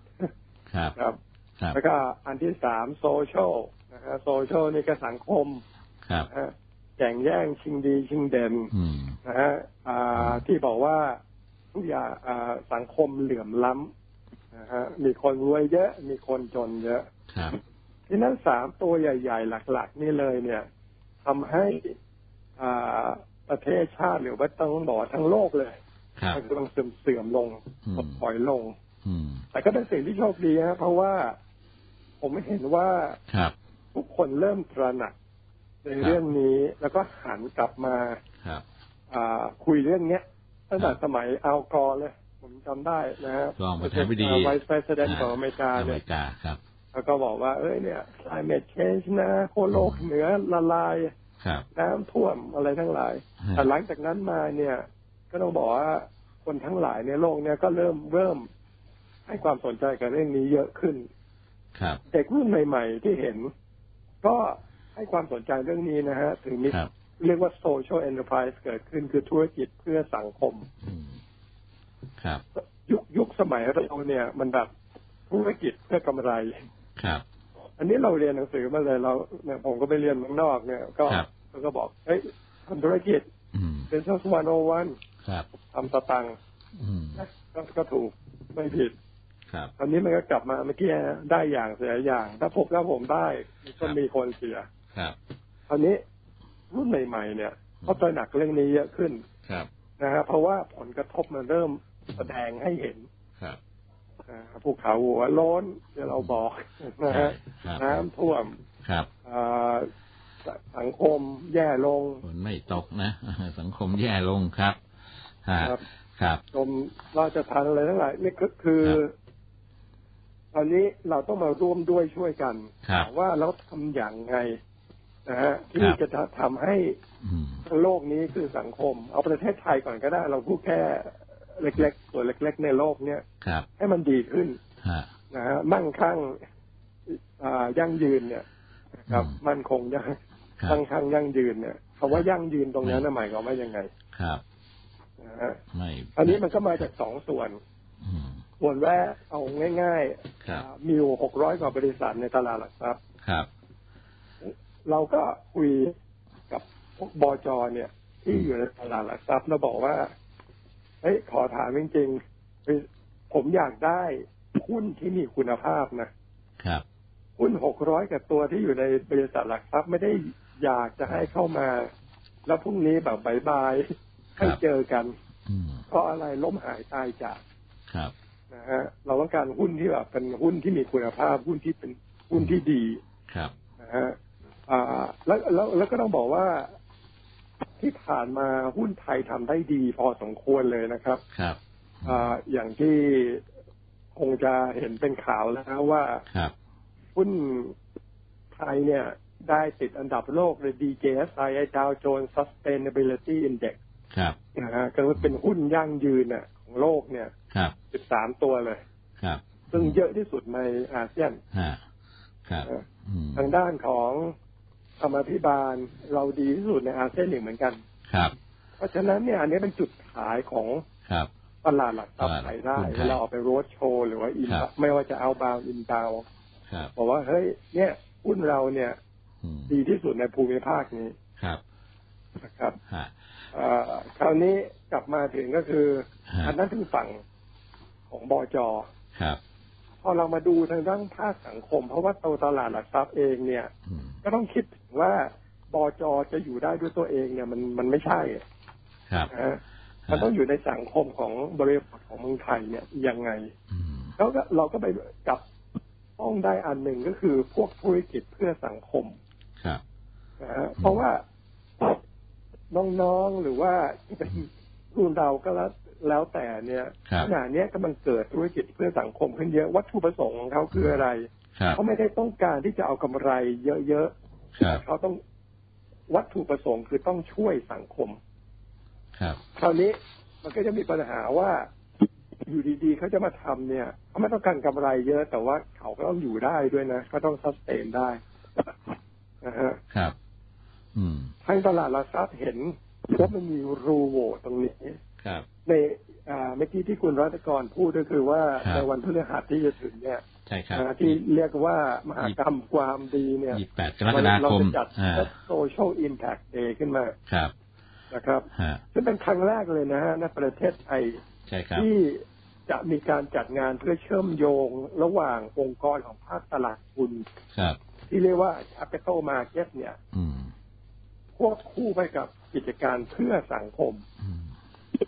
ครับครับครับ แล้วก็อันที่สามโซเชียลนะฮะโซเชียลนี่ก็สังคมครับนะฮะแข่งแย่งชิงดีชิงเด่นอืมนะฮะอ่าที่บอกว่าทุกอย่างอ่าสังคมเหลื่อมล้ำนะฮะมีคนรวยเยอะ มีคนจนเยอะครับที่นั้นสามตัวใหญ่ ๆ หลัก ๆ นี่เลยเนี่ยทำให้อ่า ประเทศชาติหรือว่าต้องบอกว่าทั้งโลกเลยครับมันกำลังเสื่อมเสื่อมลงอืมถดถอยลงอืมแต่ก็เป็นสิ่งที่โชคดีฮะเพราะว่าผมเห็นว่าครับทุกคนเริ่มตระหนักในเรื่องนี้แล้วก็หันกลับมาครับอ่าคุยเรื่องเนี้ยตั้งแต่ครับสมัยอัลกอร์เลย ผมจำได้นะฮะรองประธานาธิบดีไวส์ประธานของอเมริกาอเมเนี่ยริกาครับแล้วก็บอกว่า เอ้ยเนี่ย climate change นะโคโลกเหนือละลายครับ น้ำท่วมอะไรทั้งหลายฮะแต่หลังจากนั้นมาเนี่ย ก็ต้องบอกว่าคนทั้งหลายในโลกเนี่ยก็เริ่มเริ่ม ให้ความสนใจกับเรื่องนี้เยอะขึ้น ครับเด็กรุ่นใหม่ ๆ ที่เห็น ก็ให้ความสนใจเรื่องนี้นะฮะ ถึงมีครับเรียกว่า social enterprise เกิดขึ้นคือธุรกิจเพื่อสังคมอืมครับ ยุคยุคสมัยเราเนี่ย มันแบบธุรกิจเพื่อกำไร ครับ อันนี้เราเรียนหนังสือมาเลยเราเนี่ยผมก็ไปเรียนเมืองนอกเนี่ย ก็ครับ เขาก็บอกเฮ้ยทำธุรกิจอืมเป็น business 101ครับทำสตังค์อืมก็ก็ถูกไม่ผิดครับอันนี้มันก็กลับมาเมื่อกี้นะได้อย่างเสียอย่าง ถ้าผมถ้าผมได้ก็มีคนเสียครับอันนี้รุ่นใหม่ ๆ เนี่ยเขาตระหนักเรื่องนี้เยอะขึ้นครับนะฮะเพราะว่าผลกระทบมันเริ่มแสดงให้เห็นครับอ่าภูเขาหัวโล้นที่เราบอกนะฮะครับน้ำท่วมครับอ่า สังคมแย่ลงฝนไม่ตกนะ สังคมแย่ลงครับฮะครับครับกรมราชทัณฑ์อะไรทั้งหลายนี่ก็คือครับตอนนี้เราต้องมาร่วมด้วยช่วยกันครับว่าเราทำอย่างไงนะฮะที่ครับจะทำให้อืมทั้งโลกนี้คือสังคม เอาประเทศไทยก่อนก็ได้ เราพูดแค่เล็กๆส่วนเล็ก ๆ ในโลกเนี่ยครับให้มันดีขึ้นฮะนะฮะมั่งคั่งอ่ายั่งยืนเนี่ยนะครับอืมมั่นคงยั่ง ครับมั่งคั่งยั่งยืนเนี่ยคำว่ายั่งยืนตรงนั้นน่ะหมายความว่ายังไง ครับนะฮะไม่อันนี้มันก็มาจากสองส่วนอืมส่วนแรกเอาง่ายครับๆอ่ามีอยู่หกร้อยกว่าบริษัทในตลาดหลักทรัพย์ครับ เราก็คุยกับพวกบจเนี่ย ที่อยู่ในตลาดหลักทรัพย์แล้วบอกว่าเฮ้ยขอถามจริงๆคือผมอยากได้หุ้นที่มีคุณภาพนะครับหุ้นหกร้อยกับตัวที่อยู่ในบริษัทหลักทรัพย์ไม่ได้ อยากจะให้เข้ามา แล้วพรุ่งนี้แบบบายบายให้เจอกันอืมเพราะอะไรล้มหายตายจากครับนะฮะเราต้องการหุ้นที่แบบเป็นหุ้นที่มีคุณภาพหุ้นที่เป็นหุ้นที่ดีครับนะฮะอ่าแล้วแล้วแล้วก็ต้องบอกว่าที่ผ่านมาหุ้นไทยทำได้ดีพอสมควรเลยนะครับ ครับอ่าอย่างที่คงจะเห็นเป็นข่าวแล้วนะว่าครับหุ้นไทยเนี่ย ได้ติดอันดับโลกใน DJSI Dow Jones Sustainability Index ครับนะฮะก็เป็นหุ้นยั่งยืนน่ะ ของโลกเนี่ย ครับ13ตัวเลย ครับ ซึ่งเยอะที่สุดในอาเซียนฮะครับอืมทางด้านของธรรมาภิบาลเราดีที่สุดในอาเซียนอีกเหมือนกัน ครับ เพราะฉะนั้นเนี่ย อันนี้เป็นจุดขายของครับตลาดหลักทรัพย์ไทยได้หุ้นไทยเวลาออกไปโรดโชว์หรือว่าอินครับไม่ว่าจะเอาบาวอินดาวครับบอกว่าเฮ้ยเนี่ยหุ้นเราเนี่ยอืม ดีที่สุดในภูมิภาคนี้ครับนะครับฮะเอ่อคราวนี้กลับมาถึงก็คือฮะอันนั้นคือฝั่งของบจครับพอเรามาดูทางด้านภาคสังคม เพราะว่าตัวตลาดหลักทรัพย์เองเนี่ยอืมก็ต้องคิดถึงว่าบจจะอยู่ได้ด้วยตัวเองเนี่ยมันมันไม่ใช่ครับนะฮะมันต้องอยู่ในสังคมของบริบทของเมืองไทยเนี่ยยังไงอืมแล้วก็เราก็ไปจับต้องได้อันหนึ่งก็คือพวกธุรกิจเพื่อสังคม ครับนะฮะเพราะว่าน้องๆหรือว่าที่เป็นรุ่นเราก็แล้วแล้วแต่เนี่ยครับขณะเนี้ยกำลังเกิดธุรกิจเพื่อสังคมขึ้นเยอะวัตถุประสงค์ของเขาคืออะไรครับเขาไม่ได้ต้องการที่จะเอากำไรเยอะครับๆเขาต้องวัตถุประสงค์คือต้องช่วยสังคม ครับคราวนี้มันก็จะมีปัญหาว่าอยู่ดีๆเขาจะมาทำเนี่ยเขาไม่ต้องการกำไรเยอะ แต่ว่าเขาก็ต้องอยู่ได้ด้วยนะก็ต้องซัสเตนได้ นะฮะครับ อืมทางตลาดหลักทรัพย์เห็นว่ามันมีรูโหว่ตรงนี้ครับ ในอ่าเมื่อกี้ที่คุณรัตกรพูดก็คือว่าครับในวันพฤหัสที่จะถึงเนี่ยใช่ครับอ่าที่เรียกว่ามหากรรมความดีเนี่ยยี่สิบแปดกรกฎาเราคมจะจัดอ่า social impact day ขึ้นมาครับนะครับฮะซึ่งเป็นครั้งแรกเลยนะฮะในประเทศไทยใช่ครับที่จะมีการจัดงานเพื่อเชื่อมโยงระหว่างองค์กรของภาคตลาดทุนครับ ที่เรียกว่า capital market เนี่ยอืมควบคู่ไปกับกิจการเพื่อสังคมอืม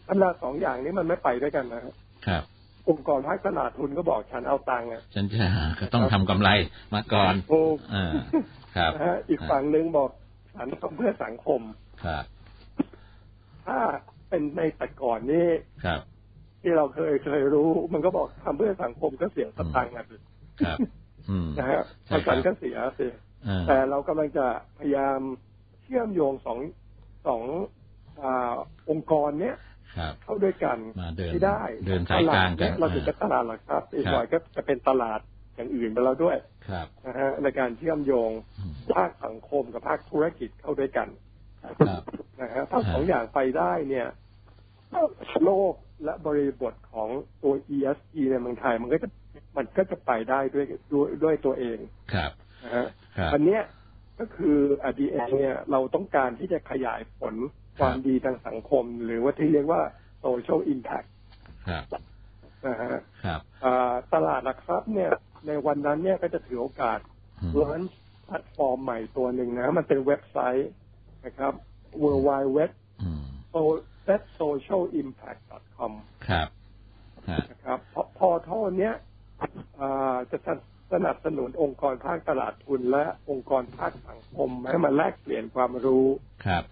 อันละสองอย่างนี้มันไม่ไปด้วยกันนะครับครับองค์กรภาคตลาดทุนก็บอกฉันเอาตังค์อะฉันจะก็ต้องทำกำไรมาก่อนถูกอ่าครับนะฮะอีกฝั่งหนึ่งบอกฉันทำเพื่อสังคมครับถ้าเป็นในแต่ก่อนนี่ครับ ที่เราเคยเคยรู้ มันก็บอกทำเพื่อสังคมก็เสียสตังค์อะสิครับอืม นะฮะใช่ประครักับนก็เสียสิอ่าแต่เรากำลังจะพยายามเชื่อมโยงสองสองอาองค์กรเนี้ยครับเข้าด้วยกันมาเดินที่ได้เดินสายกลางกันตดเยเราถึงจะตลาดหลักทรัพย์อีกครับหน่อยก็จะเป็นตลาดอย่างอื่นไปแล้วด้วยครับนะฮะในการเชื่อมโยงอืมภาคสังคมกับภาคธุรกิจเข้าด้วยกันครับนะฮะถ้าฮะสองอย่างไปได้เนี่ยโลกและบริบทของตัว ESG ในเมืองไทยมันก็จะ มันก็จะไปได้ด้วยด้วยด้วยตัวเองครับนะฮะครับอันเนี้ยก็คือไอเดียเนี่ยเราต้องการที่จะขยายผลความดีทางสังคม หรือว่าที่เรียกว่า social impact ครับนะฮะครับอ่าตลาดหลักทรัพย์เนี่ย ในวันนั้นเนี่ยก็จะถือโอกาสอืม launch แพลตฟอร์มใหม่ตัวหนึ่งนะ มันเป็นเว็บไซต์นะครับ w w w อืม socialimpact.com ครับฮะนะครับพอพอเท่าเนี้ยอ่า จะสนับสนุนองค์กรภาคตลาดทุน และองค์กรภาคสังคม ให้มาแลกเปลี่ยนความรู้ครับ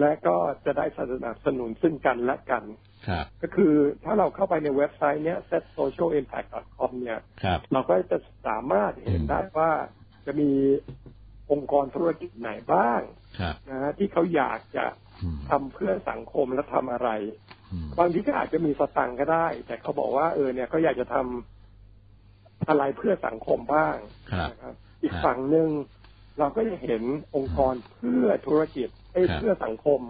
และก็จะได้สนับสนุนซึ่งกันและกันครับก็คือถ้าเราเข้าไปในเว็บไซต์เนี้ย setsocialimpact.com เนี่ยครับเราก็จะสามารถเห็นได้ว่าจะมีองค์กรธุรกิจไหนบ้างครับนะฮะที่เขาอยากจะอืมทำเพื่อสังคมและทำอะไรอืมบางทีก็อาจจะมีสตังค์ก็ได้ แต่เขาบอกว่าเออเนี่ยเขาอยากจะทำ อะไรเพื่อสังคมบ้างครับนะครับ อีกฝั่งหนึ่งเราก็จะเห็นองค์กรเพื่อธุรกิจเอ้ยครับเพื่อสังคม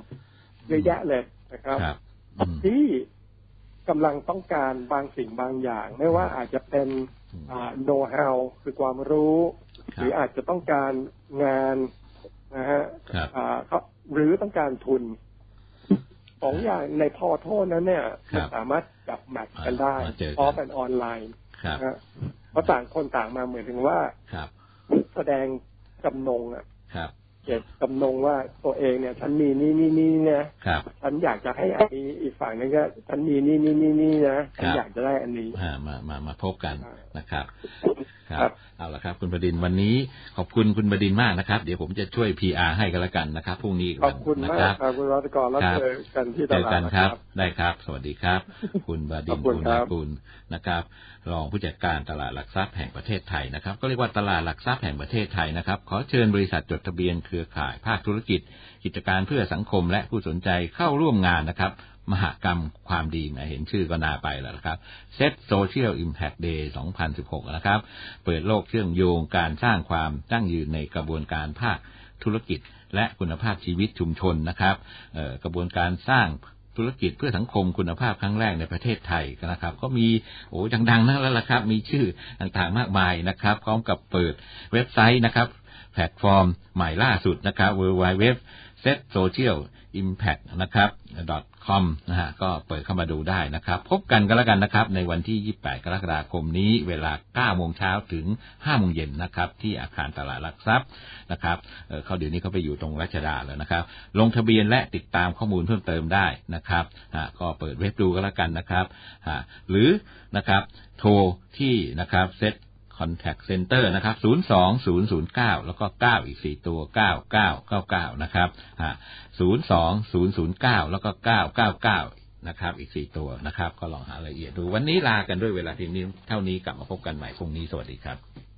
เยอะแยะเลยนะครับครับอืมที่กำลังต้องการบางสิ่งบางอย่าง ไม่ว่าอาจจะเป็นอืมอ่า know how คือความรู้ครับหรืออาจจะต้องการงานนะฮะครับอ่าเขาหรือต้องการทุนสองอย่างในพอโทษนั้นเนี่ยครัมันบสามารถจับแมทช์กันได้มาเจอกันออฟแอนออนไลน์ครับนะฮะ เพราะต่างคนต่างมาเหมือนถึงว่าครับแสดงจำนงอะครับเจตจำนงว่าตัวเองเนี่ยฉันมีนี่นี่นี่นะครับ ฉันอยากจะให้อันนี้อีกฝั่งนึงก็ฉันมีนี่นี่นี่นี่นะฉันครับอยากจะได้อันนี้อ่ามามามาพบกันอ่านนะครับคครัรับบเอาละครับ คุณประดินวันนี้ขอบคุณคุณประดินมากนะครับ เดี๋ยวผมจะช่วย PR ให้กันละกันนะครับพรุ่งนี้อีกขวัอบนคุณนะมากครับครับคุณรัตกรแล้วครับเจอกันที่ตเจอลาดกันนะครับ ได้ครับ สวัสดีครับ คุณบดินขอบคุณภูครันาบกุลนะครับ รองผู้จัดการตลาดหลักทรัพย์แห่งประเทศไทยนะครับ ก็เรียกว่าตลาดหลักทรัพย์แห่งประเทศไทยนะครับ ขอเชิญบริษัทจดทะเบียนเครือข่ายภาคธุรกิจ กิจการเพื่อสังคมและผู้สนใจเข้าร่วมงานนะครับ มหกรรมความดีแหมเห็นชื่อก็น่าไปแล้วนะครับ Set Social Impact Day 2016 นะครับ เปิดโลกเชื่อมโยงการสร้างความยั่งยืนในกระบวนการภาคธุรกิจและคุณภาพชีวิตชุมชนนะครับกระบวนการสร้าง ธุรกิจเพื่อสังคมคุณภาพครั้งแรกในประเทศไทยนะครับ ก็มีโอ้ดังๆนั่นแล้วล่ะครับ มีชื่อต่างๆมากมายนะครับพร้อมกับเปิดเว็บไซต์นะครับ แพลตฟอร์มใหม่ล่าสุดนะครับ w w w set social impact นะครับ com นะฮะก็เปิดเข้ามาดูได้นะครับ พบกันก็แล้วกันนะครับ ในวันที่ 28 กรกฎาคมนี้ เวลา 9 โมงเช้าถึง 5 โมงเย็นนะครับ ที่อาคารตลาดหลักทรัพย์นะครับเออเขาเดี๋ยวนี้เขาไปอยู่ตรงรัชดาแล้วนะครับ ลงทะเบียนและติดตามข้อมูลเพิ่มเติมได้นะครับฮะก็เปิดเว็บดูก็แล้วกันนะครับฮะหรือนะครับ โทรที่นะครับเซต contact center นะครับ 02009 แล้วก็ 9 อีก 4 ตัว 9999 นะครับอ่า02009 แล้วก็ 999 นะครับ อีกสี่ตัวนะครับ ก็ลองหารายละเอียดดู วันนี้ลากันด้วยเวลาทีนี้เท่านี้กลับมาพบกันใหม่พรุ่งนี้ สวัสดีครับ